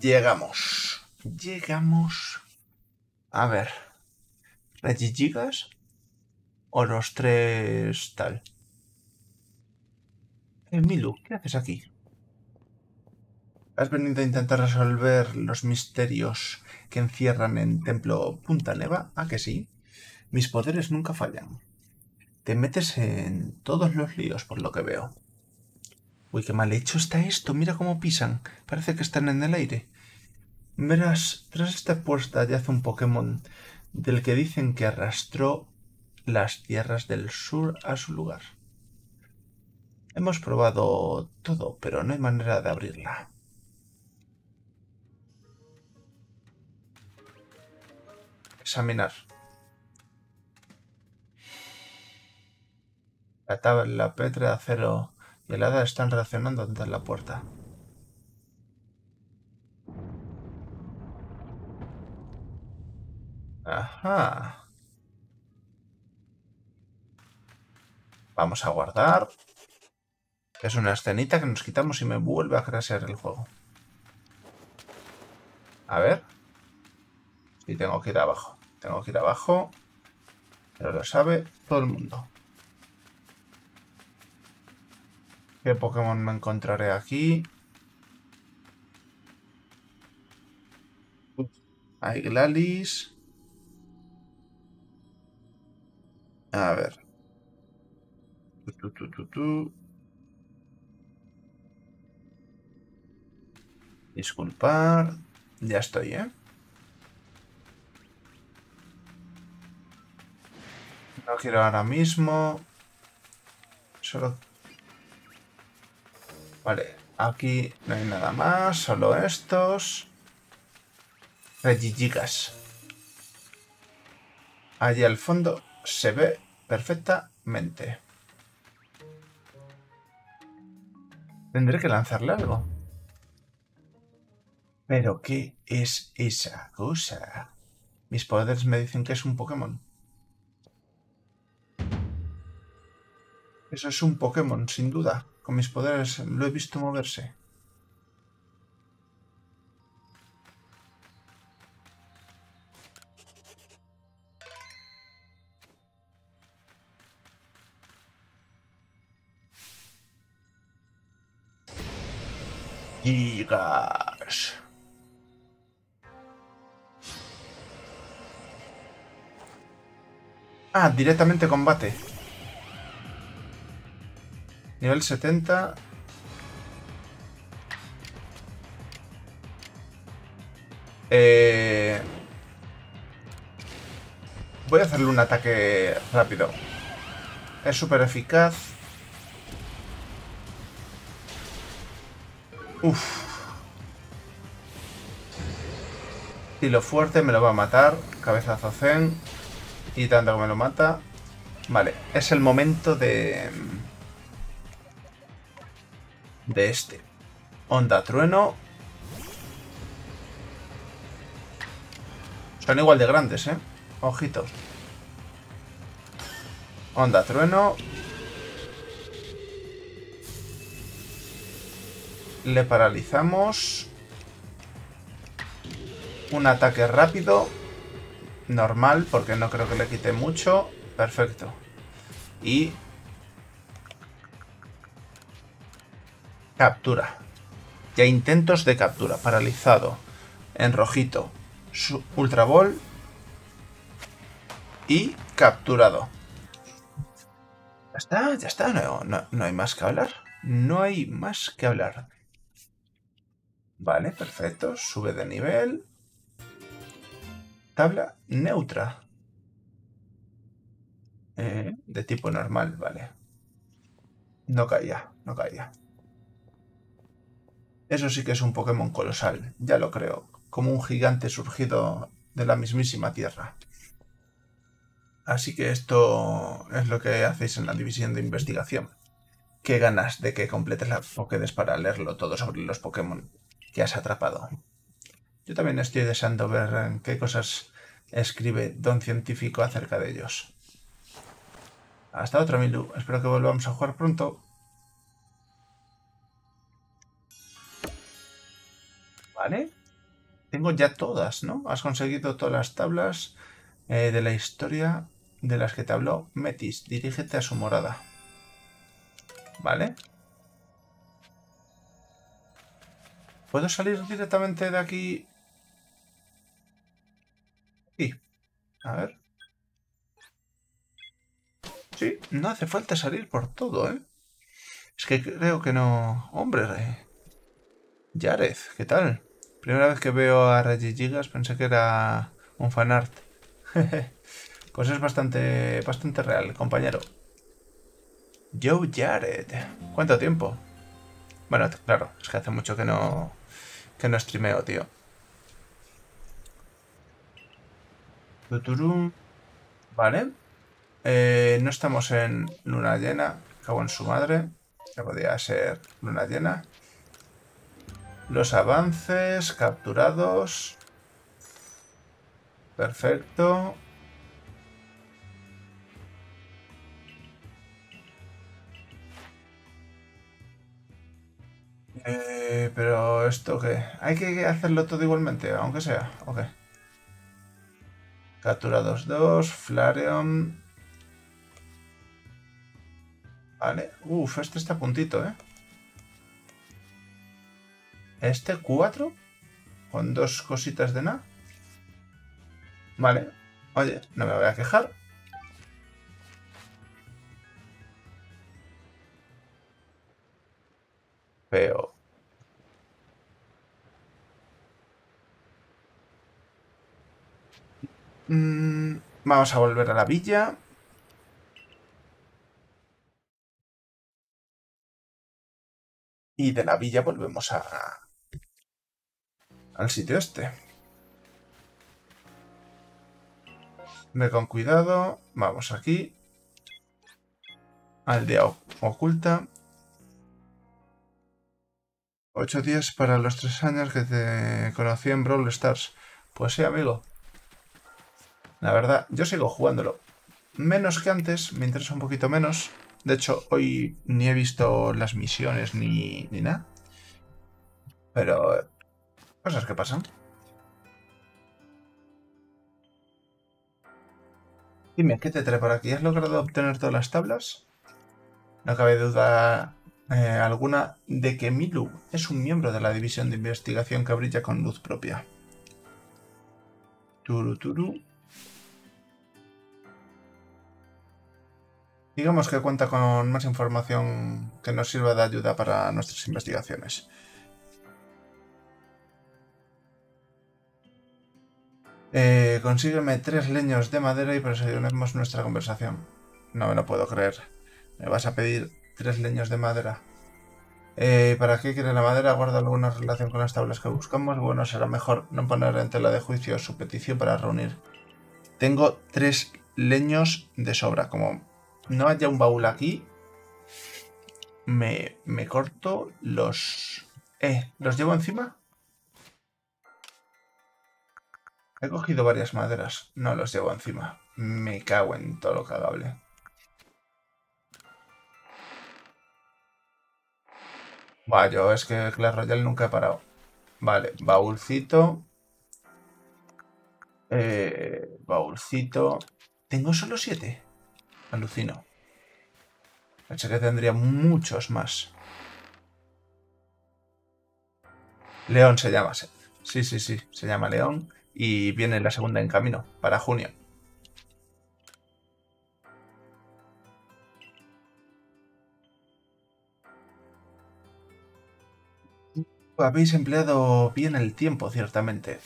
Llegamos. Llegamos. A ver. ¿Regigigas? ¿O los tres tal? Eh, Milu, ¿qué haces aquí? ¿Has venido a intentar resolver los misterios que encierran en Templo Punta Neva? ¿Ah, que sí? Mis poderes nunca fallan. Te metes en todos los líos, por lo que veo. Uy, qué mal hecho está esto. Mira cómo pisan. Parece que están en el aire. Verás, tras esta puerta yace un Pokémon del que dicen que arrastró las tierras del sur a su lugar. Hemos probado todo, pero no hay manera de abrirla. Examinar. La tabla petre de acero y el hada están reaccionando ante la puerta. Ajá. Vamos a guardar. Es una escenita que nos quitamos y me vuelve a crashear el juego. A ver. Y tengo que ir abajo. Tengo que ir abajo. Pero lo sabe todo el mundo. ¿Qué Pokémon me encontraré aquí? Hay Glalis. A ver. Disculpar. Ya estoy, ¿eh? No quiero ahora mismo. Solo Vale, aquí no hay nada más, solo estos. Regigigas. Allí al fondo se ve perfectamente. Tendré que lanzarle algo. ¿Pero qué es esa cosa? Mis poderes me dicen que es un Pokémon. Eso es un Pokémon, sin duda. Con mis poderes lo he visto moverse. Gigas. Ah, directamente combate. Nivel 70. Eh... Voy a hacerle un ataque rápido. Es súper eficaz. Uf. lo fuerte me lo va a matar. Cabezazo zen. Y tanto que me lo mata. Vale, es el momento de de este. Onda trueno. Son igual de grandes, ¿eh? Ojito. Onda trueno. Le paralizamos. Un ataque rápido. Normal, porque no creo que le quite mucho. Perfecto. Y Captura. Ya intentos de captura. Paralizado. En rojito. Ultra Ball. Y capturado. Ya está, ya está. No, no, hay más que hablar. No hay más que hablar. Vale, perfecto. Sube de nivel. Tabla neutra. Eh, de tipo normal, vale. No caía, no caía. Eso sí que es un Pokémon colosal, ya lo creo. Como un gigante surgido de la mismísima Tierra. Así que esto es lo que hacéis en la división de investigación. Qué ganas de que completes la Pokédex para leerlo todo sobre los Pokémon que has atrapado. Yo también estoy deseando ver qué cosas escribe Don Científico acerca de ellos. Hasta otra, Milu. Espero que volvamos a jugar pronto. Vale. Tengo ya todas, ¿no? Has conseguido todas las tablas eh, de la historia de las que te habló Metis. Dirígete a su morada. Vale. ¿Puedo salir directamente de aquí? Sí. A ver. Sí, no hace falta salir por todo, ¿eh? Es que creo que no... Hombre, eh. Jared, ¿qué tal? Primera vez que veo a Reggie Gigas pensé que era un fanart. (laughs) pues es bastante, bastante real, compañero. Joe Jared. ¿Cuánto tiempo? Bueno, claro, es que hace mucho que no, que no streameo, tío. Vale. Eh, no estamos en luna llena. Cago en su madre. Que podría ser luna llena. Los avances capturados. Perfecto. Eh, pero esto qué? Hay que hacerlo todo igualmente, aunque sea. Ok. Capturados dos, Flareon. Vale. Uf, este está a puntito, ¿eh? Este 4. Con dos cositas de nada. Vale. Oye, no me voy a quejar. Pero... Mm, vamos a volver a la villa. Y de la villa volvemos a... al sitio este. Ve con cuidado. Vamos aquí. Aldea oculta. Ocho días para los tres años que te conocí en Brawl Stars. Pues sí, amigo. La verdad, yo sigo jugándolo. Menos que antes, me interesa un poquito menos. De hecho, hoy ni he visto las misiones ni, ni nada. Pero... Cosas que pasan. Dime, ¿qué te trae por aquí? ¿Has logrado obtener todas las tablas? No cabe duda eh, alguna de que Milu es un miembro de la división de investigación que brilla con luz propia. Turu, turu. Digamos que cuenta con más información que nos sirva de ayuda para nuestras investigaciones. Eh, consígueme tres leños de madera y proseguiremos nuestra conversación. No me lo puedo creer. Me vas a pedir tres leños de madera. Eh, ¿Para qué quiere la madera? ¿Guarda alguna relación con las tablas que buscamos? Bueno, será mejor no poner en tela de juicio su petición para reunir. Tengo tres leños de sobra, como no haya un baúl aquí, me, me corto los... Eh, ¿los llevo encima? He cogido varias maderas, no los llevo encima. Me cago en todo lo cagable. Vaya, es que Clash Royale nunca he parado. Vale, baúlcito. Eh, baúlcito. Tengo solo siete. Alucino. Pensé que tendría muchos más. León se llama. Sí, sí, sí. Se llama León. Y viene la segunda en camino, para junio. Habéis empleado bien el tiempo, ciertamente.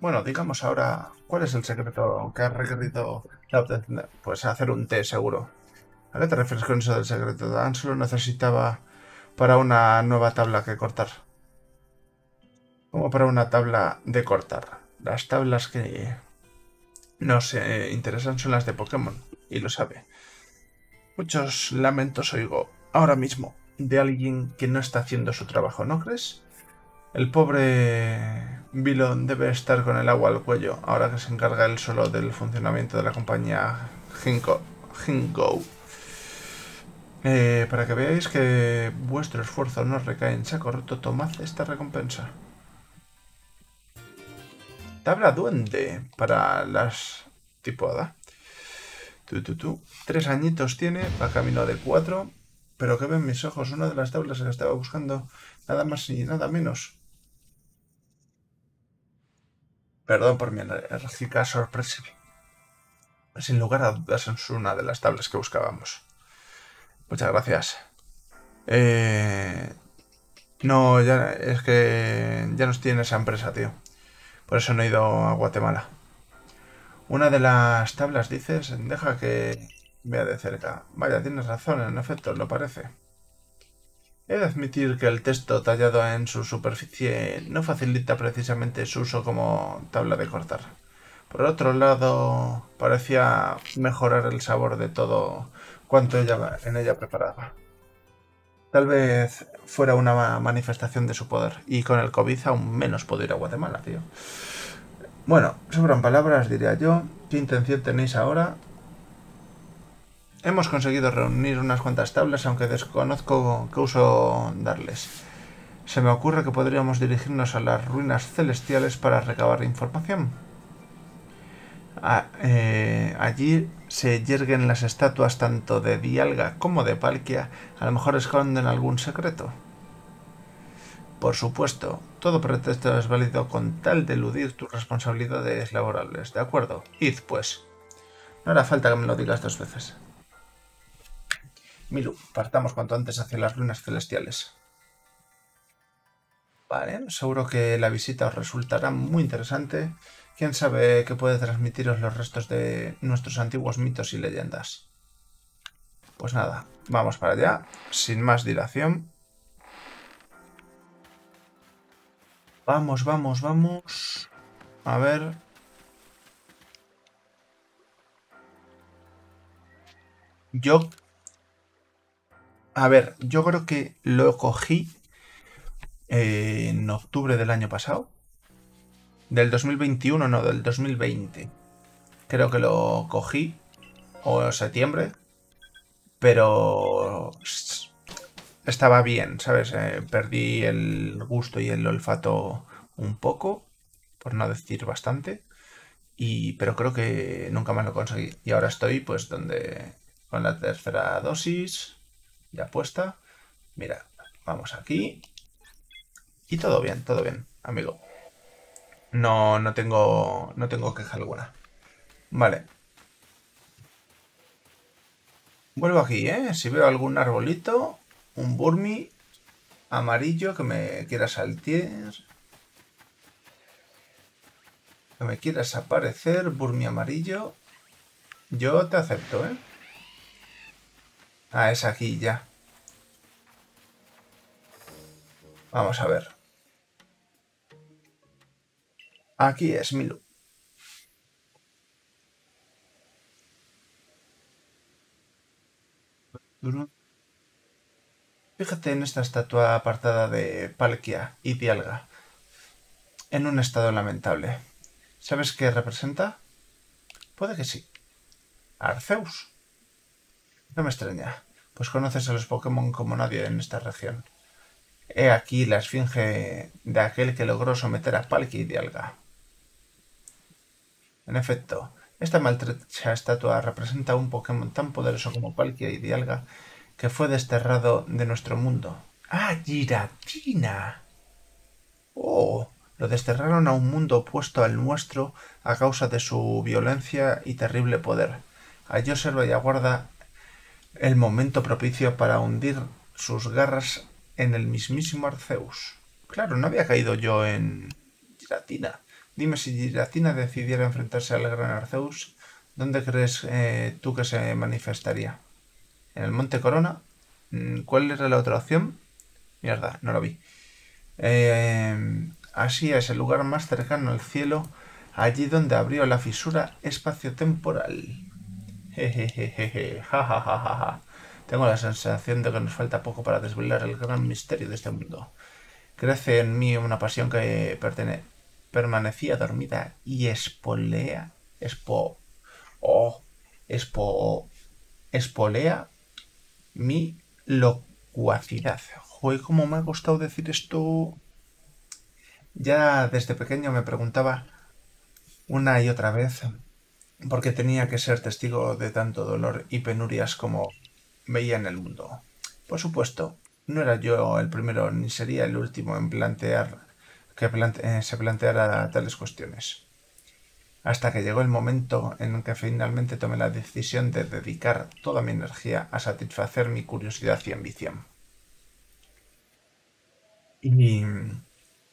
Bueno, digamos ahora, ¿cuál es el secreto que ha requerido la obtención? Pues hacer un té, seguro. ¿A qué te refieres con eso del secreto? Dan solo necesitaba para una nueva tabla que cortar. Como para una tabla de cortar. Las tablas que nos interesan son las de Pokémon, y lo sabe. Muchos lamentos oigo ahora mismo de alguien que no está haciendo su trabajo, ¿no crees? El pobre Bilon debe estar con el agua al cuello, ahora que se encarga él solo del funcionamiento de la compañía Hinko, Hingo. Eh, para que veáis que vuestro esfuerzo no recae en saco roto, tomad esta recompensa. Tabla duende para las tipo hada. Tú, tú, tú. Tres añitos tiene, va camino de cuatro. Pero que ven mis ojos, una de las tablas que estaba buscando, nada más y nada menos. Perdón por mi enérgica sorpresa. Sin lugar a dudas es una de las tablas que buscábamos. Muchas gracias. Eh... No, ya es que ya nos tiene esa empresa, tío. Por eso no he ido a Guatemala. Una de las tablas, dices, deja que vea de cerca. Vaya, tienes razón, en efecto, lo parece. He de admitir que el texto tallado en su superficie no facilita precisamente su uso como tabla de cortar. Por otro lado, parecía mejorar el sabor de todo cuanto ella en ella preparaba. Tal vez fuera una manifestación de su poder, y con el COVID aún menos puedo ir a Guatemala, tío. Bueno, sobran palabras, diría yo. ¿Qué intención tenéis ahora? Hemos conseguido reunir unas cuantas tablas, aunque desconozco qué uso darles. Se me ocurre que podríamos dirigirnos a las ruinas celestiales para recabar información. Eh, allí se yerguen las estatuas tanto de Dialga como de Palkia. A lo mejor esconden algún secreto. Por supuesto, todo pretexto es válido con tal de eludir tus responsabilidades laborales, ¿de acuerdo? Id, pues. No hará falta que me lo digas dos veces. Milu, partamos cuanto antes hacia las ruinas celestiales. Vale, seguro que la visita os resultará muy interesante. Quién sabe qué puede transmitiros los restos de nuestros antiguos mitos y leyendas. Pues nada, vamos para allá, sin más dilación. Vamos, vamos, vamos. A ver. Yo... A ver, yo creo que lo cogí en octubre del año pasado. Del 2021, no, del 2020. Creo que lo cogí. O septiembre. Pero estaba bien, ¿sabes? Eh, perdí el gusto y el olfato un poco, por no decir bastante, y, pero creo que nunca más lo conseguí. Y ahora estoy pues donde con la tercera dosis ya puesta. Mira, vamos aquí. Y todo bien, todo bien, amigo. No, no tengo, no tengo queja alguna. Vale. Vuelvo aquí, ¿eh? Si veo algún arbolito, un Burmi amarillo que me quiera saltear. Que me quieras aparecer, Burmi amarillo. Yo te acepto, ¿eh? Ah, es aquí ya. Vamos a ver. Aquí es Milu. Fíjate en esta estatua apartada de Palkia y Dialga, en un estado lamentable. ¿Sabes qué representa? Puede que sí. Arceus. No me extraña, pues conoces a los Pokémon como nadie en esta región. He aquí la esfinge de aquel que logró someter a Palkia y Dialga. En efecto, esta maltrecha estatua representa un Pokémon tan poderoso como Palkia y Dialga que fue desterrado de nuestro mundo. ¡Ah, Giratina! ¡Oh! Lo desterraron a un mundo opuesto al nuestro a causa de su violencia y terrible poder. Allí observa y aguarda el momento propicio para hundir sus garras en el mismísimo Arceus. Claro, no había caído yo en Giratina. Dime si Giratina decidiera enfrentarse al gran Arceus, ¿dónde crees eh, tú que se manifestaría? ¿En el Monte Corona? Mm, ¿Cuál era la otra opción? Mierda, no lo vi. Eh, así es, el lugar más cercano al cielo, allí donde abrió la fisura espacio-temporal. Jejejeje, jajajaja. Tengo la sensación de que nos falta poco para desvelar el gran misterio de este mundo. Crece en mí una pasión que permanecía dormida y espolea, espo, oh, espo, espolea mi locuacidad. Joder, cómo me ha costado decir esto. Ya desde pequeño me preguntaba una y otra vez por qué tenía que ser testigo de tanto dolor y penurias como veía en el mundo. Por supuesto, no era yo el primero ni sería el último en plantear que eh, se planteara tales cuestiones. Hasta que llegó el momento en que finalmente tomé la decisión de dedicar toda mi energía a satisfacer mi curiosidad y ambición. Y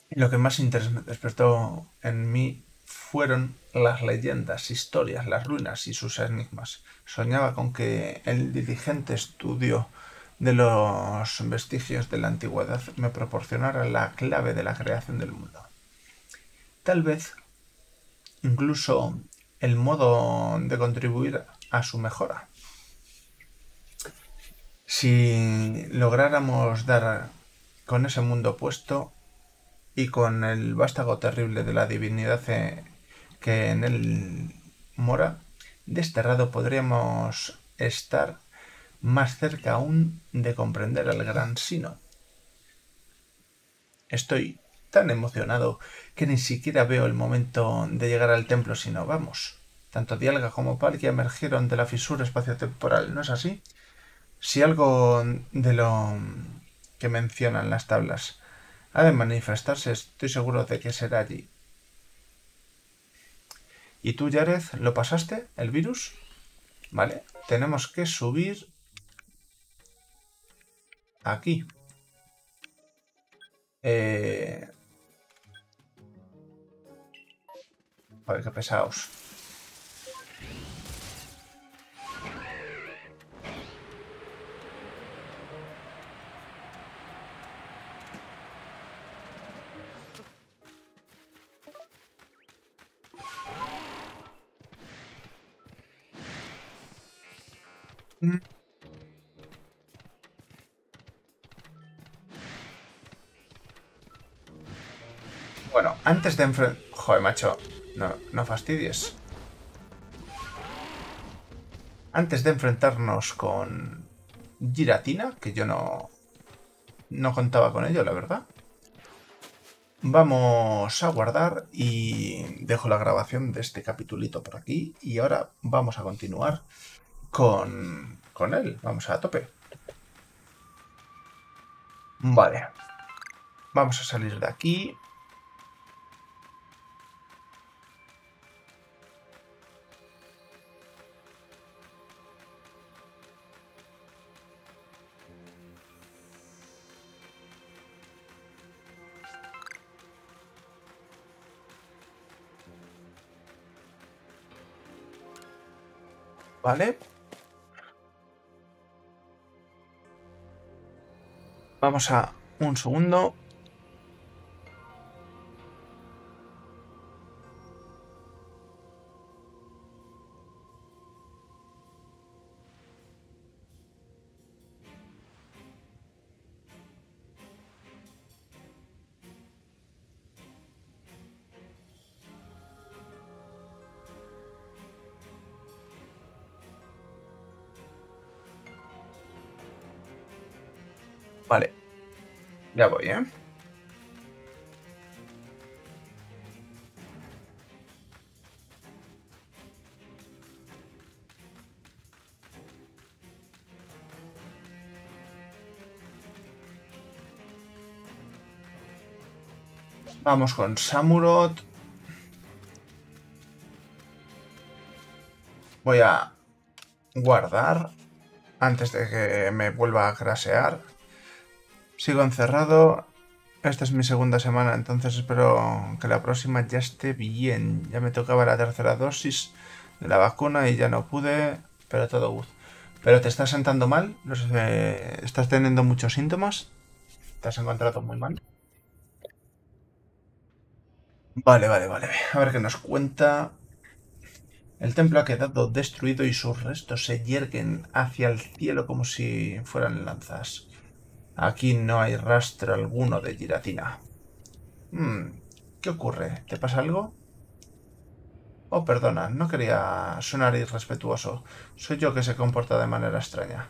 lo que más interés me despertó en mí fueron las leyendas, historias, las ruinas y sus enigmas. Soñaba con que el diligente estudio de los vestigios de la antigüedad me proporcionara la clave de la creación del mundo. Tal vez incluso el modo de contribuir a su mejora. Si lográramos dar con ese mundo opuesto y con el vástago terrible de la divinidad que en él mora, desterrado podríamos estar más cerca aún de comprender al gran Sino. Estoy tan emocionado que ni siquiera veo el momento de llegar al templo sino vamos. Tanto Dialga como Palkia emergieron de la fisura espaciotemporal, ¿no es así? Si algo de lo que mencionan las tablas ha de manifestarse, estoy seguro de que será allí. ¿Y tú, Jared, lo pasaste, el virus? Vale, tenemos que subir aquí. Eh... Joder, qué pesados. Mm. Bueno, antes de enfrentar... Joder, macho. No, no fastidies. Antes de enfrentarnos con Giratina, que yo no... No contaba con ello, la verdad. Vamos a guardar y dejo la grabación de este capitulito por aquí. Y ahora vamos a continuar con, con él. Vamos a tope. Vale. Vamos a salir de aquí. ¿Vale? Vamos a un segundo. Ya voy, ¿eh? Vamos con Samurot. Voy a guardar antes de que me vuelva a crasear. Sigo encerrado Esta es mi segunda semana, entonces espero que la próxima ya esté bien. Ya me tocaba la tercera dosis de la vacuna y ya no pude, pero todo good. ¿Pero te estás sentando mal? ¿Estás teniendo muchos síntomas? ¿Te has encontrado muy mal? Vale, vale, vale. A ver qué nos cuenta. El templo ha quedado destruido y sus restos se yerguen hacia el cielo como si fueran lanzas. Aquí no hay rastro alguno de Giratina. Hmm, ¿Qué ocurre? ¿Te pasa algo? Oh, perdona, no quería sonar irrespetuoso. Soy yo que se comporta de manera extraña.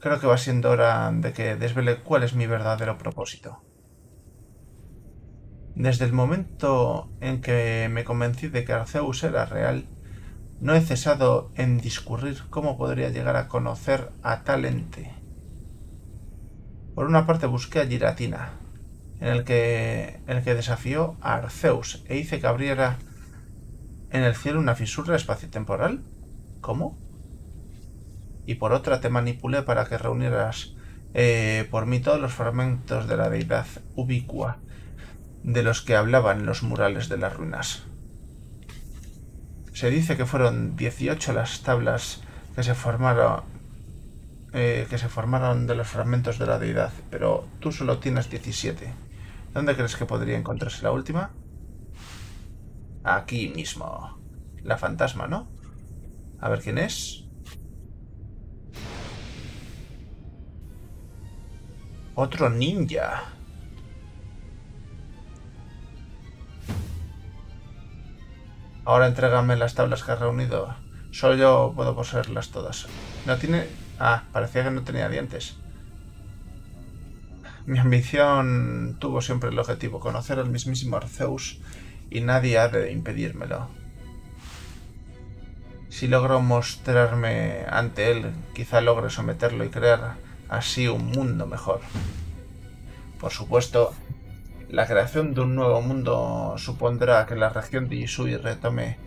Creo que va siendo hora de que desvele cuál es mi verdadero propósito. Desde el momento en que me convencí de que Arceus era real, no he cesado en discurrir cómo podría llegar a conocer a tal ente. Por una parte busqué a Giratina, en el que, el que desafió a Arceus e hice que abriera en el cielo una fisura espaciotemporal. ¿Cómo? Y por otra te manipulé para que reunieras eh, por mí todos los fragmentos de la deidad ubicua de los que hablaban los murales de las ruinas. Se dice que fueron 18 las tablas que se formaron eh, que se formaron de los fragmentos de la deidad, pero tú solo tienes 17. ¿Dónde crees que podría encontrarse la última? Aquí mismo. La fantasma, ¿no? A ver quién es. Otro ninja. Ahora entrégame las tablas que has reunido. Solo yo puedo poseerlas todas. No tiene Ah, parecía que no tenía dientes. Mi ambición tuvo siempre el objetivo, conocer al mismísimo Arceus, y nadie ha de impedírmelo. Si logro mostrarme ante él, quizá logre someterlo y crear así un mundo mejor. Por supuesto, la creación de un nuevo mundo supondrá que la región de Isui retome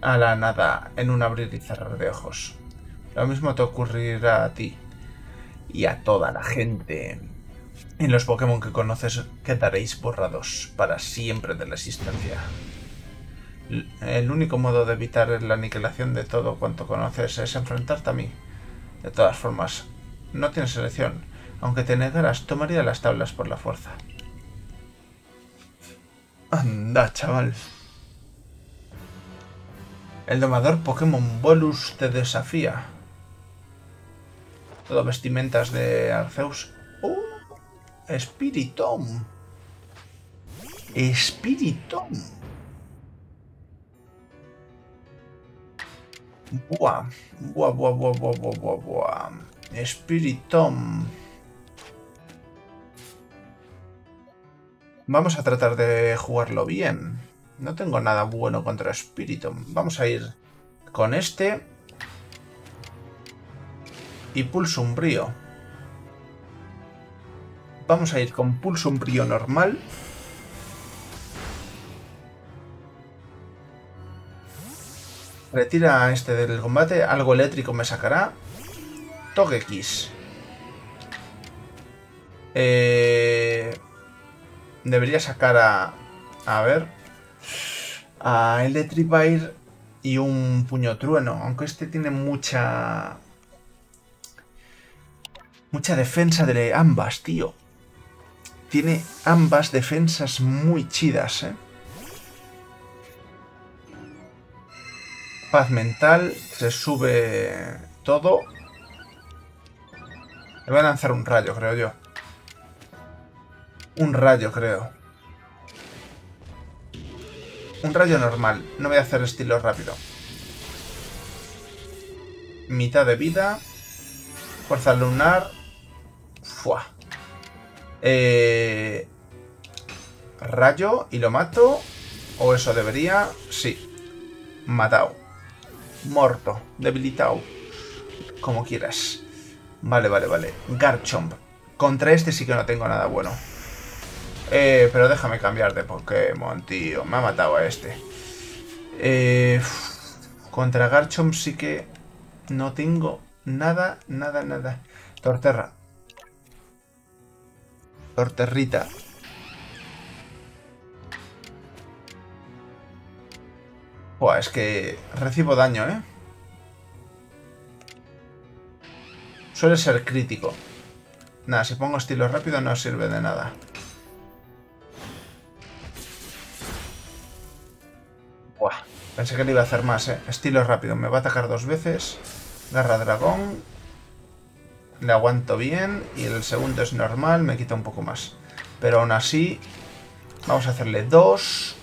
a la nada en un abrir y cerrar de ojos. Lo mismo te ocurrirá a ti y a toda la gente. En los Pokémon que conoces quedaréis borrados para siempre de la existencia. El único modo de evitar la aniquilación de todo cuanto conoces es enfrentarte a mí. De todas formas, no tienes elección. Aunque te negaras, tomaría las tablas por la fuerza. Anda, chaval. El domador Pokémon Bolus te desafía. Todo vestimentas de Arceus. ¡Oh! Espiritom. Espiritom. Buah. Buah, buah, buah, buah, buah, buah, buah. Espiritom. Vamos a tratar de jugarlo bien. No tengo nada bueno contra Spiritom. Vamos a ir con este y pulso umbrío. Vamos a ir con pulso umbrío normal. Retira a este del combate. Algo eléctrico me sacará. Togekiss. Eh, debería sacar a... A ver... A Electrifire y un puño trueno. Aunque este tiene mucha Mucha defensa de ambas, tío. Tiene ambas defensas muy chidas, ¿eh? Paz mental, se sube todo. Le voy a lanzar un rayo, creo yo. Un rayo, creo. Un rayo normal. No voy a hacer estilo rápido. Mitad de vida. Fuerza lunar. Eh, rayo y lo mato. O eso debería. Sí. Matado. Morto. Debilitado. Como quieras. Vale, vale, vale. Garchomp. Contra este sí que no tengo nada bueno. Eh, pero déjame cambiar de Pokémon, tío. Me ha matado a este. Eh, contra Garchomp sí que no tengo nada, nada, nada. Torterra. Torterrita. Buah, es que recibo daño, ¿eh? Suele ser crítico. Nada, si pongo estilo rápido no sirve de nada. Buah, pensé que le iba a hacer más, ¿eh? Estilo rápido, me va a atacar dos veces. Garra dragón, le aguanto bien. Y el segundo es normal, me quita un poco más. Pero aún así, vamos a hacerle dos.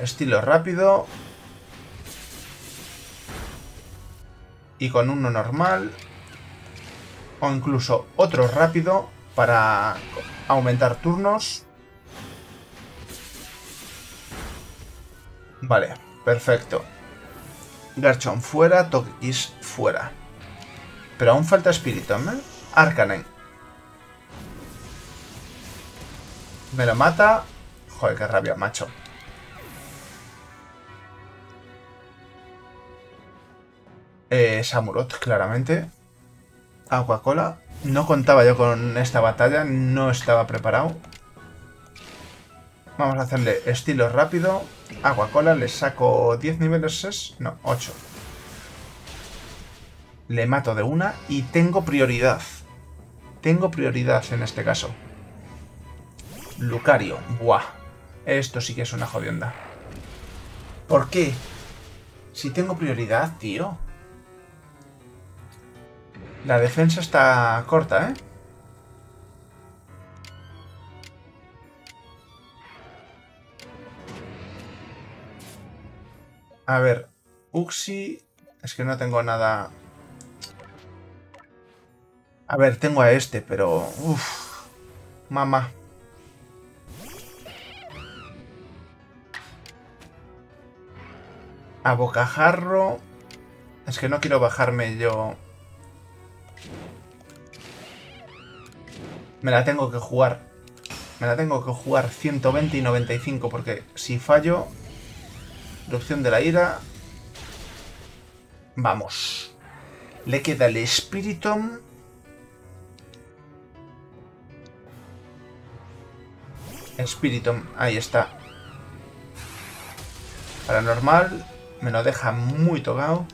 Estilo rápido. Y con uno normal. O incluso otro rápido para aumentar turnos. Vale, perfecto. Garchon fuera, Tokis fuera. Pero aún falta Spiritomb, ¿eh? Arcanen. Me lo mata. Joder, qué rabia, macho. Eh, Samurot, claramente. Aquacola. No contaba yo con esta batalla, no estaba preparado. Vamos a hacerle estilo rápido. Aquacola, le saco 10 niveles, no, 8. Le mato de una y tengo prioridad. Tengo prioridad en este caso. Lucario, buah. Esto sí que es una jodienda. ¿Por qué? Si tengo prioridad, tío. La defensa está corta, ¿eh? A ver, Uxi... Es que no tengo nada... A ver, tengo a este, pero... Uf, mamá. A bocajarro... Es que no quiero bajarme yo Me la tengo que jugar. Me la tengo que jugar 120 y 95 porque si fallo... Erupción de la ira... Vamos. Le queda el Spiritomb. Spiritomb, ahí está. Paranormal, me lo deja muy tocado.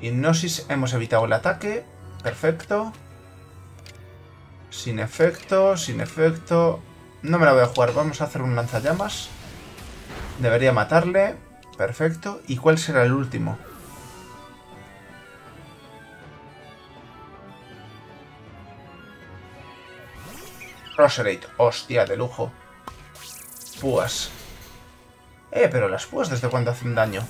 Hipnosis, hemos evitado el ataque. Perfecto. Sin efecto, sin efecto. No me la voy a jugar. Vamos a hacer un lanzallamas. Debería matarle. Perfecto. ¿Y cuál será el último? Roserate. Hostia, de lujo. Púas. Eh, pero las púas desde cuándo hacen daño.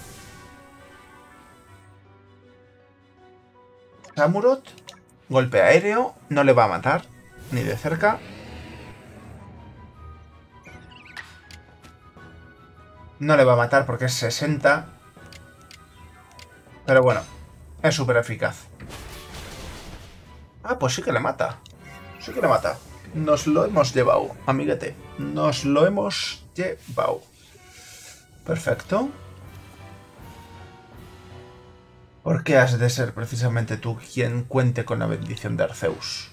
Samurot. Golpe aéreo. No le va a matar ni de cerca. No le va a matar porque es 60. Pero bueno, es súper eficaz. Ah, pues sí que le mata. Sí que le mata. Nos lo hemos llevado, amiguete. Nos lo hemos llevado. Perfecto. ¿Por qué has de ser precisamente tú quien cuente con la bendición de Arceus?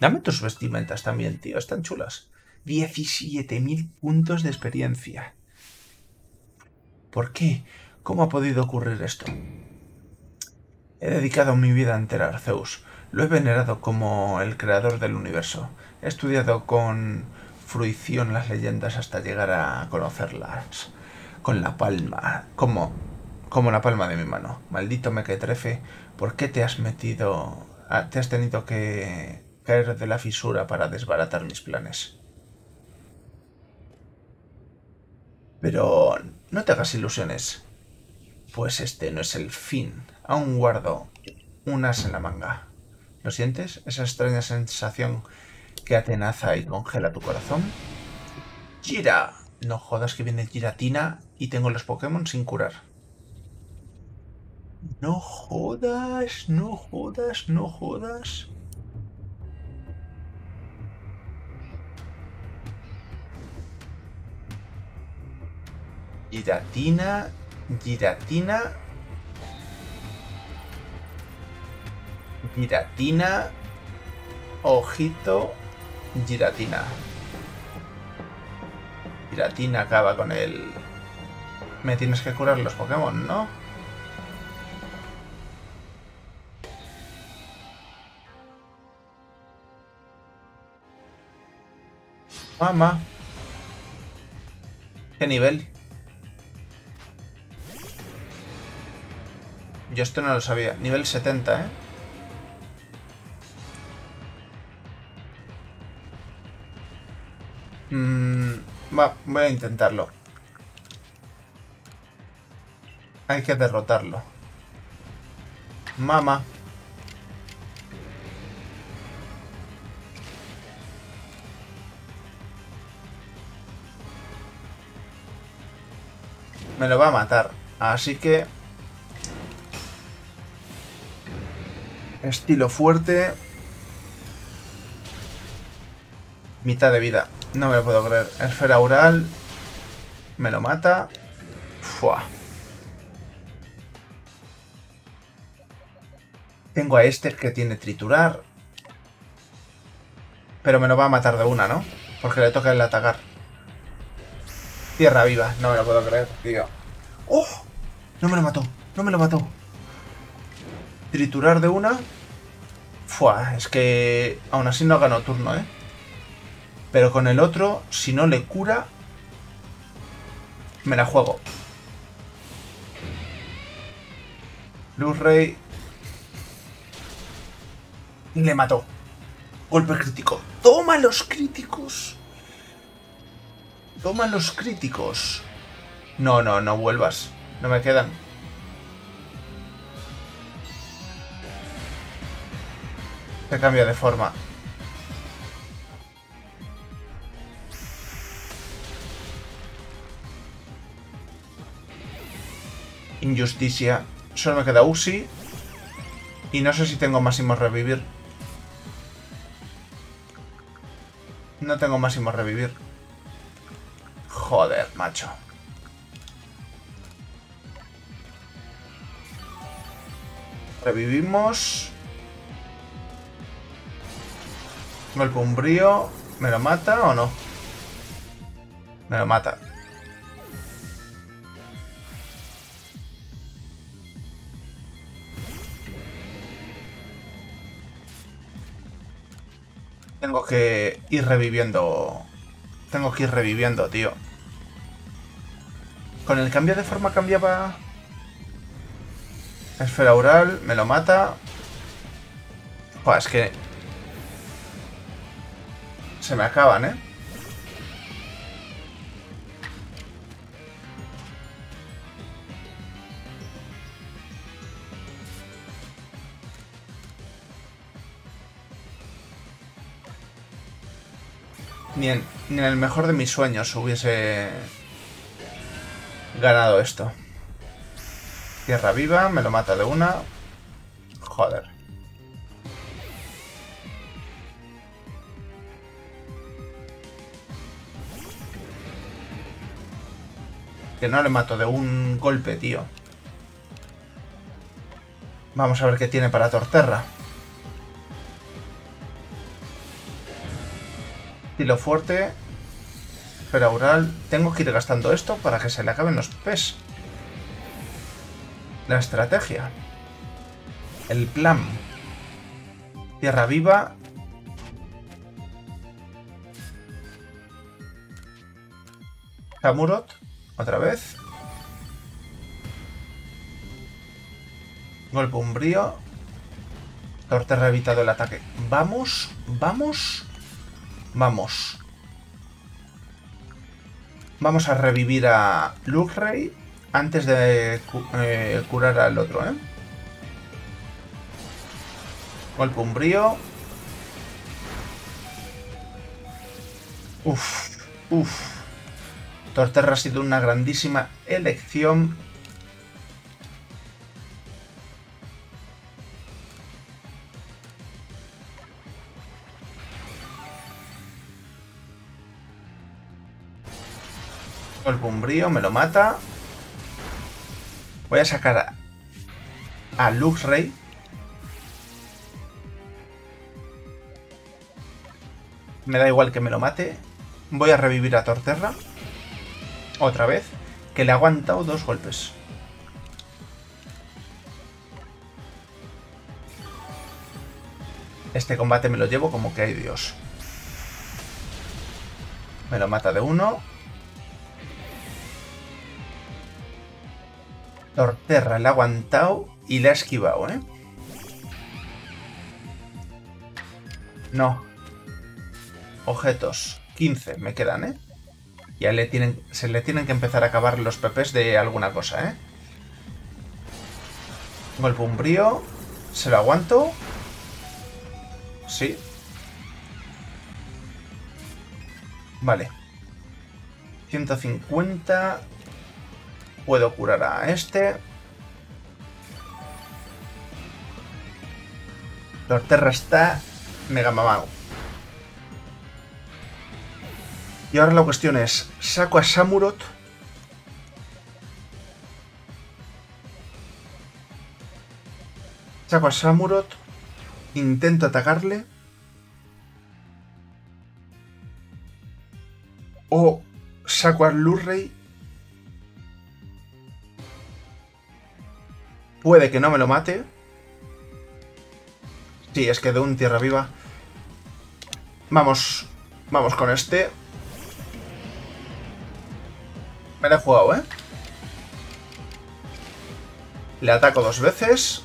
Dame tus vestimentas también, tío. Están chulas. 17.000 puntos de experiencia. ¿Por qué? ¿Cómo ha podido ocurrir esto? He dedicado mi vida entera a Arceus. Lo he venerado como el creador del universo. He estudiado con fruición las leyendas hasta llegar a conocerlas. Con la palma. Como, como la palma de mi mano. Maldito mequetrefe, ¿por qué te has metido... te has tenido que caer de la fisura para desbaratar mis planes. Pero no te hagas ilusiones, pues este no es el fin. Aún guardo un as en la manga. ¿Lo sientes? Esa extraña sensación que atenaza y congela tu corazón. ¡Gira! No jodas que viene Giratina y tengo los Pokémon sin curar. No jodas, no jodas, no jodas. Giratina, giratina. Giratina. Ojito. Giratina. Giratina acaba con el... Me tienes que curar los Pokémon, ¿no? Mamá. ¿Qué nivel? Yo esto no lo sabía. Nivel 70, ¿eh? Mm, va, voy a intentarlo. Hay que derrotarlo. Mama. Me lo va a matar. Así que... Estilo fuerte. Mitad de vida. No me lo puedo creer. Esfera oral. Me lo mata. Fua. Tengo a este que tiene triturar. Pero me lo va a matar de una, ¿no? Porque le toca el atacar. Tierra viva. No me lo puedo creer, tío. ¡Oh! No me lo mató. No me lo mató. Triturar de una. Fua, es que aún así no ganó turno, ¿eh? Pero con el otro, si no le cura, me la juego. Luz Rey. Le mató. Golpe crítico. ¡Toma los críticos! Toma los críticos. No, no, no vuelvas. No me quedan. Se cambia de forma. Injusticia. Solo me queda Uzi. Y no sé si tengo máximo revivir. No tengo máximo revivir. Joder, macho. Revivimos. Golpe umbrío. ¿Me lo mata o no? Me lo mata. Tengo que ir reviviendo. Tengo que ir reviviendo, tío. Con el cambio de forma cambiaba... Esfera oral, me lo mata. Pues es que... Se me acaban, ¿eh? Ni en, ni en el mejor de mis sueños hubiese ganado esto. Tierra viva, me lo mata de una. Joder. Que no le mato de un golpe, tío. Vamos a ver qué tiene para Torterra. Tilo fuerte. Esfera oral. Tengo que ir gastando esto para que se le acaben los pes. La estrategia. El plan. Tierra viva. Samurot. Otra vez. Golpe umbrío. Torterra evitado el ataque. Vamos, vamos, vamos. Vamos a revivir a Luxray antes de eh, curar al otro, ¿eh? Golpe umbrío. Uf, uf. Torterra ha sido una grandísima elección. Golpe umbrío, me lo mata. Voy a sacar a, a Luxray. Me da igual que me lo mate. Voy a revivir a Torterra. Otra vez. que le ha aguantado dos golpes. Este combate me lo llevo como que hay Dios. Me lo mata de uno. Torterra le ha aguantado y le ha esquivado, ¿eh? No. Objetos. 15 me quedan, ¿eh? Ya le tienen, se le tienen que empezar a acabar los pepes de alguna cosa, ¿eh? Golpe umbrío. Se lo aguanto. Sí. Vale. 150. Puedo curar a este. Torterra está mega mamado. Y ahora la cuestión es, saco a Samurot. Saco a Samurot. Intento atacarle. O saco a Lurrey. Puede que no me lo mate. Sí, es que de un tierra viva. Vamos. Vamos con este. Me la he jugado, ¿eh? Le ataco dos veces.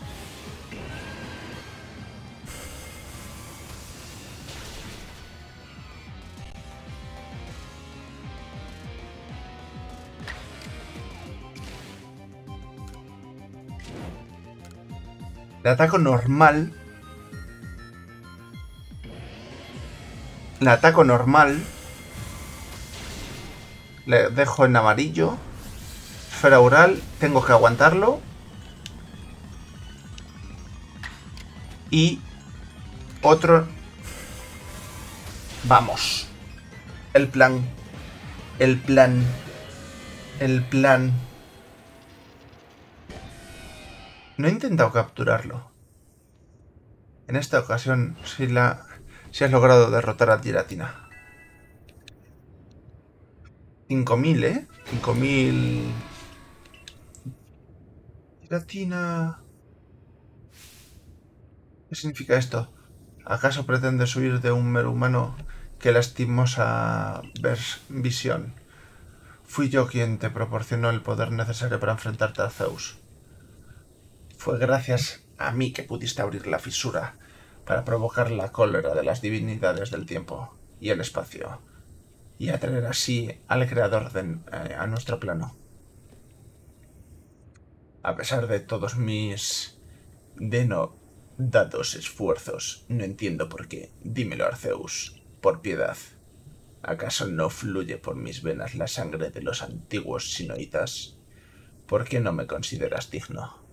Le ataco normal. Le ataco normal. Le dejo en amarillo. Esfera oral, tengo que aguantarlo. Y otro... Vamos. El plan. El plan. El plan. No he intentado capturarlo. En esta ocasión si la... Si has logrado derrotar a Giratina. 5.000, ¿eh? 5.000... Giratina... ¿Qué significa esto? ¿Acaso pretende subir de un mero humano que lastimosa visión? Fui yo quien te proporcionó el poder necesario para enfrentarte a Zeus. Fue gracias a mí que pudiste abrir la fisura para provocar la cólera de las divinidades del tiempo y el espacio y atraer así al creador de, eh, a nuestro plano. A pesar de todos mis denodados esfuerzos, no entiendo por qué. Dímelo, Arceus, por piedad. ¿Acaso no fluye por mis venas la sangre de los antiguos sinoitas? ¿Por qué no me consideras digno?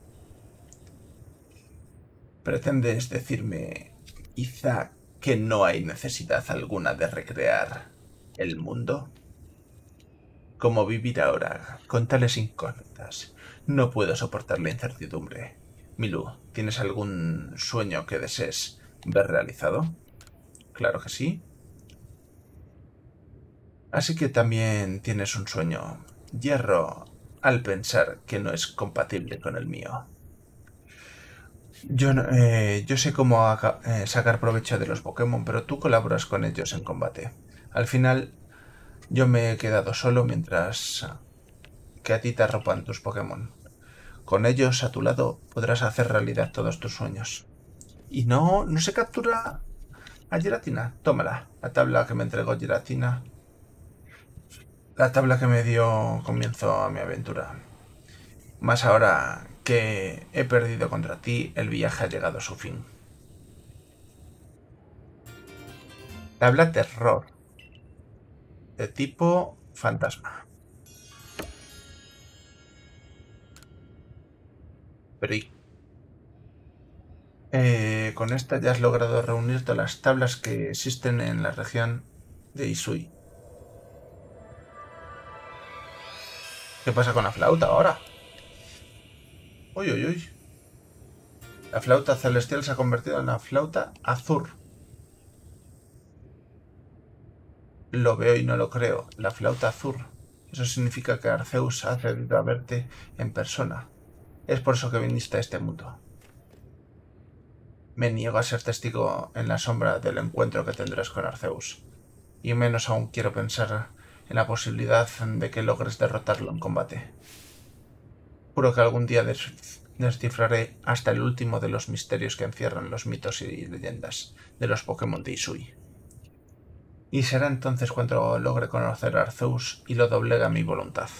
¿Pretendes decirme, quizá, que no hay necesidad alguna de recrear el mundo? ¿Cómo vivir ahora con tales incógnitas? No puedo soportar la incertidumbre. Milú, ¿tienes algún sueño que desees ver realizado? Claro que sí. Así que también tienes un sueño. Hierro al pensar que no es compatible con el mío. Yo, eh, yo sé cómo eh, sacar provecho de los Pokémon, pero tú colaboras con ellos en combate. Al final, yo me he quedado solo mientras que a ti te arropan tus Pokémon. Con ellos a tu lado podrás hacer realidad todos tus sueños. Y no, no se captura a Giratina. Tómala, la tabla que me entregó Giratina. La tabla que me dio comienzo a mi aventura. Más ahora que he perdido contra ti, el viaje ha llegado a su fin. Tabla terror de tipo fantasma. Pero eh, con esta ya has logrado reunir todas las tablas que existen en la región de Isui. ¿Qué pasa con la flauta ahora? Uy, uy, uy. La flauta celestial se ha convertido en la flauta azul. Lo veo y no lo creo. La flauta azul. Eso significa que Arceus ha accedido a verte en persona. Es por eso que viniste a este mundo. Me niego a ser testigo en la sombra del encuentro que tendrás con Arceus. Y menos aún quiero pensar en la posibilidad de que logres derrotarlo en combate. Juro que algún día descifraré hasta el último de los misterios que encierran los mitos y leyendas de los Pokémon de Isui. Y será entonces cuando logre conocer a Arceus y lo doblegue a mi voluntad.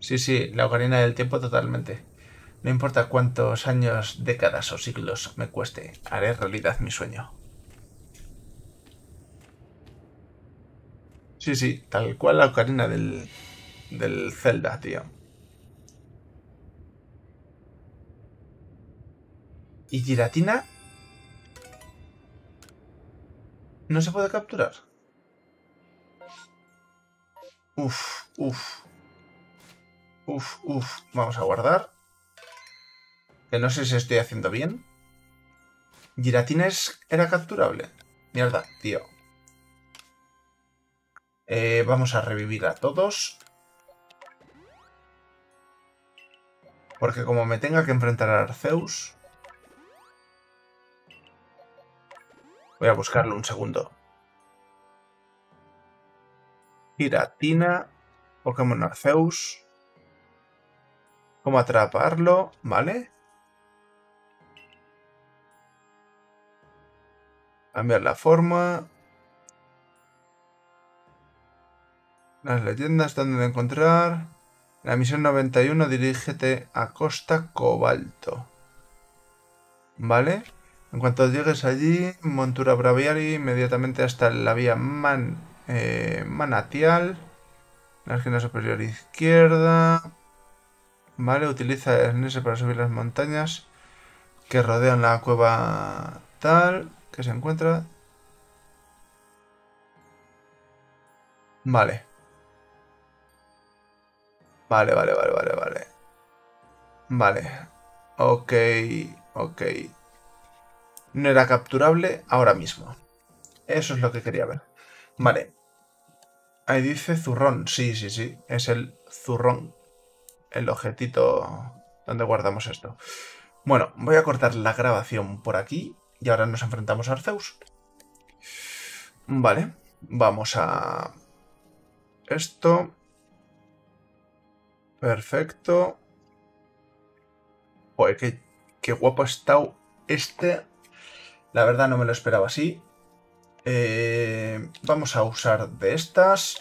Sí, sí, la ocarina del tiempo totalmente. No importa cuántos años, décadas o siglos me cueste, haré realidad mi sueño. Sí, sí, tal cual la ocarina del, del Zelda, tío. ¿Y Giratina? ¿No se puede capturar? Uf, uf. Uf, uf. Vamos a guardar. Que no sé si estoy haciendo bien. ¿Giratines era capturable? Mierda, tío. Eh, vamos a revivir a todos. Porque como me tenga que enfrentar a Arceus... Voy a buscarlo un segundo. Giratina. Pokémon Arceus. ¿Cómo atraparlo? ¿Vale? Cambiar la forma. Las leyendas, ¿dónde de encontrar? La misión 91, dirígete a Costa Cobalto. ¿Vale? En cuanto llegues allí, montura Braviari, inmediatamente hasta la vía Man, eh, Manatial. La esquina superior izquierda. ¿Vale? Utiliza el NS para subir las montañas que rodean la cueva tal que se encuentra. Vale. Vale, vale, vale, vale, vale. Vale. Ok, ok. No era capturable ahora mismo. Eso es lo que quería ver. Vale. Ahí dice zurrón. Sí, sí, sí. Es el zurrón. El objetito donde guardamos esto. Bueno, voy a cortar la grabación por aquí y ahora nos enfrentamos a Arceus. Vale, vamos a... Esto. Perfecto. Joder, qué, qué guapo ha estado este. La verdad no me lo esperaba así. Eh, vamos a usar de estas.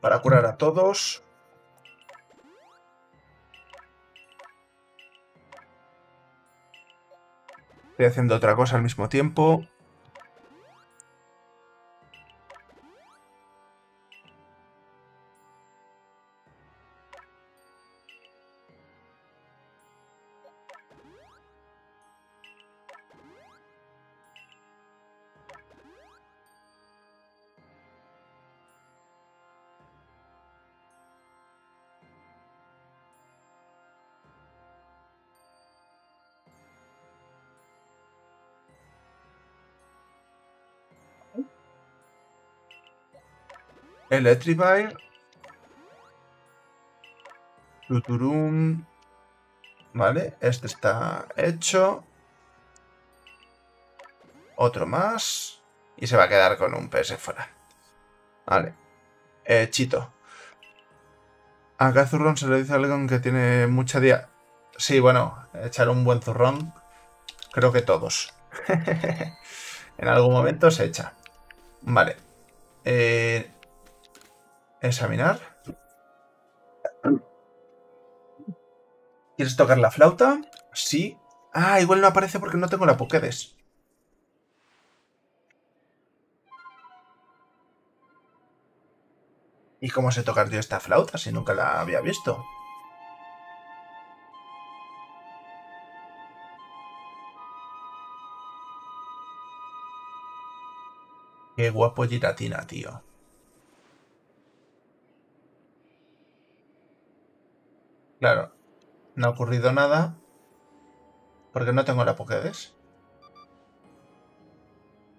Para curar a todos. Estoy haciendo otra cosa al mismo tiempo. Electrify. Tuturum. Vale, este está hecho. Otro más. Y se va a quedar con un PS fuera. Vale. Eh, Chito. A zurrón se le dice a alguien que tiene mucha día. Sí, bueno, echar un buen zurrón. Creo que todos. (laughs) en algún momento se echa. Vale. Eh, Examinar. ¿Quieres tocar la flauta? Sí. Ah, igual no aparece porque no tengo la Pokédex. ¿Y cómo sé tocar yo esta flauta si nunca la había visto? Qué guapo Giratina, tío. Claro, no ha ocurrido nada porque no tengo la Pokédex.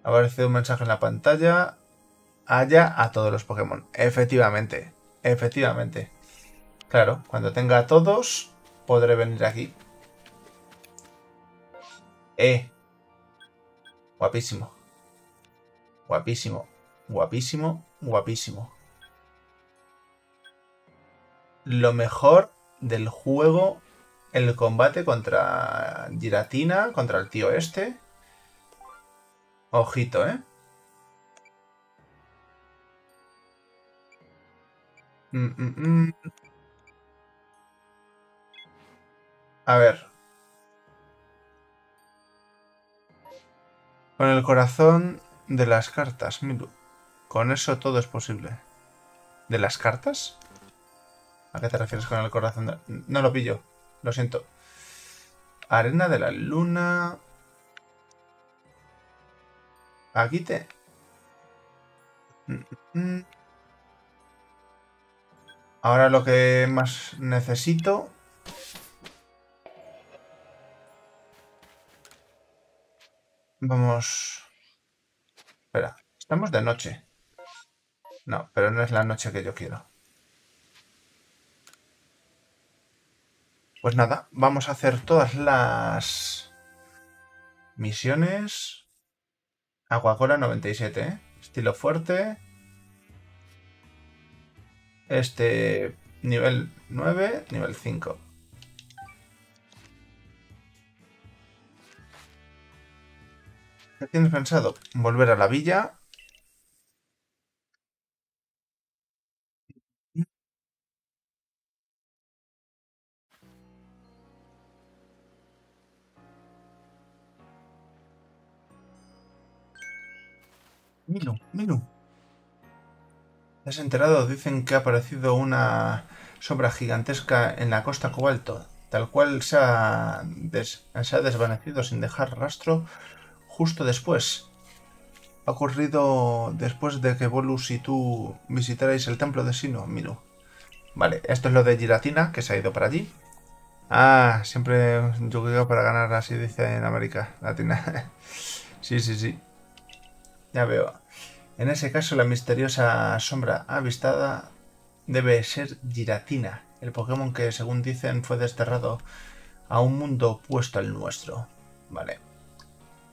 Ha aparecido un mensaje en la pantalla. haya a todos los Pokémon. Efectivamente, efectivamente. Claro, cuando tenga a todos, podré venir aquí. Eh. Guapísimo. Guapísimo. Guapísimo. Guapísimo. Lo mejor del juego, el combate contra Giratina, contra el tío este. Ojito, ¿eh? Mm, mm, mm. A ver. Con el corazón de las cartas, Milu. Con eso todo es posible. ¿De las cartas? ¿A qué te refieres con el corazón? De... No lo pillo. Lo siento. Arena de la luna. Aquí te... Ahora lo que más necesito... Vamos... Espera, estamos de noche. No, pero no es la noche que yo quiero. Pues nada, vamos a hacer todas las misiones. Aguacola 97, ¿eh? Estilo fuerte. Este nivel 9, nivel 5. ¿Qué tienes pensado? Volver a la villa. Milo, Milo. ¿Te has enterado? Dicen que ha aparecido una sombra gigantesca en la costa cobalto, tal cual se ha, desvanecido sin dejar rastro justo después. Ha ocurrido después de que Bolus y tú visitarais el templo de Sino, Milo. Vale, esto es lo de Giratina, que se ha ido para allí. Ah, siempre yo para ganar, así dice en América Latina. (laughs) sí, sí, sí. Ya veo. En ese caso, la misteriosa sombra avistada debe ser Giratina, el Pokémon que, según dicen, fue desterrado a un mundo opuesto al nuestro. Vale.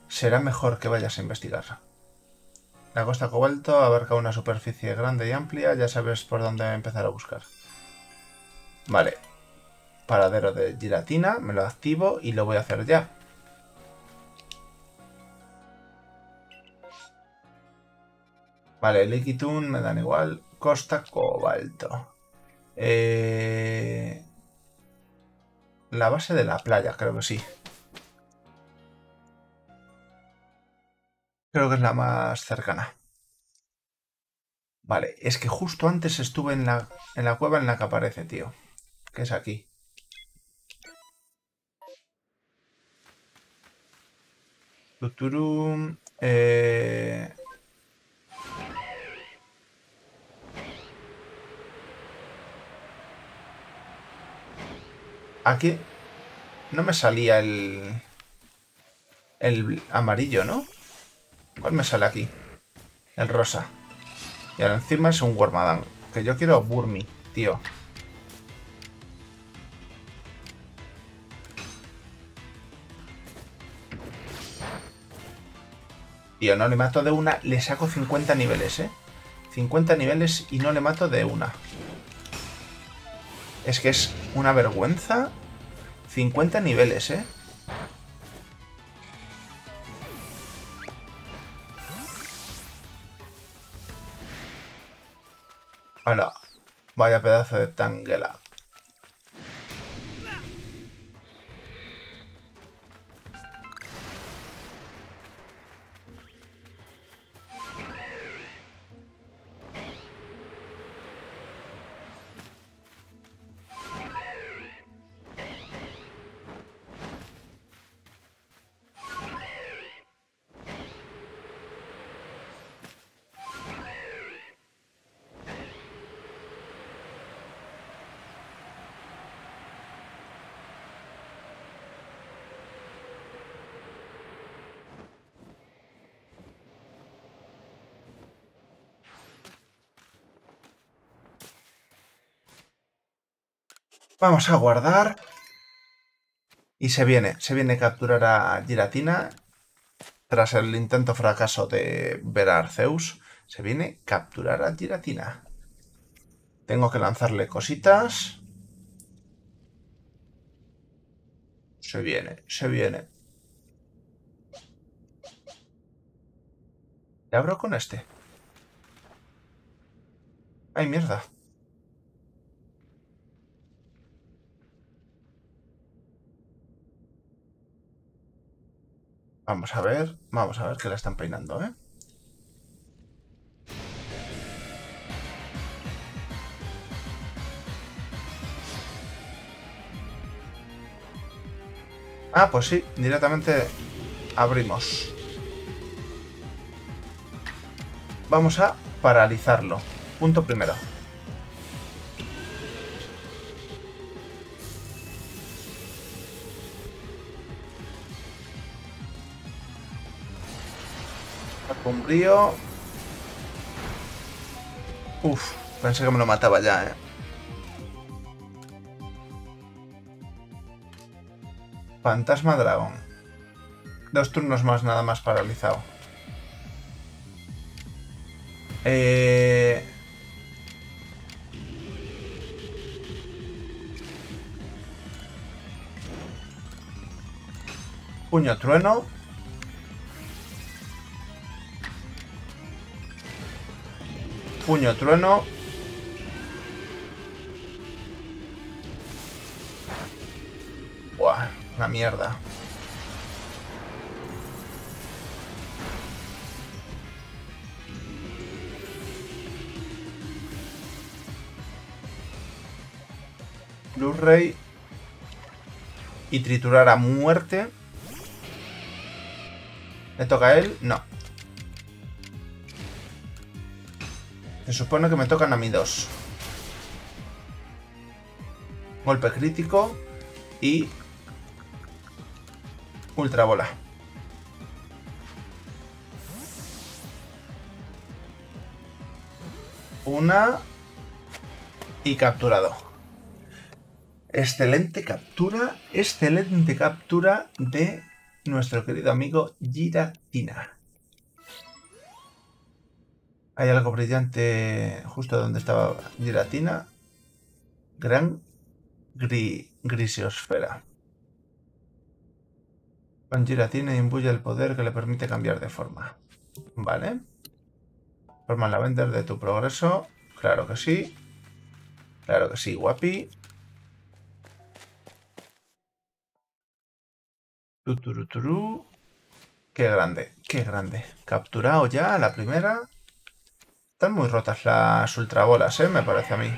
Será mejor que vayas a investigar. La costa cobalto abarca una superficie grande y amplia, ya sabes por dónde empezar a buscar. Vale. Paradero de Giratina, me lo activo y lo voy a hacer ya. Vale, Liquitun me dan igual. Costa Cobalto. Eh, la base de la playa, creo que sí. Creo que es la más cercana. Vale, es que justo antes estuve en la, en la cueva en la que aparece, tío. Que es aquí. Tuturum. Eh... Aquí no me salía el... El amarillo, ¿no? ¿Cuál me sale aquí? El rosa. Y ahora encima es un Wormadam. Que yo quiero Burmy, tío. Tío, no le mato de una. Le saco 50 niveles, ¿eh? 50 niveles y no le mato de una. Es que es una vergüenza. 50 niveles, ¿eh? Hola. Vaya pedazo de tanguela. Vamos a guardar. Y se viene, se viene a capturar a Giratina. Tras el intento fracaso de ver a Arceus, se viene a capturar a Giratina. Tengo que lanzarle cositas. Se viene, se viene. ¿Le abro con este? ¡Ay, mierda! Vamos a ver, vamos a ver que la están peinando, ¿eh? Ah, pues sí, directamente abrimos. Vamos a paralizarlo. Punto primero. Umbrío. Uf, pensé que me lo mataba ya, eh. Fantasma dragón. Dos turnos más, nada más paralizado. Eh... Puño trueno. Puño trueno. Buah, una mierda. Blu-ray y triturar a muerte. ¿Le toca a él? No. Se supone que me tocan a mí dos. Golpe crítico y ultra bola. Una y capturado. Excelente captura, excelente captura de nuestro querido amigo Giratina. Hay algo brillante justo donde estaba Giratina. Gran Grisiosfera. Con Giratina imbuye el poder que le permite cambiar de forma. Vale. Forma Lavender de tu progreso. Claro que sí. Claro que sí, guapi. Tuturuturu. Qué grande, qué grande. Capturado ya la primera. Están muy rotas las ultrabolas, ¿eh? Me parece a mí.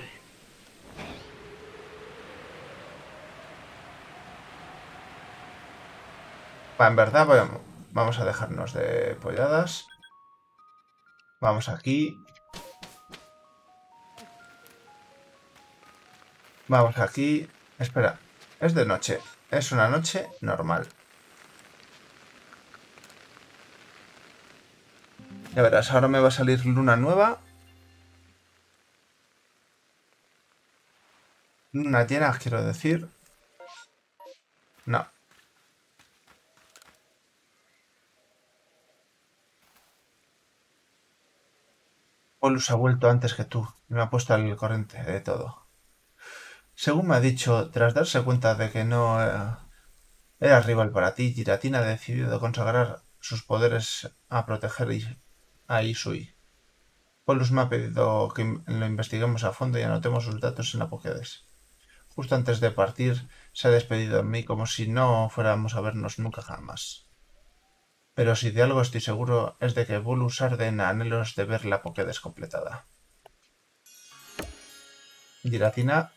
en verdad vamos a dejarnos de polladas. Vamos aquí. Vamos aquí. Espera, es de noche. Es una noche normal. Ya verás, ahora me va a salir luna nueva. Luna llena, quiero decir. No. Polus ha vuelto antes que tú y me ha puesto al corriente de todo. Según me ha dicho, tras darse cuenta de que no eh, era rival para ti, Giratina ha decidido consagrar sus poderes a proteger a Isui. Polus me ha pedido que lo investiguemos a fondo y anotemos sus datos en la Pokédex. Justo antes de partir, se ha despedido de mí como si no fuéramos a vernos nunca jamás. Pero si de algo estoy seguro es de que Bolus arde en anhelos de ver la Pokédex completada. Giratina.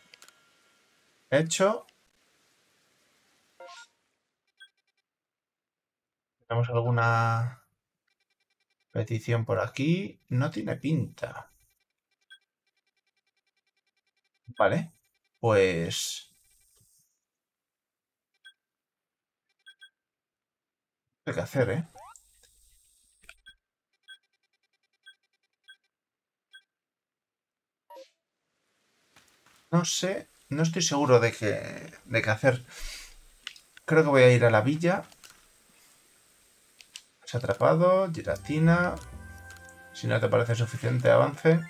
Hecho. ¿Tenemos alguna Petición por aquí. No tiene pinta. Vale. Pues... Hay que hacer, ¿eh? No sé, No estoy seguro de qué, de qué hacer. Creo que voy a ir a la villa. Atrapado. Giratina. Si no te parece suficiente avance.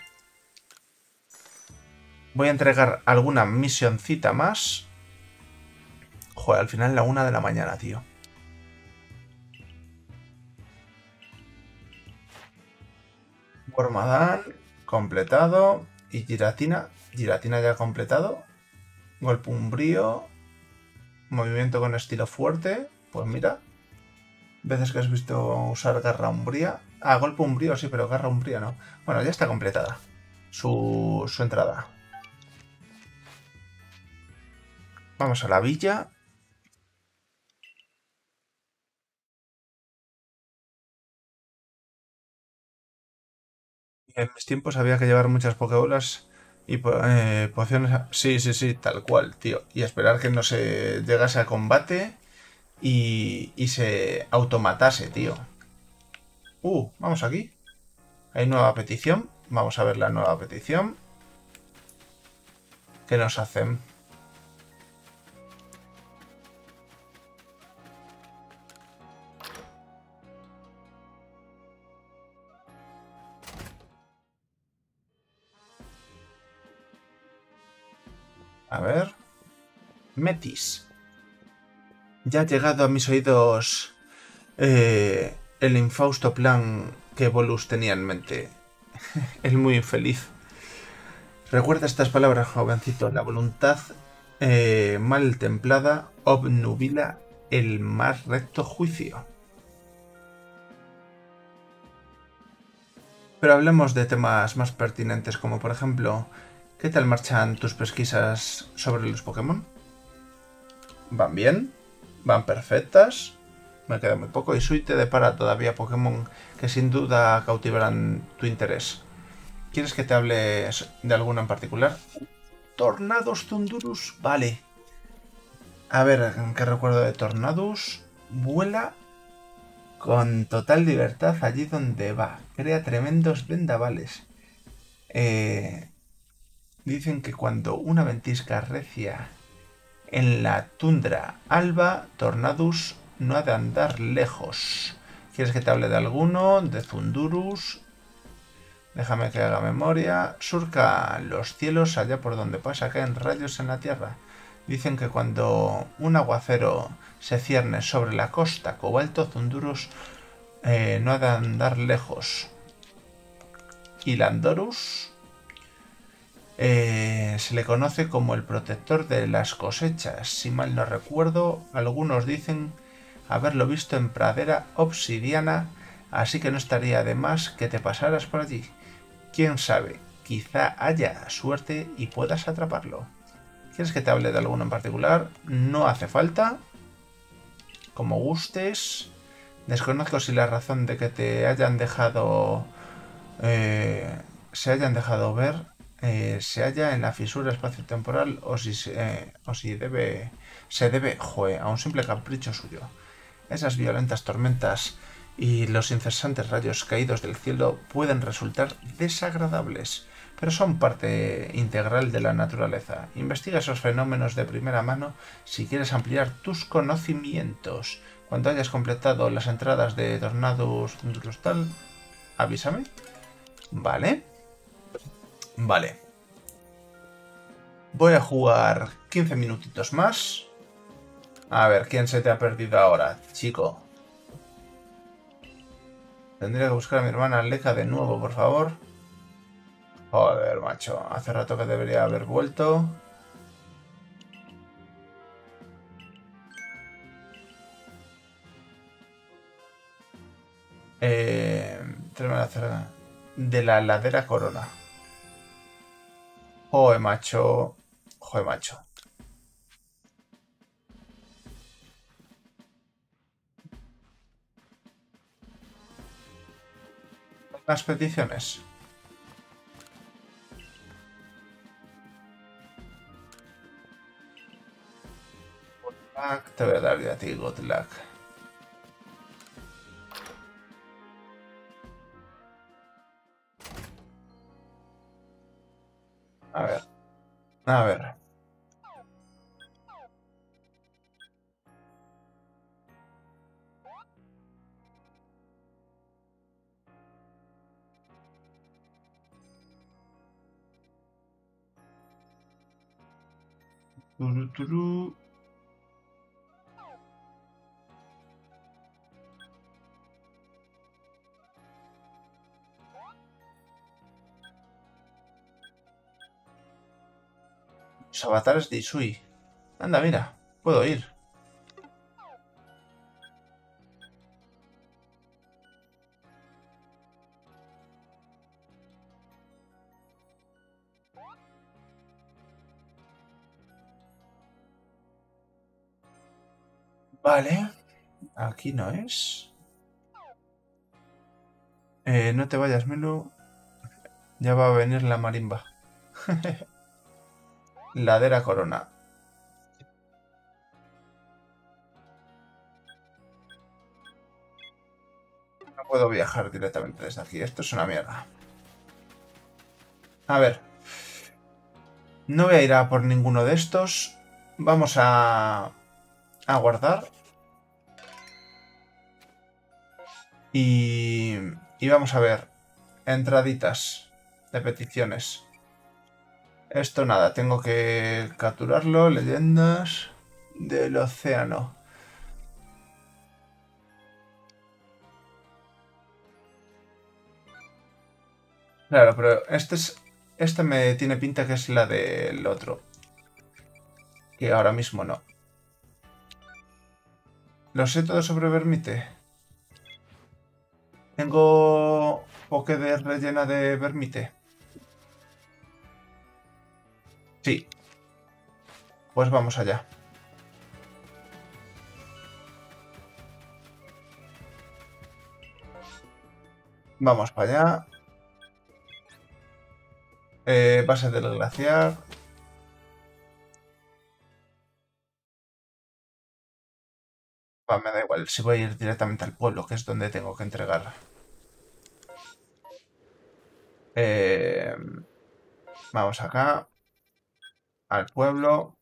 Voy a entregar alguna misioncita más. Joder, al final la una de la mañana, tío. Gormadán, completado. Y Giratina, Giratina ya completado. Golpe umbrío. Movimiento con estilo fuerte. Pues mira. Veces que has visto usar garra umbría. Ah, golpe umbrío sí, pero garra umbría no. Bueno, ya está completada. Su, su entrada. Vamos a la villa. En mis tiempos había que llevar muchas pokebolas y eh, pociones... Sí, sí, sí, tal cual, tío. Y esperar que no se llegase a combate y, se automatase, tío. Uh, vamos aquí. Hay nueva petición. Vamos a ver la nueva petición. ¿Qué nos hacen? A ver. Metis. Ya ha llegado a mis oídos eh, el infausto plan que Bolus tenía en mente. (laughs) es muy infeliz. Recuerda estas palabras, jovencito. La voluntad eh, mal templada obnubila el más recto juicio. Pero hablemos de temas más pertinentes, como por ejemplo ¿Qué tal marchan tus pesquisas sobre los Pokémon? ¿Van bien? ¿Van perfectas? Me queda muy poco y Sui te depara todavía Pokémon que sin duda cautivarán tu interés. ¿Quieres que te hable de alguno en particular? Tornados Thundurus, vale. A ver, ¿qué recuerdo de Tornadus? Vuela con total libertad allí donde va. Crea tremendos vendavales. Eh, Dicen que cuando una ventisca recia en la tundra alba, Tornadus no ha de andar lejos. ¿Quieres que te hable de alguno? De Zundurus. Déjame que haga memoria. Surca los cielos allá por donde pasa, caen rayos en la tierra. Dicen que cuando un aguacero se cierne sobre la costa cobalto, Zundurus eh, no ha de andar lejos. Y Landorus eh, se le conoce como el protector de las cosechas. Si mal no recuerdo, algunos dicen haberlo visto en pradera obsidiana, así que no estaría de más que te pasaras por allí. Quién sabe, quizá haya suerte y puedas atraparlo. ¿Quieres que te hable de alguno en particular? No hace falta. Como gustes. Desconozco si la razón de que te hayan dejado... Eh, se hayan dejado ver eh, se halla en la fisura espacio-temporal o si, eh, o si debe, se debe a un simple capricho suyo. Esas violentas tormentas y los incesantes rayos caídos del cielo pueden resultar desagradables, pero son parte integral de la naturaleza. Investiga esos fenómenos de primera mano si quieres ampliar tus conocimientos. Cuando hayas completado las entradas de Tornados tal, avísame. Vale. Vale. Voy a jugar 15 minutitos más. A ver, ¿quién se te ha perdido ahora, chico? Tendría que buscar a mi hermana Leca de nuevo, por favor. Joder, macho. Hace rato que debería haber vuelto. Eh, de la ladera corona. Joder, macho. Joder, macho. Las peticiones. Te voy a dar ya a ti, good A ver. A ver. Turu, turu. Los avatares de Isui. Anda, mira, puedo ir. Vale. Aquí no es. Eh, no te vayas, Melu. Ya va a venir la marimba. (laughs) Ladera Corona. No puedo viajar directamente desde aquí. Esto es una mierda. A ver. No voy a ir a por ninguno de estos. Vamos a, a guardar. Y, y vamos a ver. Entraditas de peticiones. Esto nada, tengo que capturarlo. Leyendas del océano. Claro, pero este es. Este me tiene pinta que es la del otro. Que ahora mismo no. Lo sé todo sobre Vermite. Tengo de rellena de Vermite. Sí. Pues vamos allá. Vamos para allá. Eh, base del glaciar. me da igual, si voy a ir directamente al pueblo, que es donde tengo que entregar. Eh, vamos acá. Al pueblo.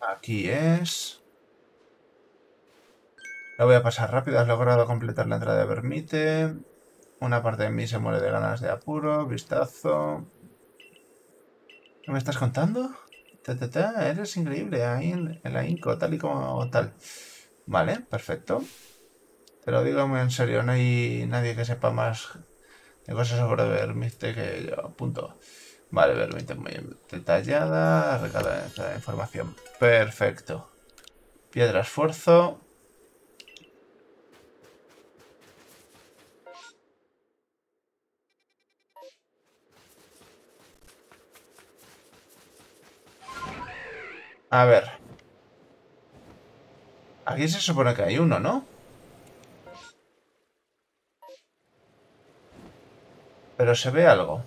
Aquí es. Lo voy a pasar rápido. Has logrado completar la entrada de Permite. Una parte de mí se muere de ganas de apuro. Vistazo. ¿Qué me estás contando? eres increíble ahí en, la Inco, tal y como tal. Vale, perfecto. Pero dígame en serio, no hay nadie que sepa más de cosas sobre Vermite que yo. Punto. Vale, Vermite muy detallada, recada de información. Perfecto. Piedra esfuerzo. A ver. Aquí se supone que hay uno, ¿no? Pero se ve algo.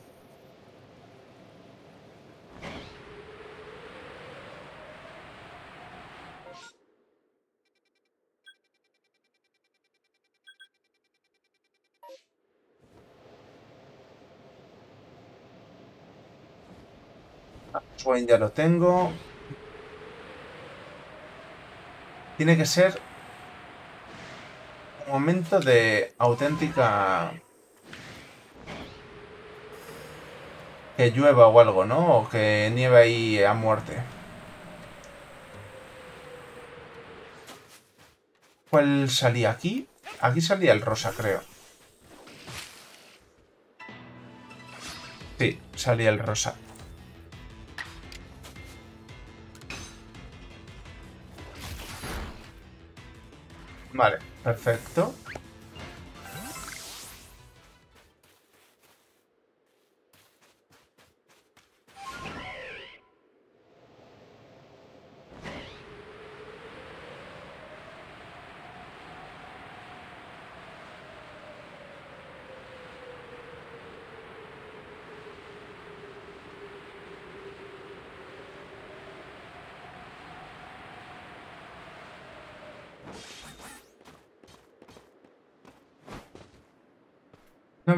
Ya lo tengo. tiene que ser un momento de auténtica... Que llueva o algo, ¿no? O que nieve ahí a muerte. ¿Cuál salía aquí? Aquí salía el rosa, creo. Sí, salía el rosa. Vale, perfecto.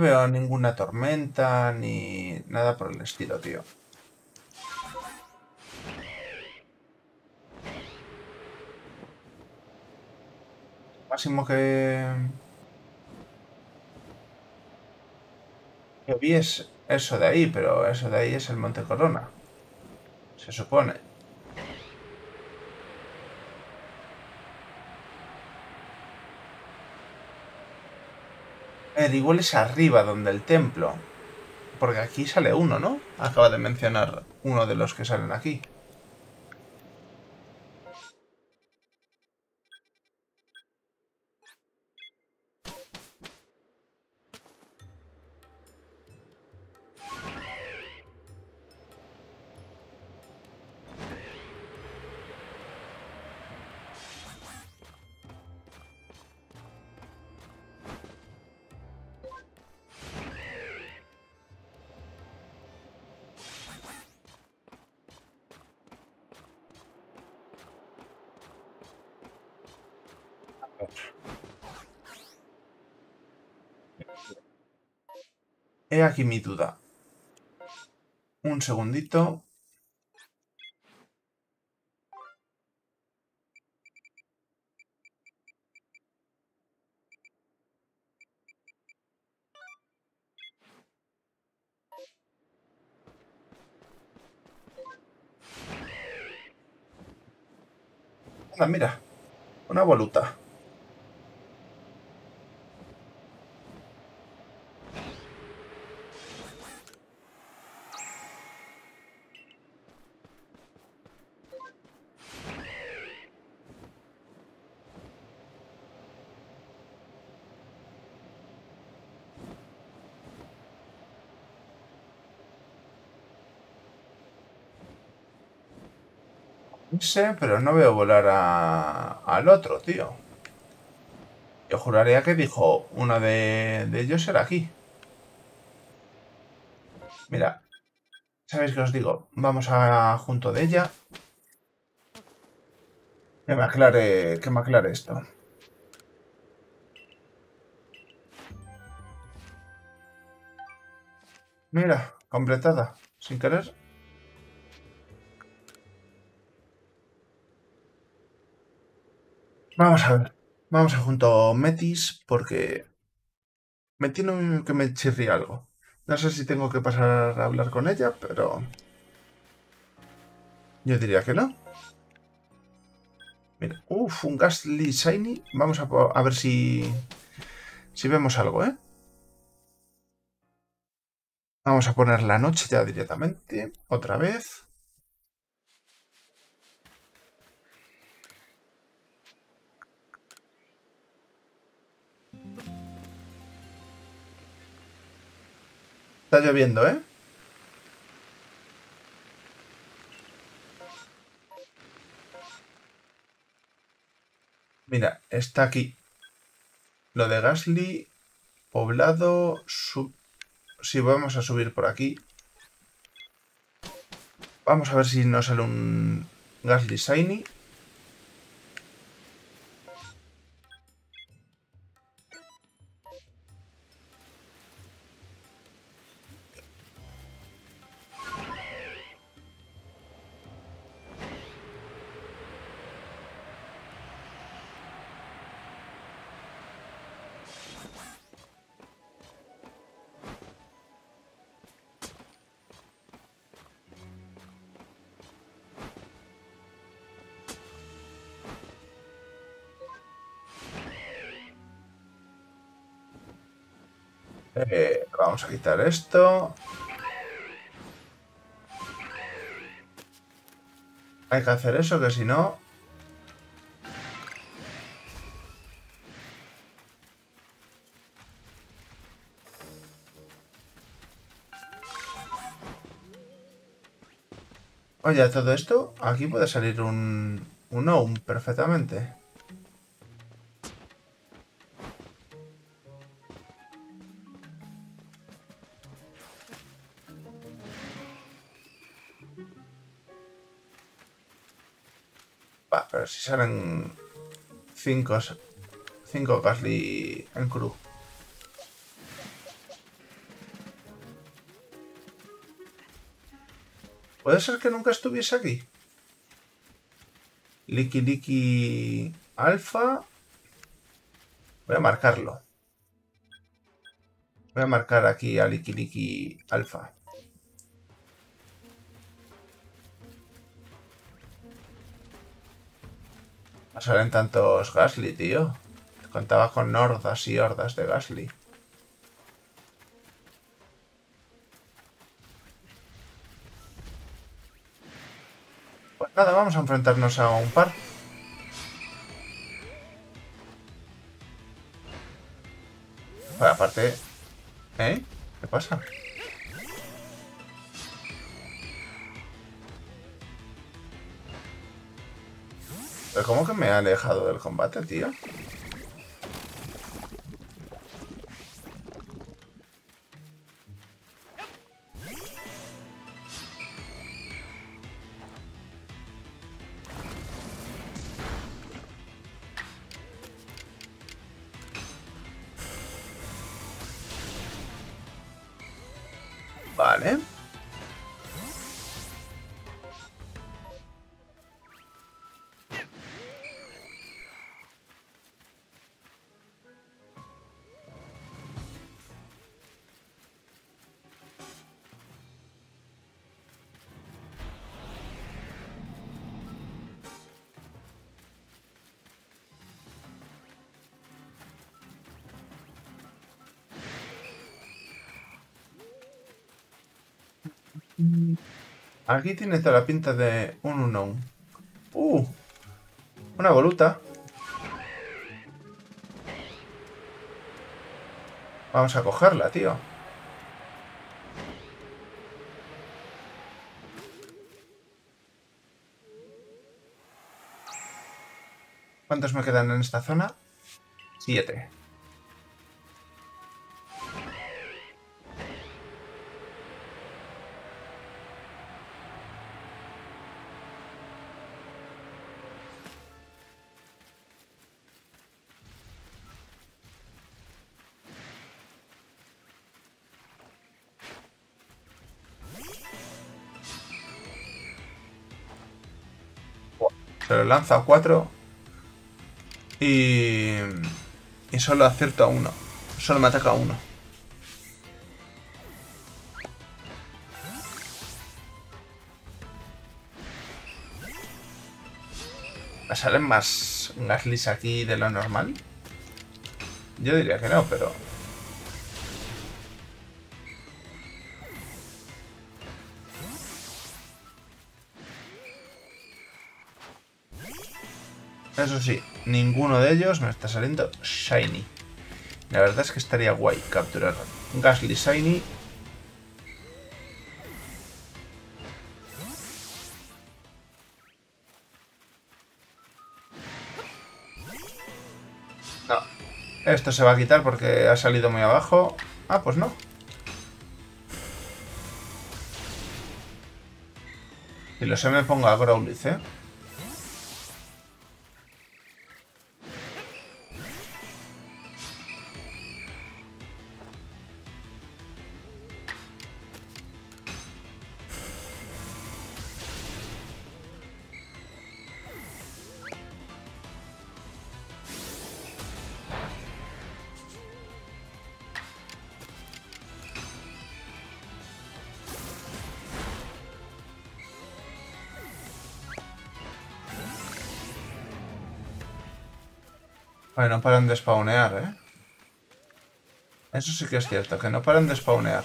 veo ninguna tormenta ni nada por el estilo, tío. Máximo que... Que vi es eso de ahí, pero eso de ahí es el Monte Corona. Se supone. El igual es arriba, donde el templo. Porque aquí sale uno, ¿no? Acaba de mencionar uno de los que salen aquí. He aquí mi duda. Un segundito. Ah, mira, una voluta. Pero no veo volar al otro, tío. Yo juraría que dijo uno de, ellos era aquí. Mira, ¿sabéis qué os digo? Vamos a junto de ella. Que me aclare, que me aclare esto. Mira, completada, sin querer. Vamos a ver. Vamos a junto Metis porque me tiene que me chirri algo. No sé si tengo que pasar a hablar con ella, pero yo diría que no. Mira, uff, un Ghastly Shiny. Vamos a, a ver si, si vemos algo, ¿eh? Vamos a poner la noche ya directamente, otra vez. Está lloviendo, ¿eh? Mira, está aquí. Lo de Gasly, poblado, Si vamos a subir por aquí. Vamos a ver si nos sale un Gasly Shiny. Esto. Hay que hacer eso, que si no... Oye, todo esto, aquí puede salir un, un perfectamente. Salen 5 cinco Gasly en crew. ¿Puede ser que nunca estuviese aquí? Liki Liki Alpha. Voy a marcarlo. Voy a marcar aquí a Likiliki Alpha. No salen tantos Gasly, tío. Contaba con hordas y hordas de Gasly. Pues nada, vamos a enfrentarnos a un par. aparte... ¿Eh? ¿Qué pasa? ¿Pero cómo que me ha alejado del combate, tío? Aquí tiene toda la pinta de un unknown. ¡Uh! Una voluta. Vamos a cogerla, tío. ¿Cuántos me quedan en esta zona? Siete. Lanza a 4. Y... Y solo acierto a uno. Solo me ataca a uno. ¿Me salen más Gaslis aquí de lo normal? Yo diría que no, pero... Eso sí, ninguno de ellos me está saliendo Shiny. La verdad es que estaría guay capturar Gasly Shiny. No. Esto se va a quitar porque ha salido muy abajo. Ah, pues no. Y lo sé me pongo a Growlithe, ¿eh? Paran de spawnear, ¿eh? Eso sí que es cierto, que no paran de spawnear.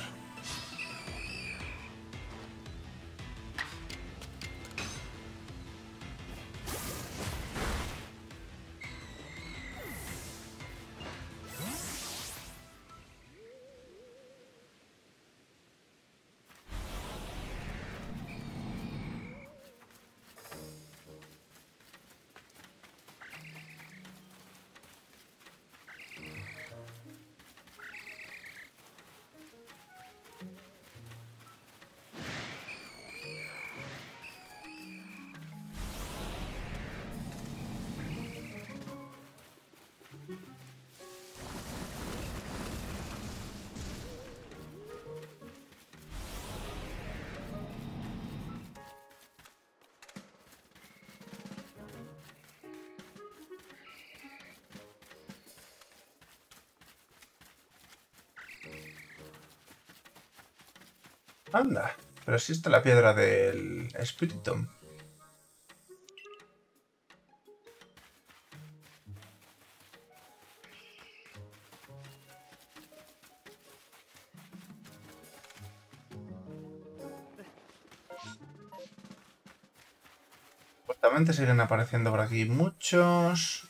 Existe la piedra del espíritu. Supuestamente siguen apareciendo por aquí muchos.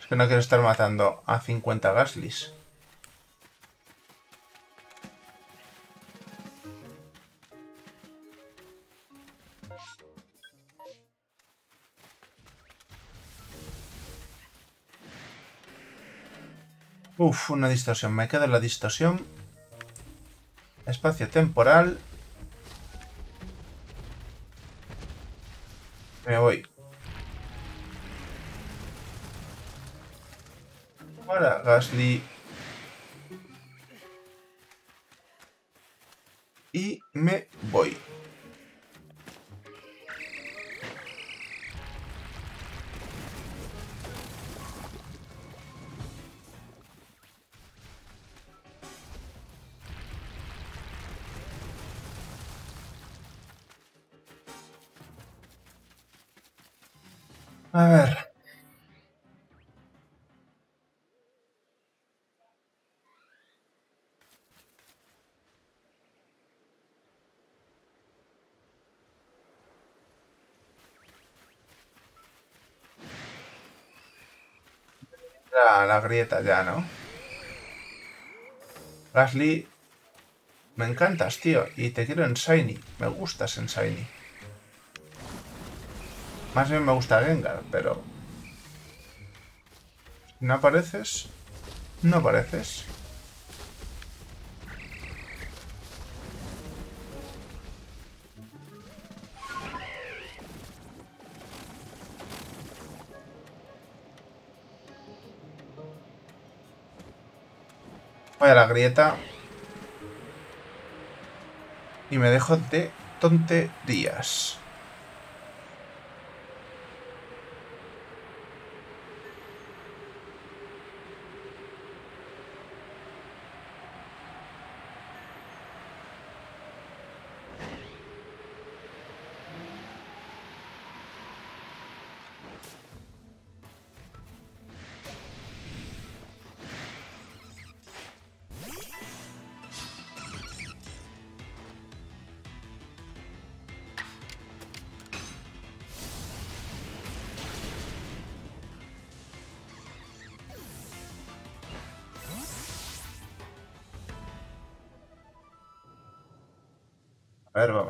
Es que no quiero estar matando a 50 Gaslis. Uf, una distorsión. Me queda la distorsión. Espacio temporal. Me voy. Para Gasly. Grieta ya, ¿no? Me encantas, tío. Y te quiero en Shiny. Me gustas en Shiny. Más bien me gusta Gengar, pero... ¿No apareces? No apareces. A la grieta. Y me dejo de tonterías.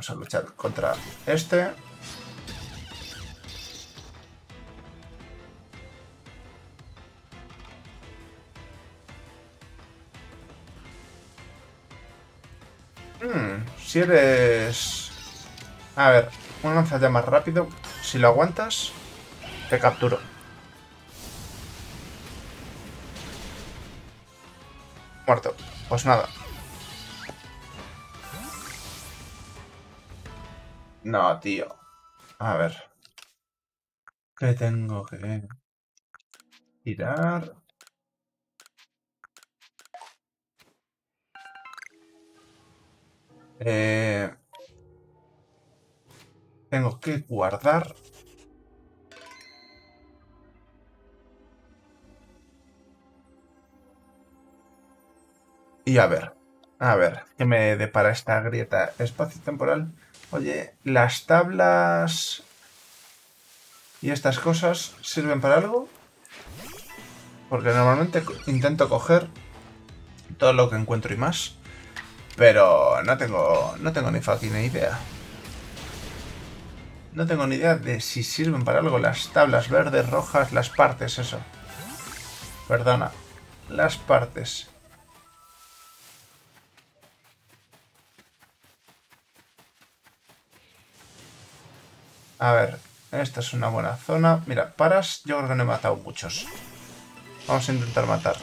Vamos a luchar contra este. Hmm, si eres... A ver, un lanzallamas rápido. Si lo aguantas, te capturo. Muerto. Pues nada. No, tío. A ver. ¿Qué tengo que tirar? Eh, tengo que guardar. Y a ver, a ver, ¿qué me depara esta grieta espacio-temporal? Oye, ¿las tablas y estas cosas sirven para algo? Porque normalmente intento coger todo lo que encuentro y más. Pero no tengo, no tengo ni fucking idea. No tengo ni idea de si sirven para algo las tablas verdes, rojas, las partes, eso. Perdona. Las partes. A ver, esta es una buena zona. Mira, paras, yo creo que no he matado muchos. Vamos a intentar matar.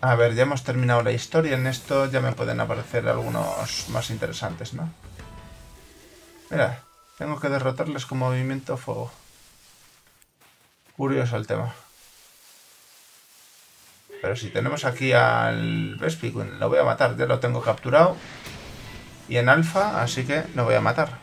A ver, ya hemos terminado la historia. En esto ya me pueden aparecer algunos más interesantes, ¿no? Mira, tengo que derrotarles con movimiento fuego. Curioso el tema. Pero si tenemos aquí al Vespic, lo voy a matar. Ya lo tengo capturado. Y en alfa, así que lo voy a matar.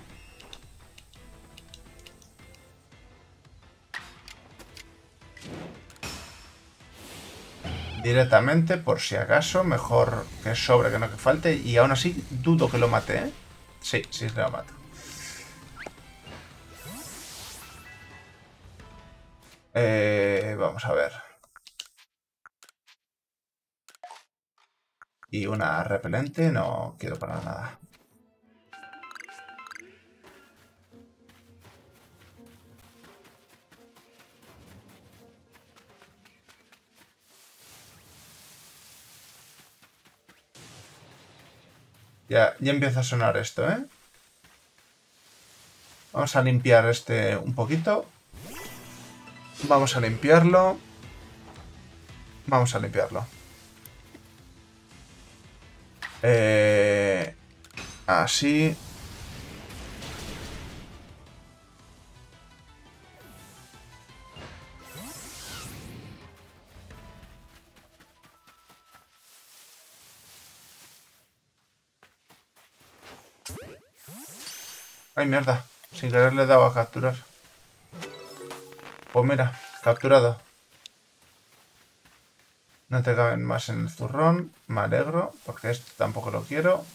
Directamente, por si acaso, mejor que sobre que no que falte. Y aún así, dudo que lo mate, ¿eh? Sí, sí, lo mato. Eh, vamos a ver. Y una repelente no quiero para nada. Ya, ya empieza a sonar esto, ¿eh? Vamos a limpiar este un poquito. Vamos a limpiarlo. Vamos a limpiarlo. Eh, así. Ay, mierda. Sin querer le he dado a capturar. Pues mira, capturado. No te caben más en el zurrón. Me alegro, porque este tampoco lo quiero.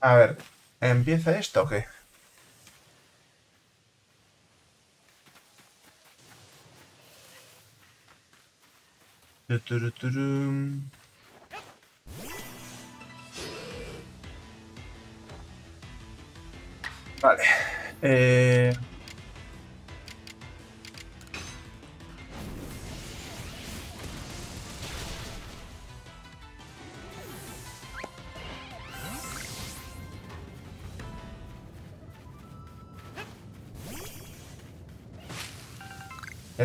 A ver, ¿empieza esto o qué? Vale. Eh...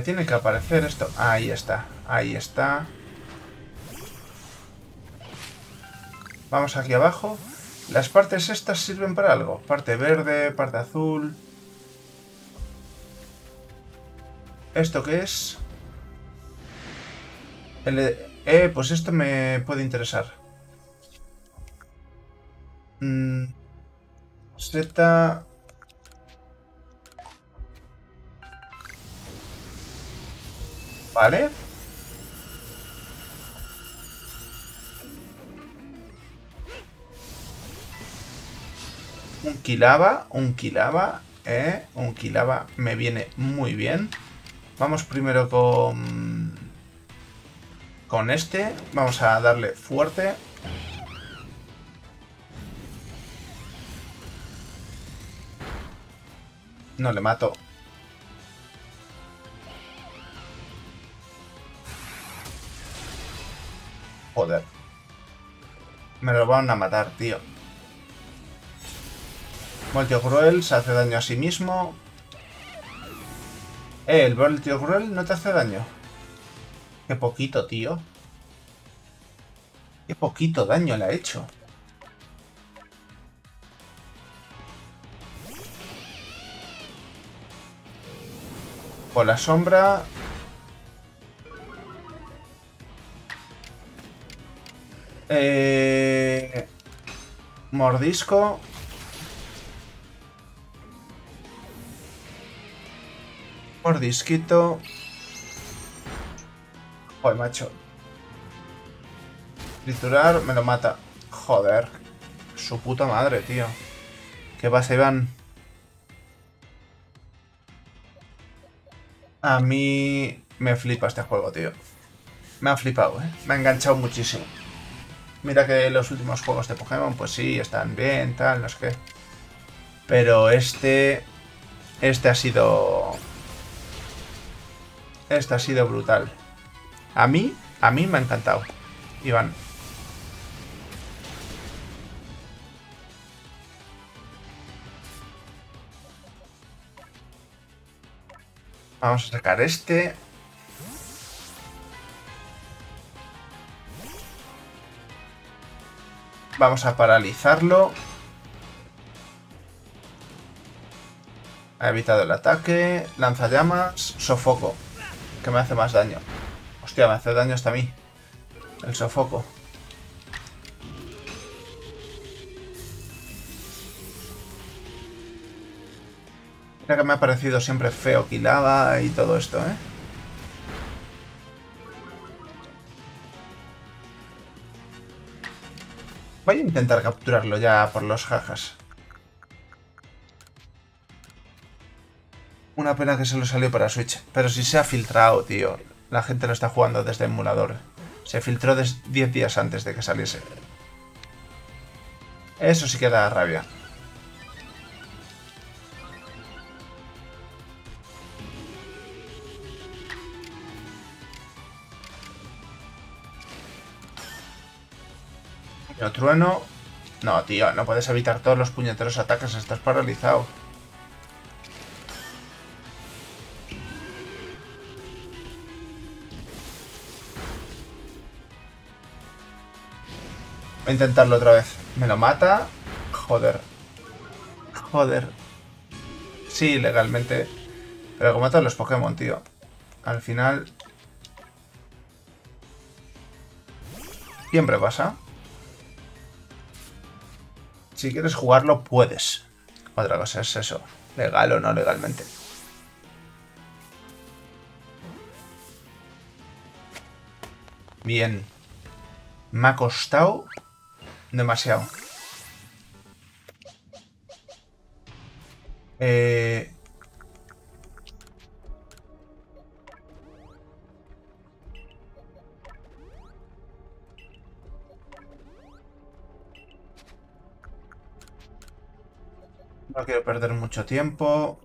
Tiene que aparecer esto. Ahí está, ahí está. Vamos aquí abajo. Las partes estas sirven para algo. Parte verde, parte azul. ¿Esto qué es? eh, pues esto me puede interesar. Mm, Z... Vale. Un Kilaba, un Kilaba, eh, un Kilaba me viene muy bien. Vamos primero con... Con este. Vamos a darle fuerte. No le mato. Me lo van a matar, tío. Voltio Cruel se hace daño a sí mismo. Eh, el Voltio Cruel no te hace daño. Qué poquito, tío. Qué poquito daño le ha hecho. Por la sombra... Eh... Mordisco. Mordisquito. Joder, macho. Triturar me lo mata. Joder. Su puta madre, tío. ¿Qué pasa, Iván? A mí me flipa este juego, tío. Me ha flipado, ¿eh? Me ha enganchado muchísimo. Mira que los últimos juegos de Pokémon, pues sí, están bien, tal, no sé qué. Pero este... Este ha sido esta ha sido brutal. A mí, a mí me ha encantado. Iván. Vamos a sacar este. Vamos a paralizarlo. Ha evitado el ataque. Lanzallamas. Sofoco. Que me hace más daño. Hostia, me hace daño hasta a mí. El sofoco. Mira que me ha parecido siempre feo Kilava y todo esto, ¿eh? Voy a intentar capturarlo ya por los jajas. Una pena que se lo salió para Switch. Pero si se ha filtrado, tío. La gente lo está jugando desde emulador. Se filtró 10 días antes de que saliese. Eso sí que da rabia. Trueno. No, tío, no puedes evitar todos los puñeteros ataques, estás paralizado. Voy a intentarlo otra vez. Me lo mata. Joder. Joder. Sí, legalmente. Pero como matan los Pokémon, tío. Al final... Siempre pasa. Si quieres jugarlo, puedes. Otra cosa es eso. Legal o no legalmente. Bien. Me ha costado demasiado. Eh, No quiero perder mucho tiempo.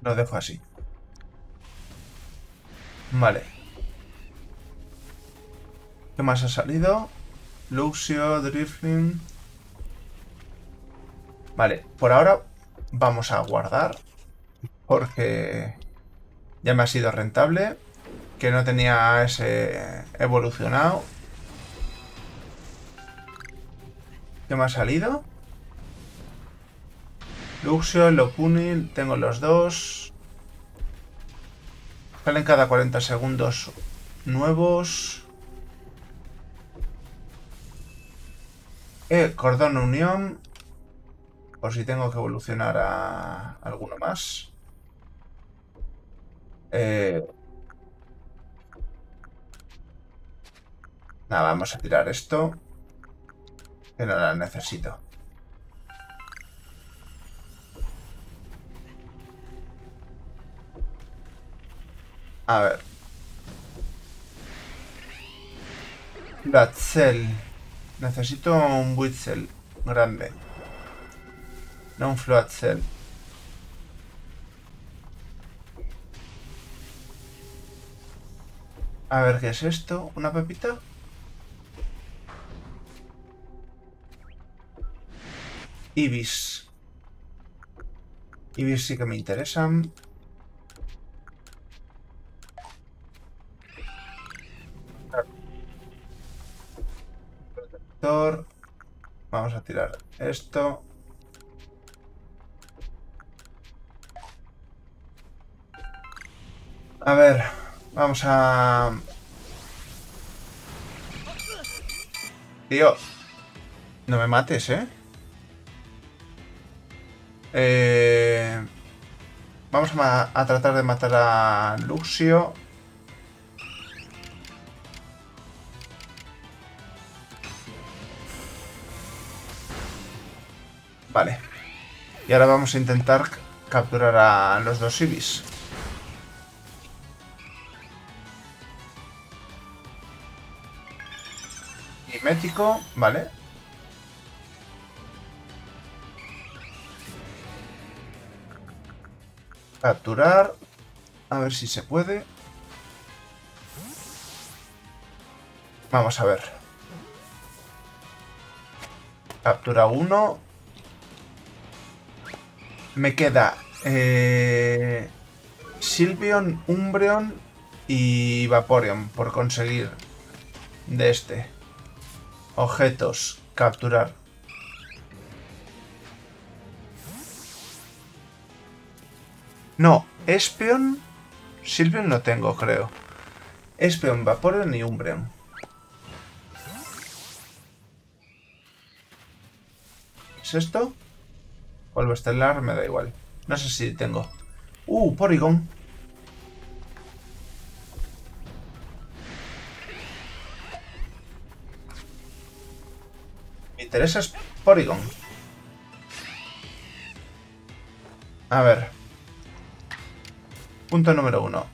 Lo dejo así. Vale. ¿Qué más ha salido? Luxio, Drifting. Vale, por ahora vamos a guardar. Porque ya me ha sido rentable. Que no tenía ese evolucionado. ¿Qué me ha salido? Luxio, Lopunil, tengo los dos. Salen cada 40 segundos nuevos. Eh, cordón unión. Por si tengo que evolucionar a alguno más. Eh... Nada, vamos a tirar esto. Que no la necesito. A ver. Gatzel. Necesito un Witzel grande. No un Float Cell. A ver, ¿qué es esto? ¿Una pepita? Ibis. Ibis sí que me interesan. Vamos a tirar esto. A ver, vamos a... Tío, no me mates, ¿eh? eh... Vamos a, a tratar de matar a Luxio. Vale. Y ahora vamos a intentar capturar a los dos Ibis. Mimético, vale. Capturar. A ver si se puede. Vamos a ver. Captura uno. Me queda eh, Silvion, Umbreon y Vaporeon por conseguir de este. Objetos, capturar. No, Espeon, Silvion no tengo, creo. Espeon, Vaporeon y Umbreon. ¿Es esto? Polvo estelar, me da igual. No sé si tengo. Uh, Porygon. Me interesa es Porygon. A ver. Punto número uno.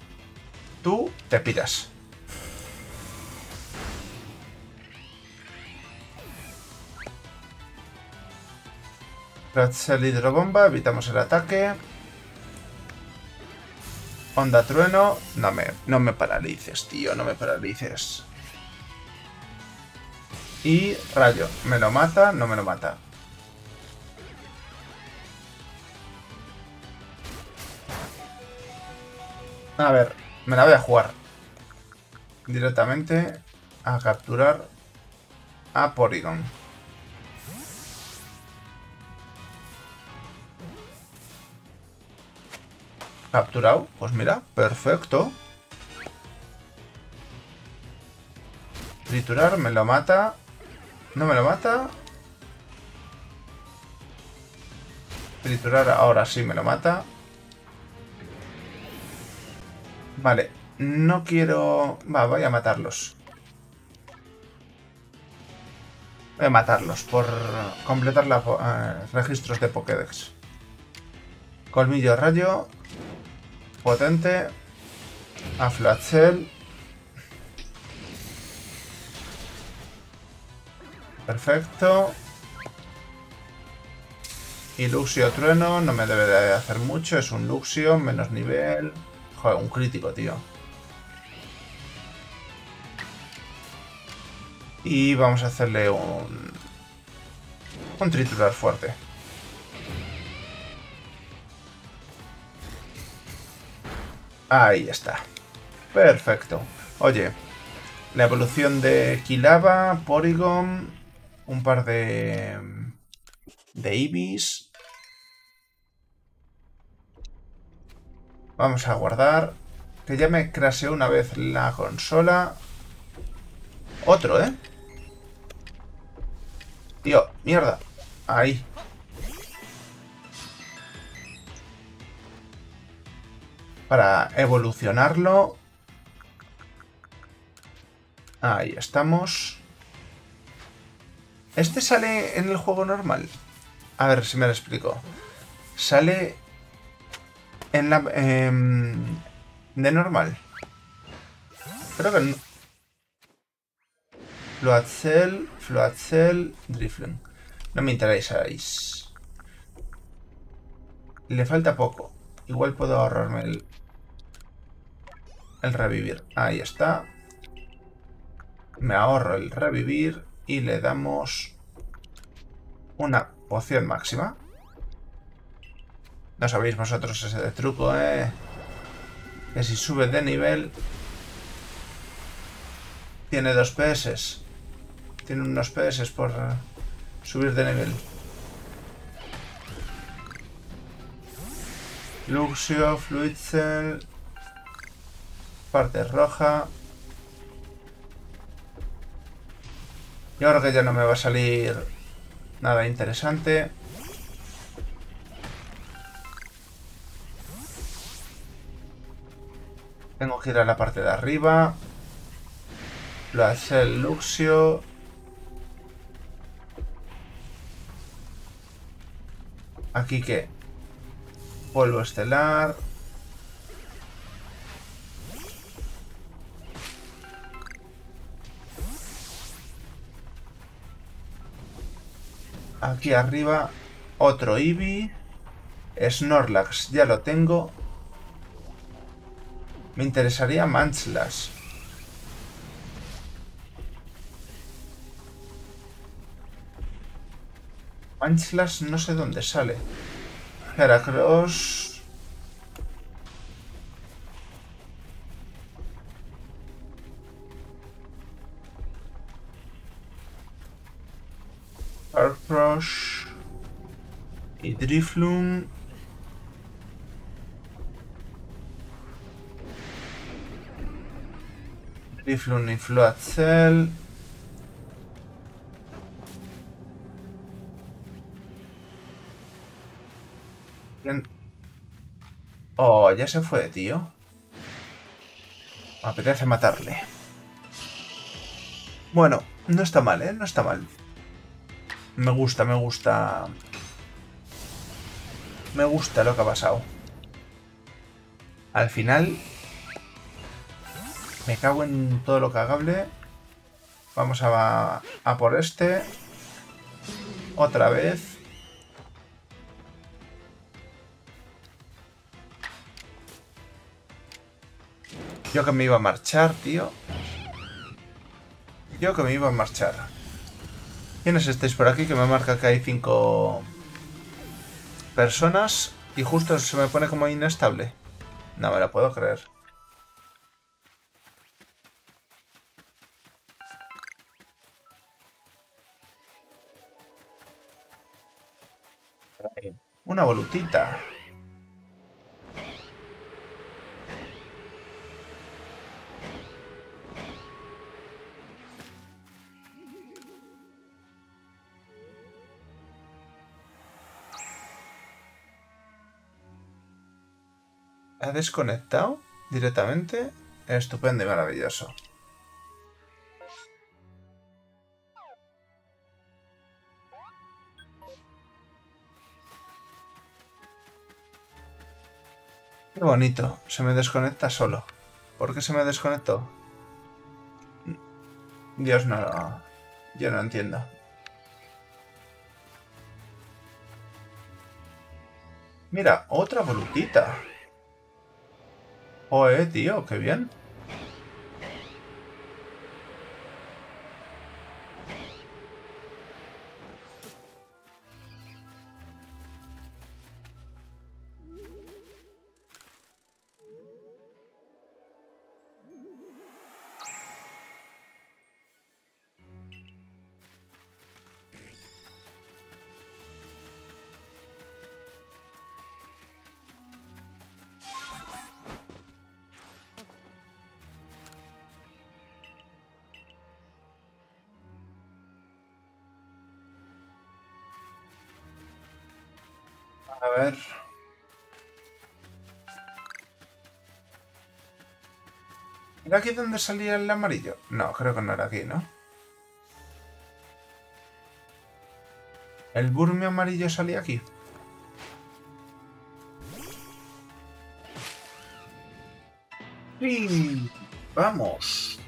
Tú te piras. Ratzel hidrobomba, evitamos el ataque. Onda trueno. No me, no me paralices, tío, no me paralices. Y rayo. ¿Me lo mata? No me lo mata. A ver, me la voy a jugar. Directamente a capturar a Porygon. Capturado. Pues mira, perfecto. Triturar, me lo mata. No me lo mata. Triturar, ahora sí me lo mata. Vale, no quiero... Va, voy a matarlos. Voy a matarlos por completar los eh, registros de Pokédex. Colmillo rayo. Potente. Aflachel. Perfecto. Y Luxio Trueno no me debe de hacer mucho. Es un Luxio, menos nivel. Joder, un crítico, tío. Y vamos a hacerle un... Un triturar fuerte. Ahí está. Perfecto. Oye, la evolución de Kilava, Porygon, un par de... de Ibis. Vamos a guardar. Que ya me craseó una vez la consola. Otro, ¿eh? Tío, mierda. Ahí. Para evolucionarlo. Ahí estamos. ¿Este sale en el juego normal? A ver si me lo explico. Sale en la... Em, de normal. Creo que no. Floatzel, Floatzel, Drifling. No me interesáis. Le falta poco. Igual puedo ahorrarme el, el revivir. Ahí está. Me ahorro el revivir y le damos una poción máxima. No sabéis vosotros ese de truco, ¿eh? Que si sube de nivel... Tiene dos PS. Tiene unos PS por subir de nivel. Luxio, Fluidcell, parte roja. Y ahora que ya no me va a salir nada interesante. Tengo que ir a la parte de arriba. Lo hace el Luxio. Aquí que polvo estelar. Aquí arriba otro Eevee. Snorlax ya lo tengo. Me interesaría Manchlas. Manchlas no sé dónde sale. Heracross. Arcross. Y Drifloon. Drifloon y Floatzel. Oh, ya se fue, tío. Me apetece matarle. Bueno, no está mal, ¿eh? No está mal. Me gusta, me gusta... Me gusta lo que ha pasado. Al final... Me cago en todo lo cagable. Vamos a, a por este. Otra vez. Yo que me iba a marchar, tío. Yo que me iba a marchar. ¿Quiénes estáis por aquí? Que me marca que hay cinco personas y justo se me pone como inestable. No me la puedo creer. Una volutita. Ha desconectado directamente. Estupendo y maravilloso. Qué bonito. Se me desconecta solo. ¿Por qué se me desconectó? Dios no... Yo no entiendo. Mira, otra volutita. Oye, tío, qué bien. ¿Era aquí donde salía el amarillo? No, creo que no era aquí, ¿no? ¿El burmio amarillo salía aquí? ¡Vamos!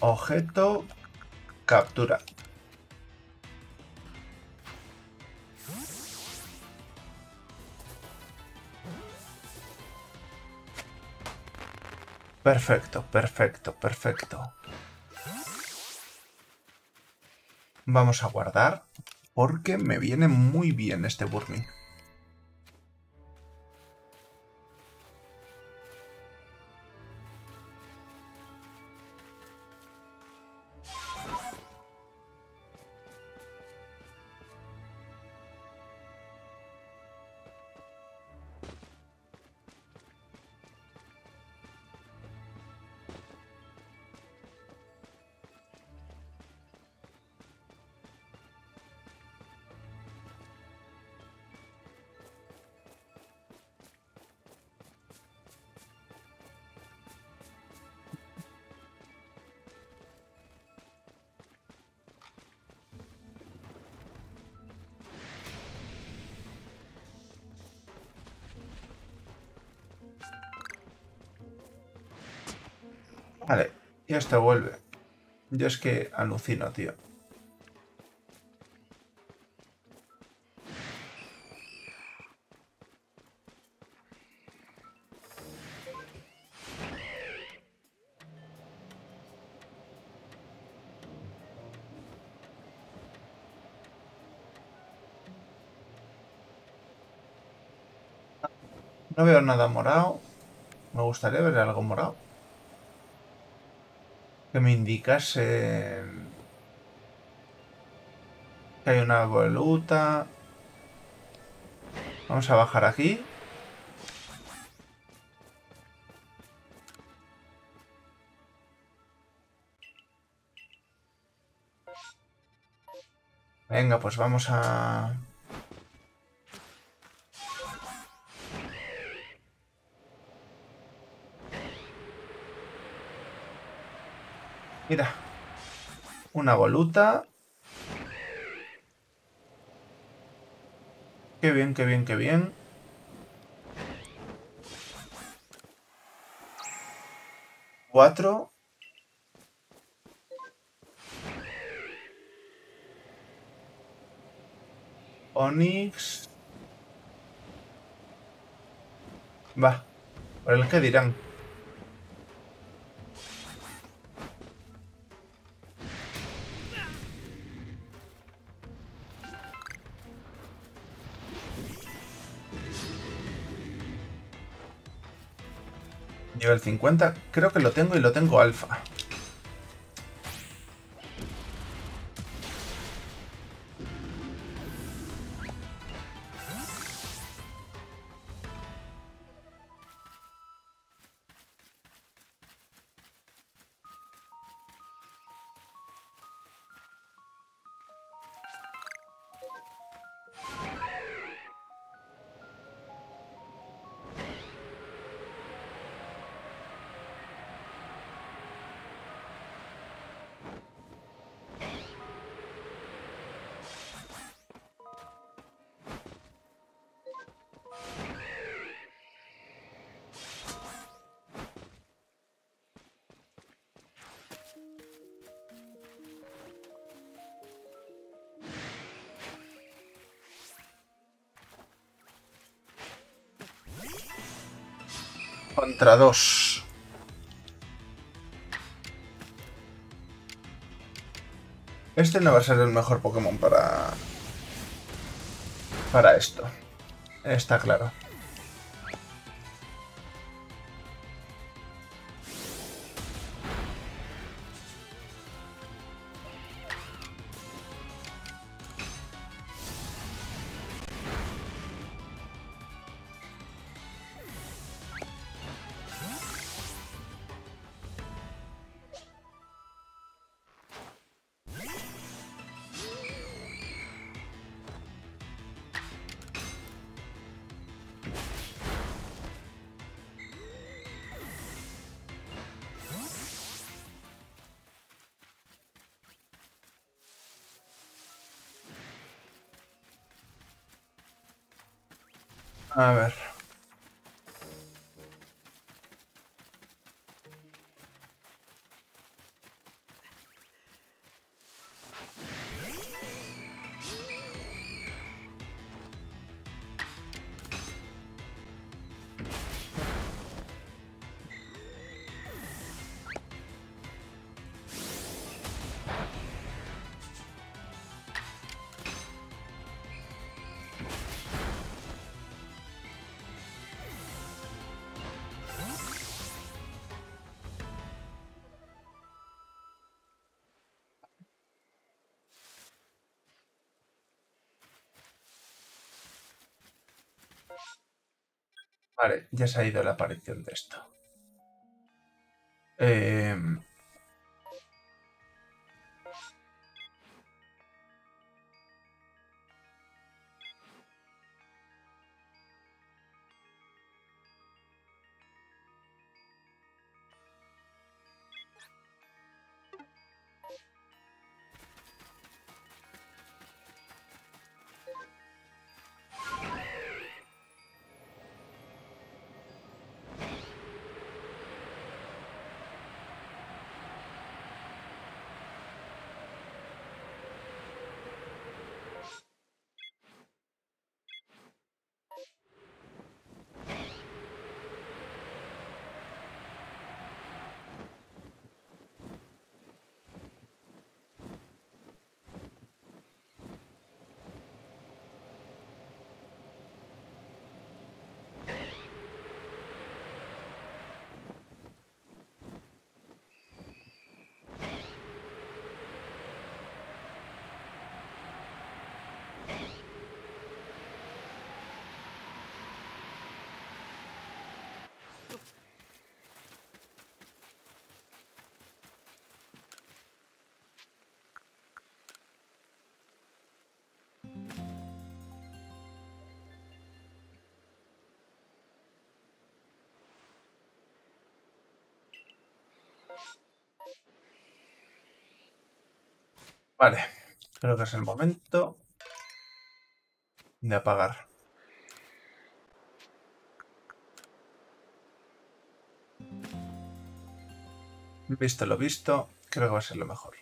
Objeto captura. Perfecto, perfecto, perfecto. Vamos a guardar porque me viene muy bien este Burming. Vale, y esto vuelve. Yo es que alucino, tío. No veo nada morado. Me gustaría ver algo morado. Que me indicase que hay una voluta. Vamos a bajar aquí. Venga, pues vamos a... Mira. Una voluta. Qué bien, qué bien, qué bien. Cuatro. Onix. Va. Por el que dirán. Nivel 50. Creo que lo tengo y lo tengo alfa. Contra dos. Este no va a ser el mejor Pokémon para... Para esto. Está claro. Ya se ha ido la aparición de esto. Eh, Vale, creo que es el momento de apagar. Visto lo visto, creo que va a ser lo mejor.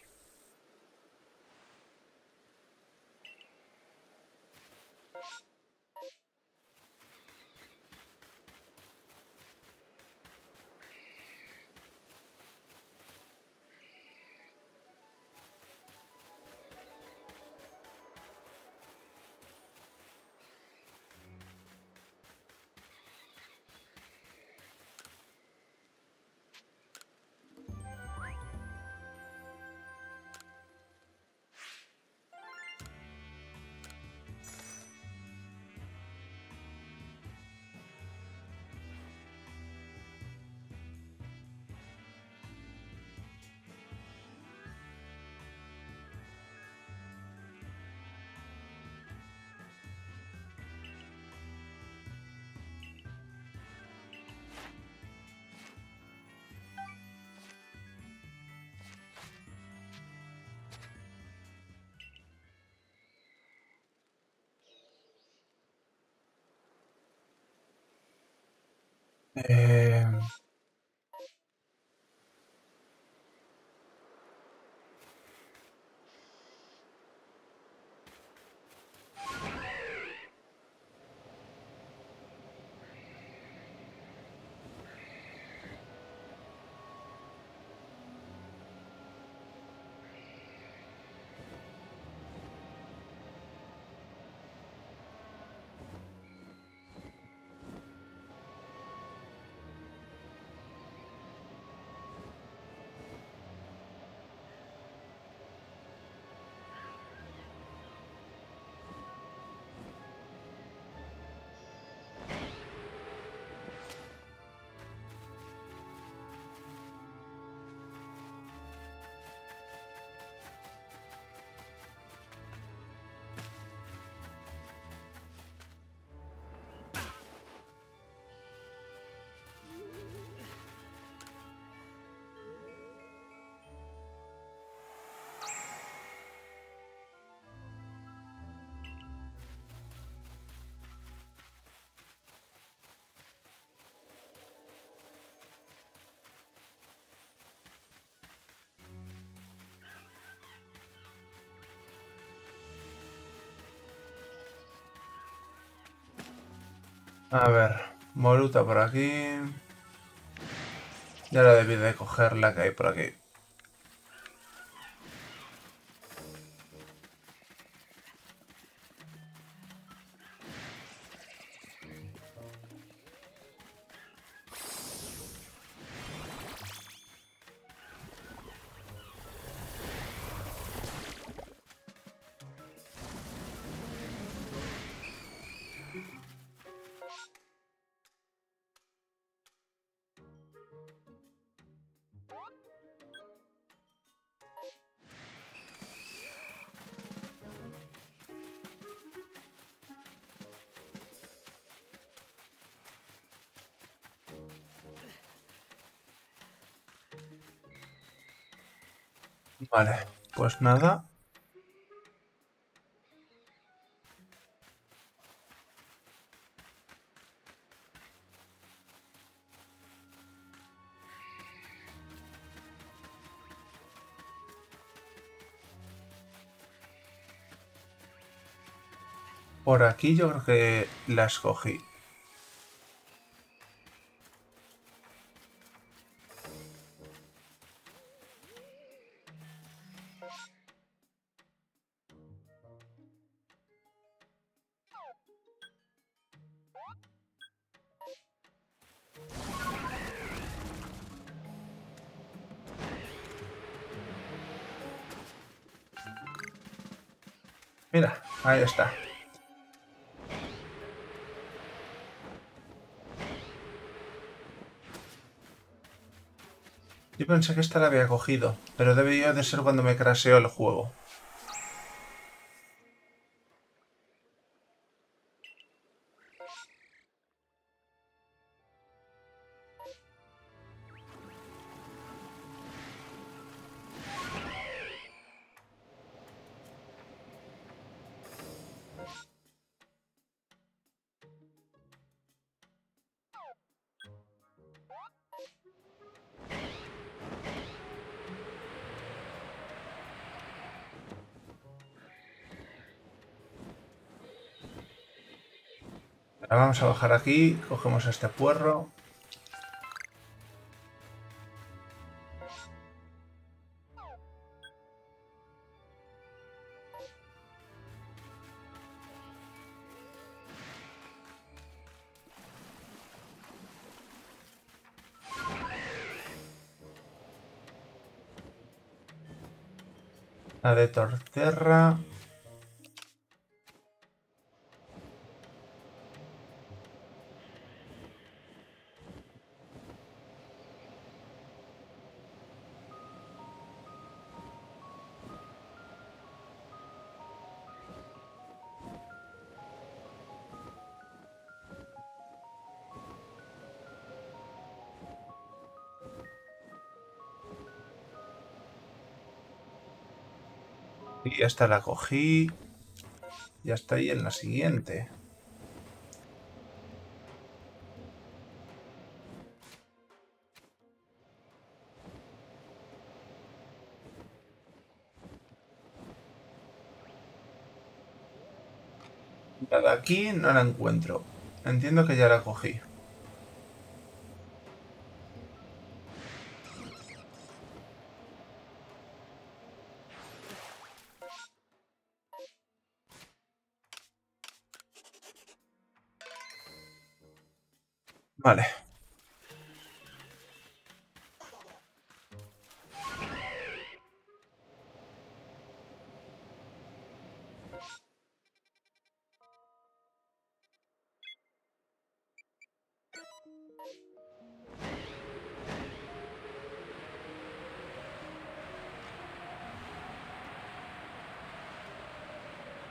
Eh... A ver, Moluta por aquí. Ya ahora debí de coger la que hay por aquí. Vale, pues nada. Por aquí yo creo que la escogí. Pensé que esta la había cogido, pero debería de ser cuando me craseó el juego. Vamos a bajar aquí, cogemos este puerro. De Torterra. Y esta la cogí. Ya está ahí en la siguiente. La de aquí no la encuentro. Entiendo que ya la cogí. Vale.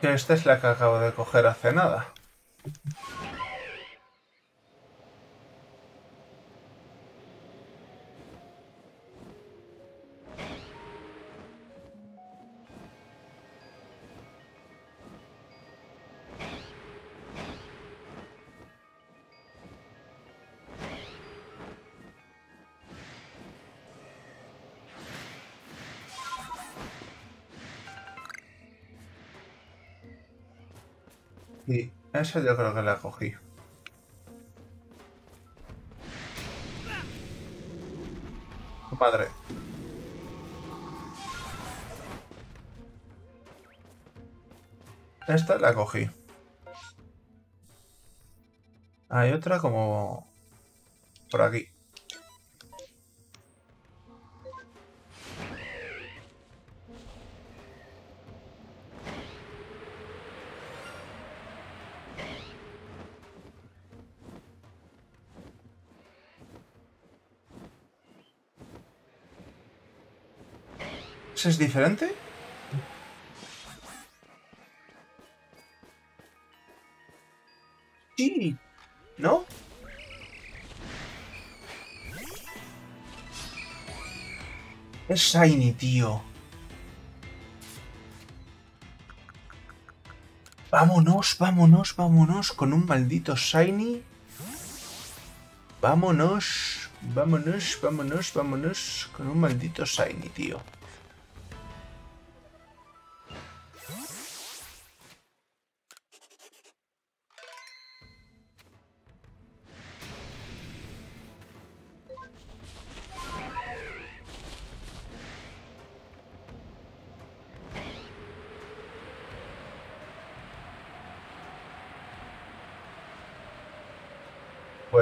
Esta es la que acabo de coger hace nada. Y eso yo creo que la cogí. Madre. Esta la cogí. Hay otra como... Por aquí. Es diferente? Sí. ¿No? Es Shiny, tío. Vámonos, vámonos, vámonos con un maldito Shiny. Vámonos, vámonos, vámonos, vámonos con un maldito Shiny, tío.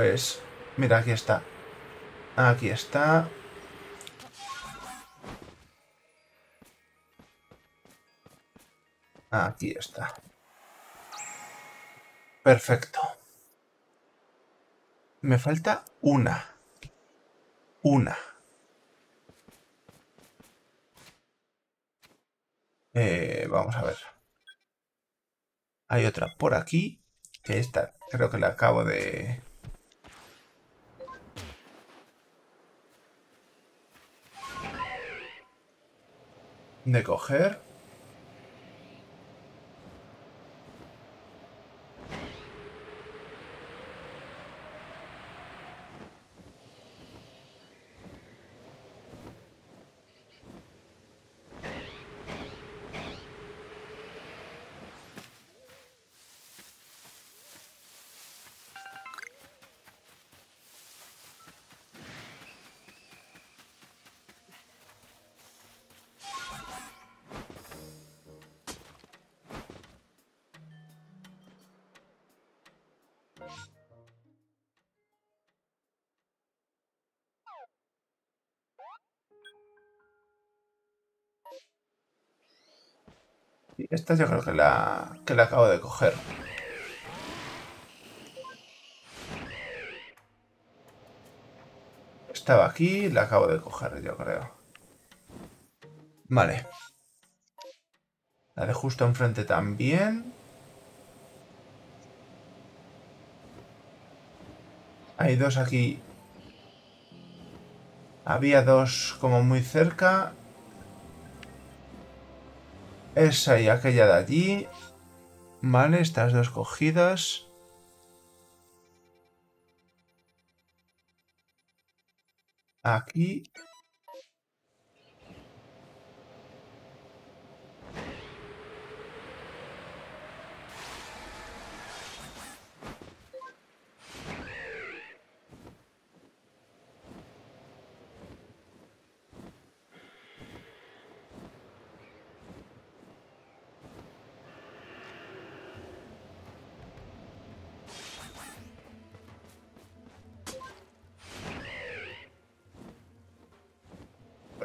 Pues, mira, aquí está. Aquí está. Aquí está. Perfecto. Me falta una. Una. Eh, vamos a ver. Hay otra por aquí. Que esta creo que la acabo de... de coger. Esta yo creo que la, que acabo de coger. Estaba aquí, la acabo de coger, yo creo. Vale. La de justo enfrente también. Hay dos aquí. Había dos como muy cerca. Esa y aquella de allí. Vale, estas dos cogidas. Aquí.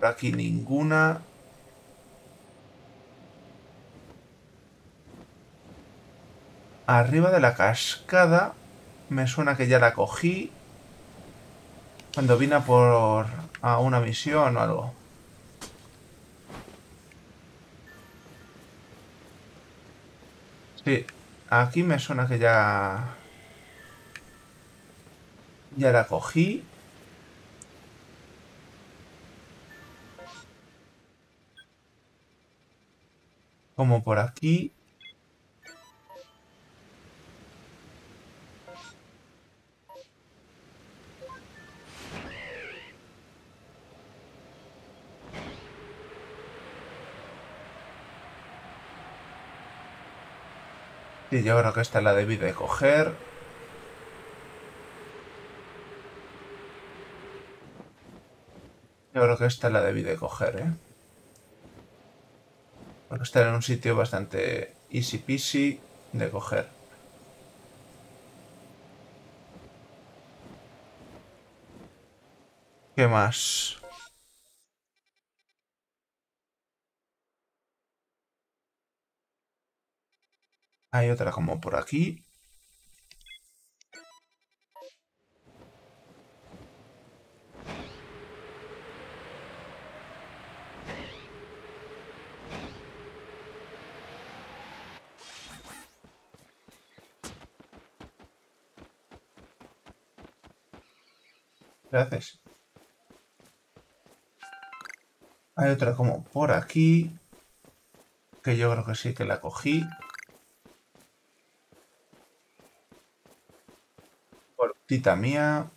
Aquí ninguna. Arriba de la cascada. Me suena que ya la cogí. Cuando vine por a una misión o algo. Sí, aquí me suena que ya... Ya la cogí. Como por aquí. Sí, yo creo que esta la debí de coger. Yo creo que esta la debí de coger, ¿eh? Estar en un sitio bastante easy peasy de coger. ¿Qué más? Hay otra como por aquí. Haces? Hay otra como por aquí. Que yo creo que sí que la cogí. Portita mía.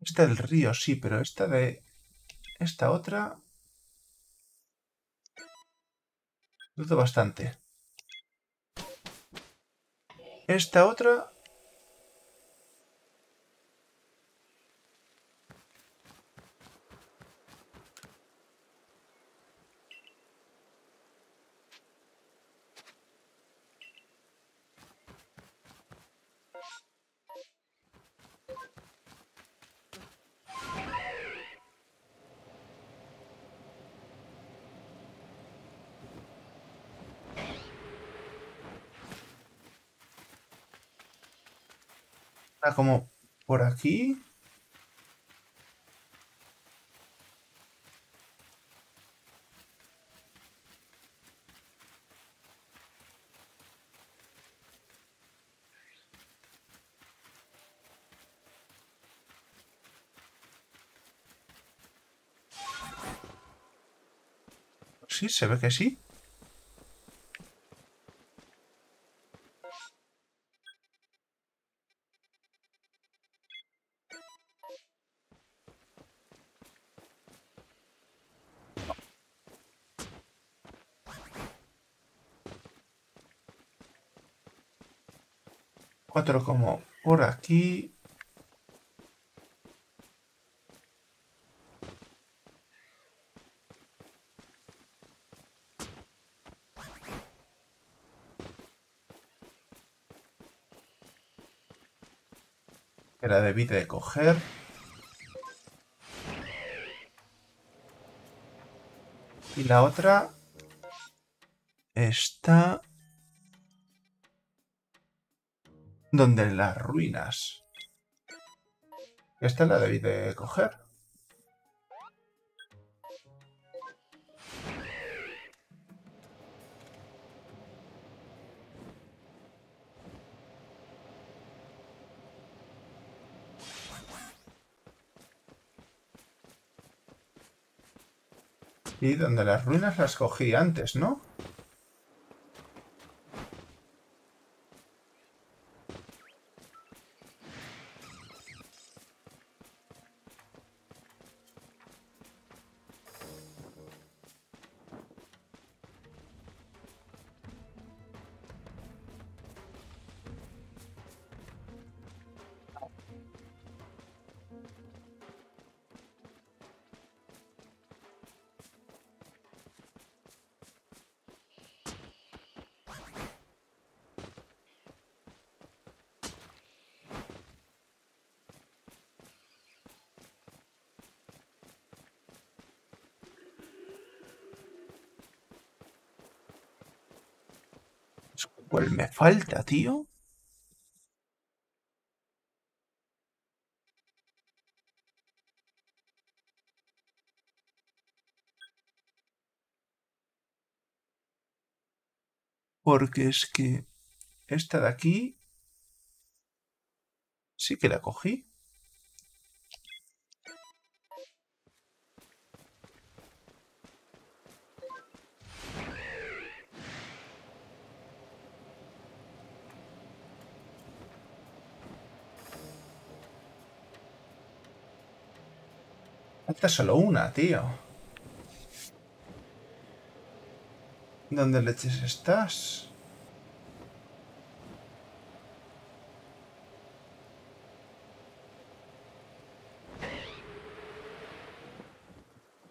Esta del río, sí, pero esta de... Esta otra... Dudo bastante. Esta otra como por aquí. Sí, se ve que sí. como por aquí. Que la debí de coger. Y la otra está donde las ruinas. Esta la debí de coger. Y donde las ruinas las cogí antes, ¿no? Falta, tío. Porque es que esta de aquí sí que la cogí. Falta solo una, tío. ¿Dónde leches estás?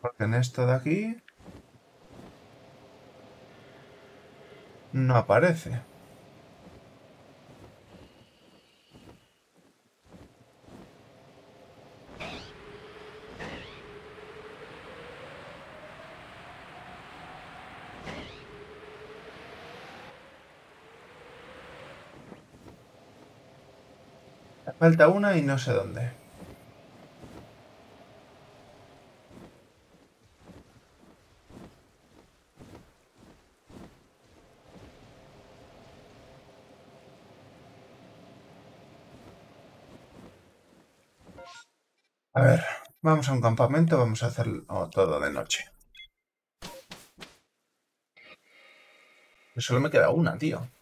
Porque en esto de aquí... No aparece. Falta una y no sé dónde. A ver, vamos a un campamento, vamos a hacerlo todo de noche. Solo me queda una, tío.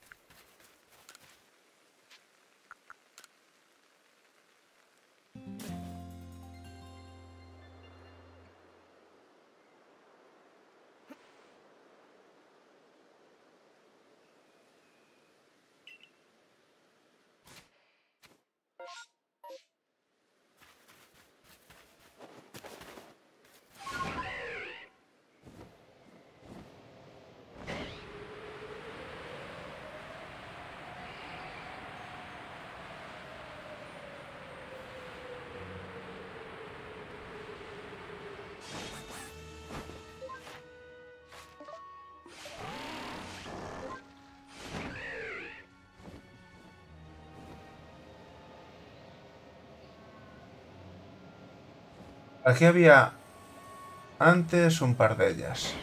Aquí había antes un par de ellas.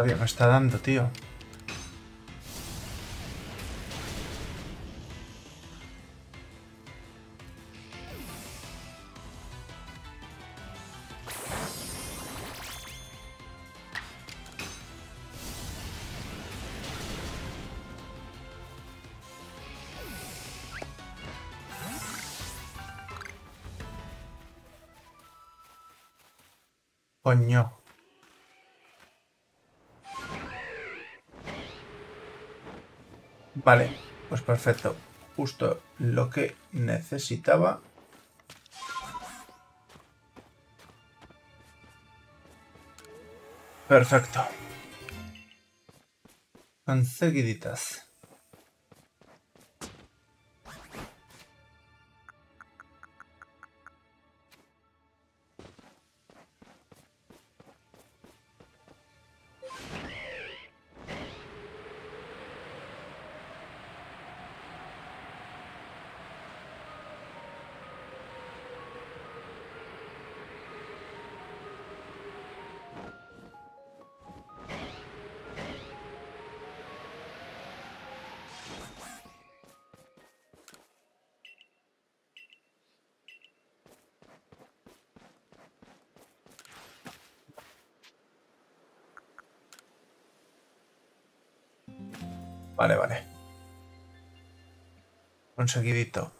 Rabia me está dando, tío. Coño. Vale, pues perfecto. Justo lo que necesitaba. Perfecto. Conseguiditas. Vale, vale. Conseguidito.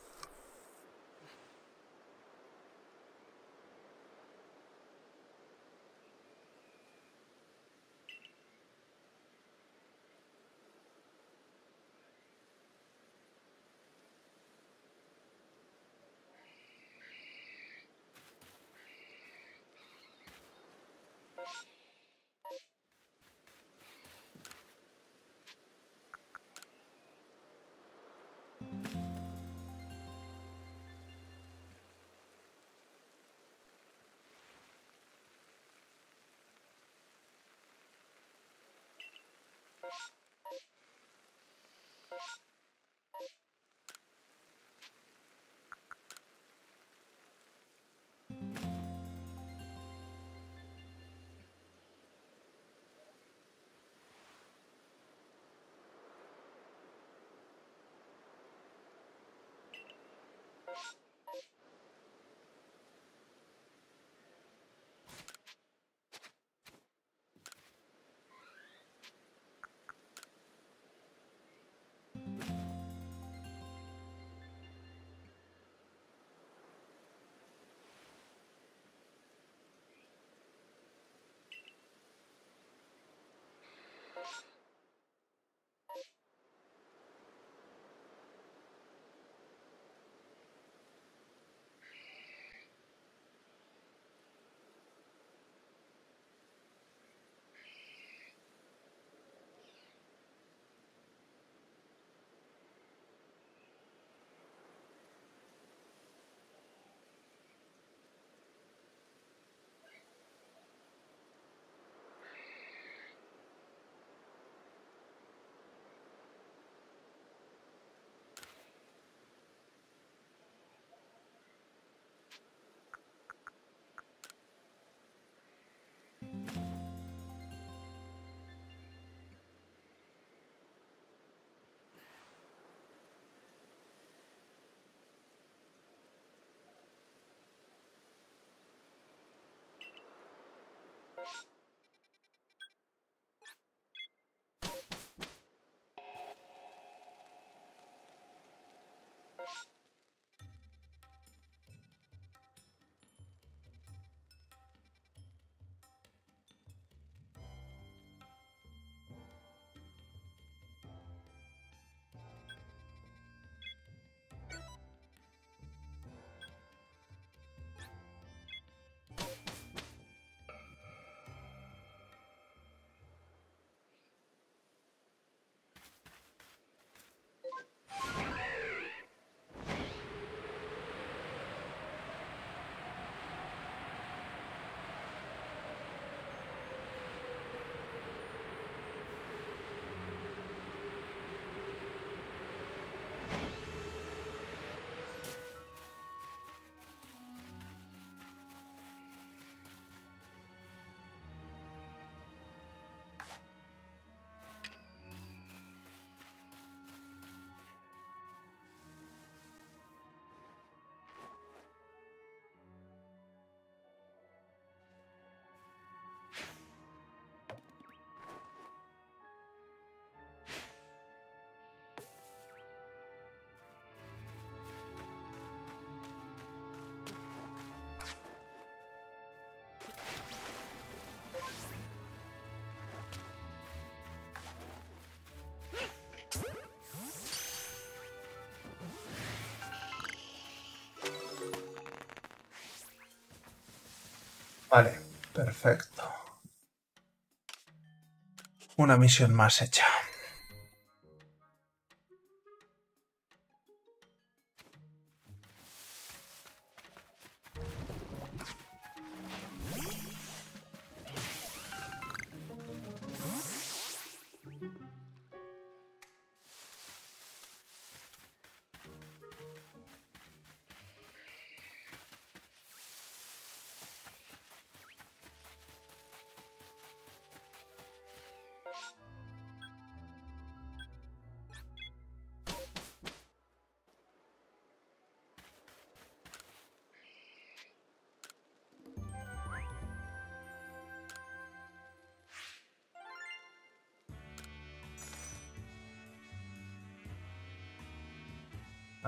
Vale, perfecto. Una misión más hecha.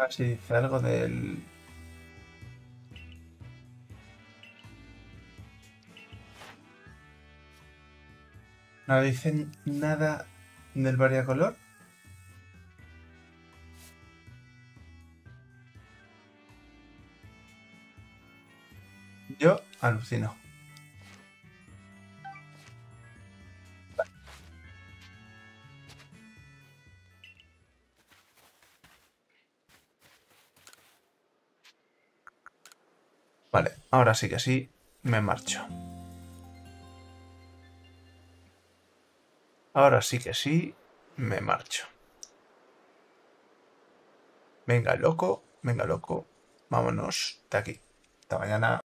Ah, sí, dice algo del... No dicen nada del variacolor. Yo alucino. Ahora sí que sí, me marcho. Ahora sí que sí, me marcho. Venga, loco, venga, loco. Vámonos de aquí. Hasta mañana.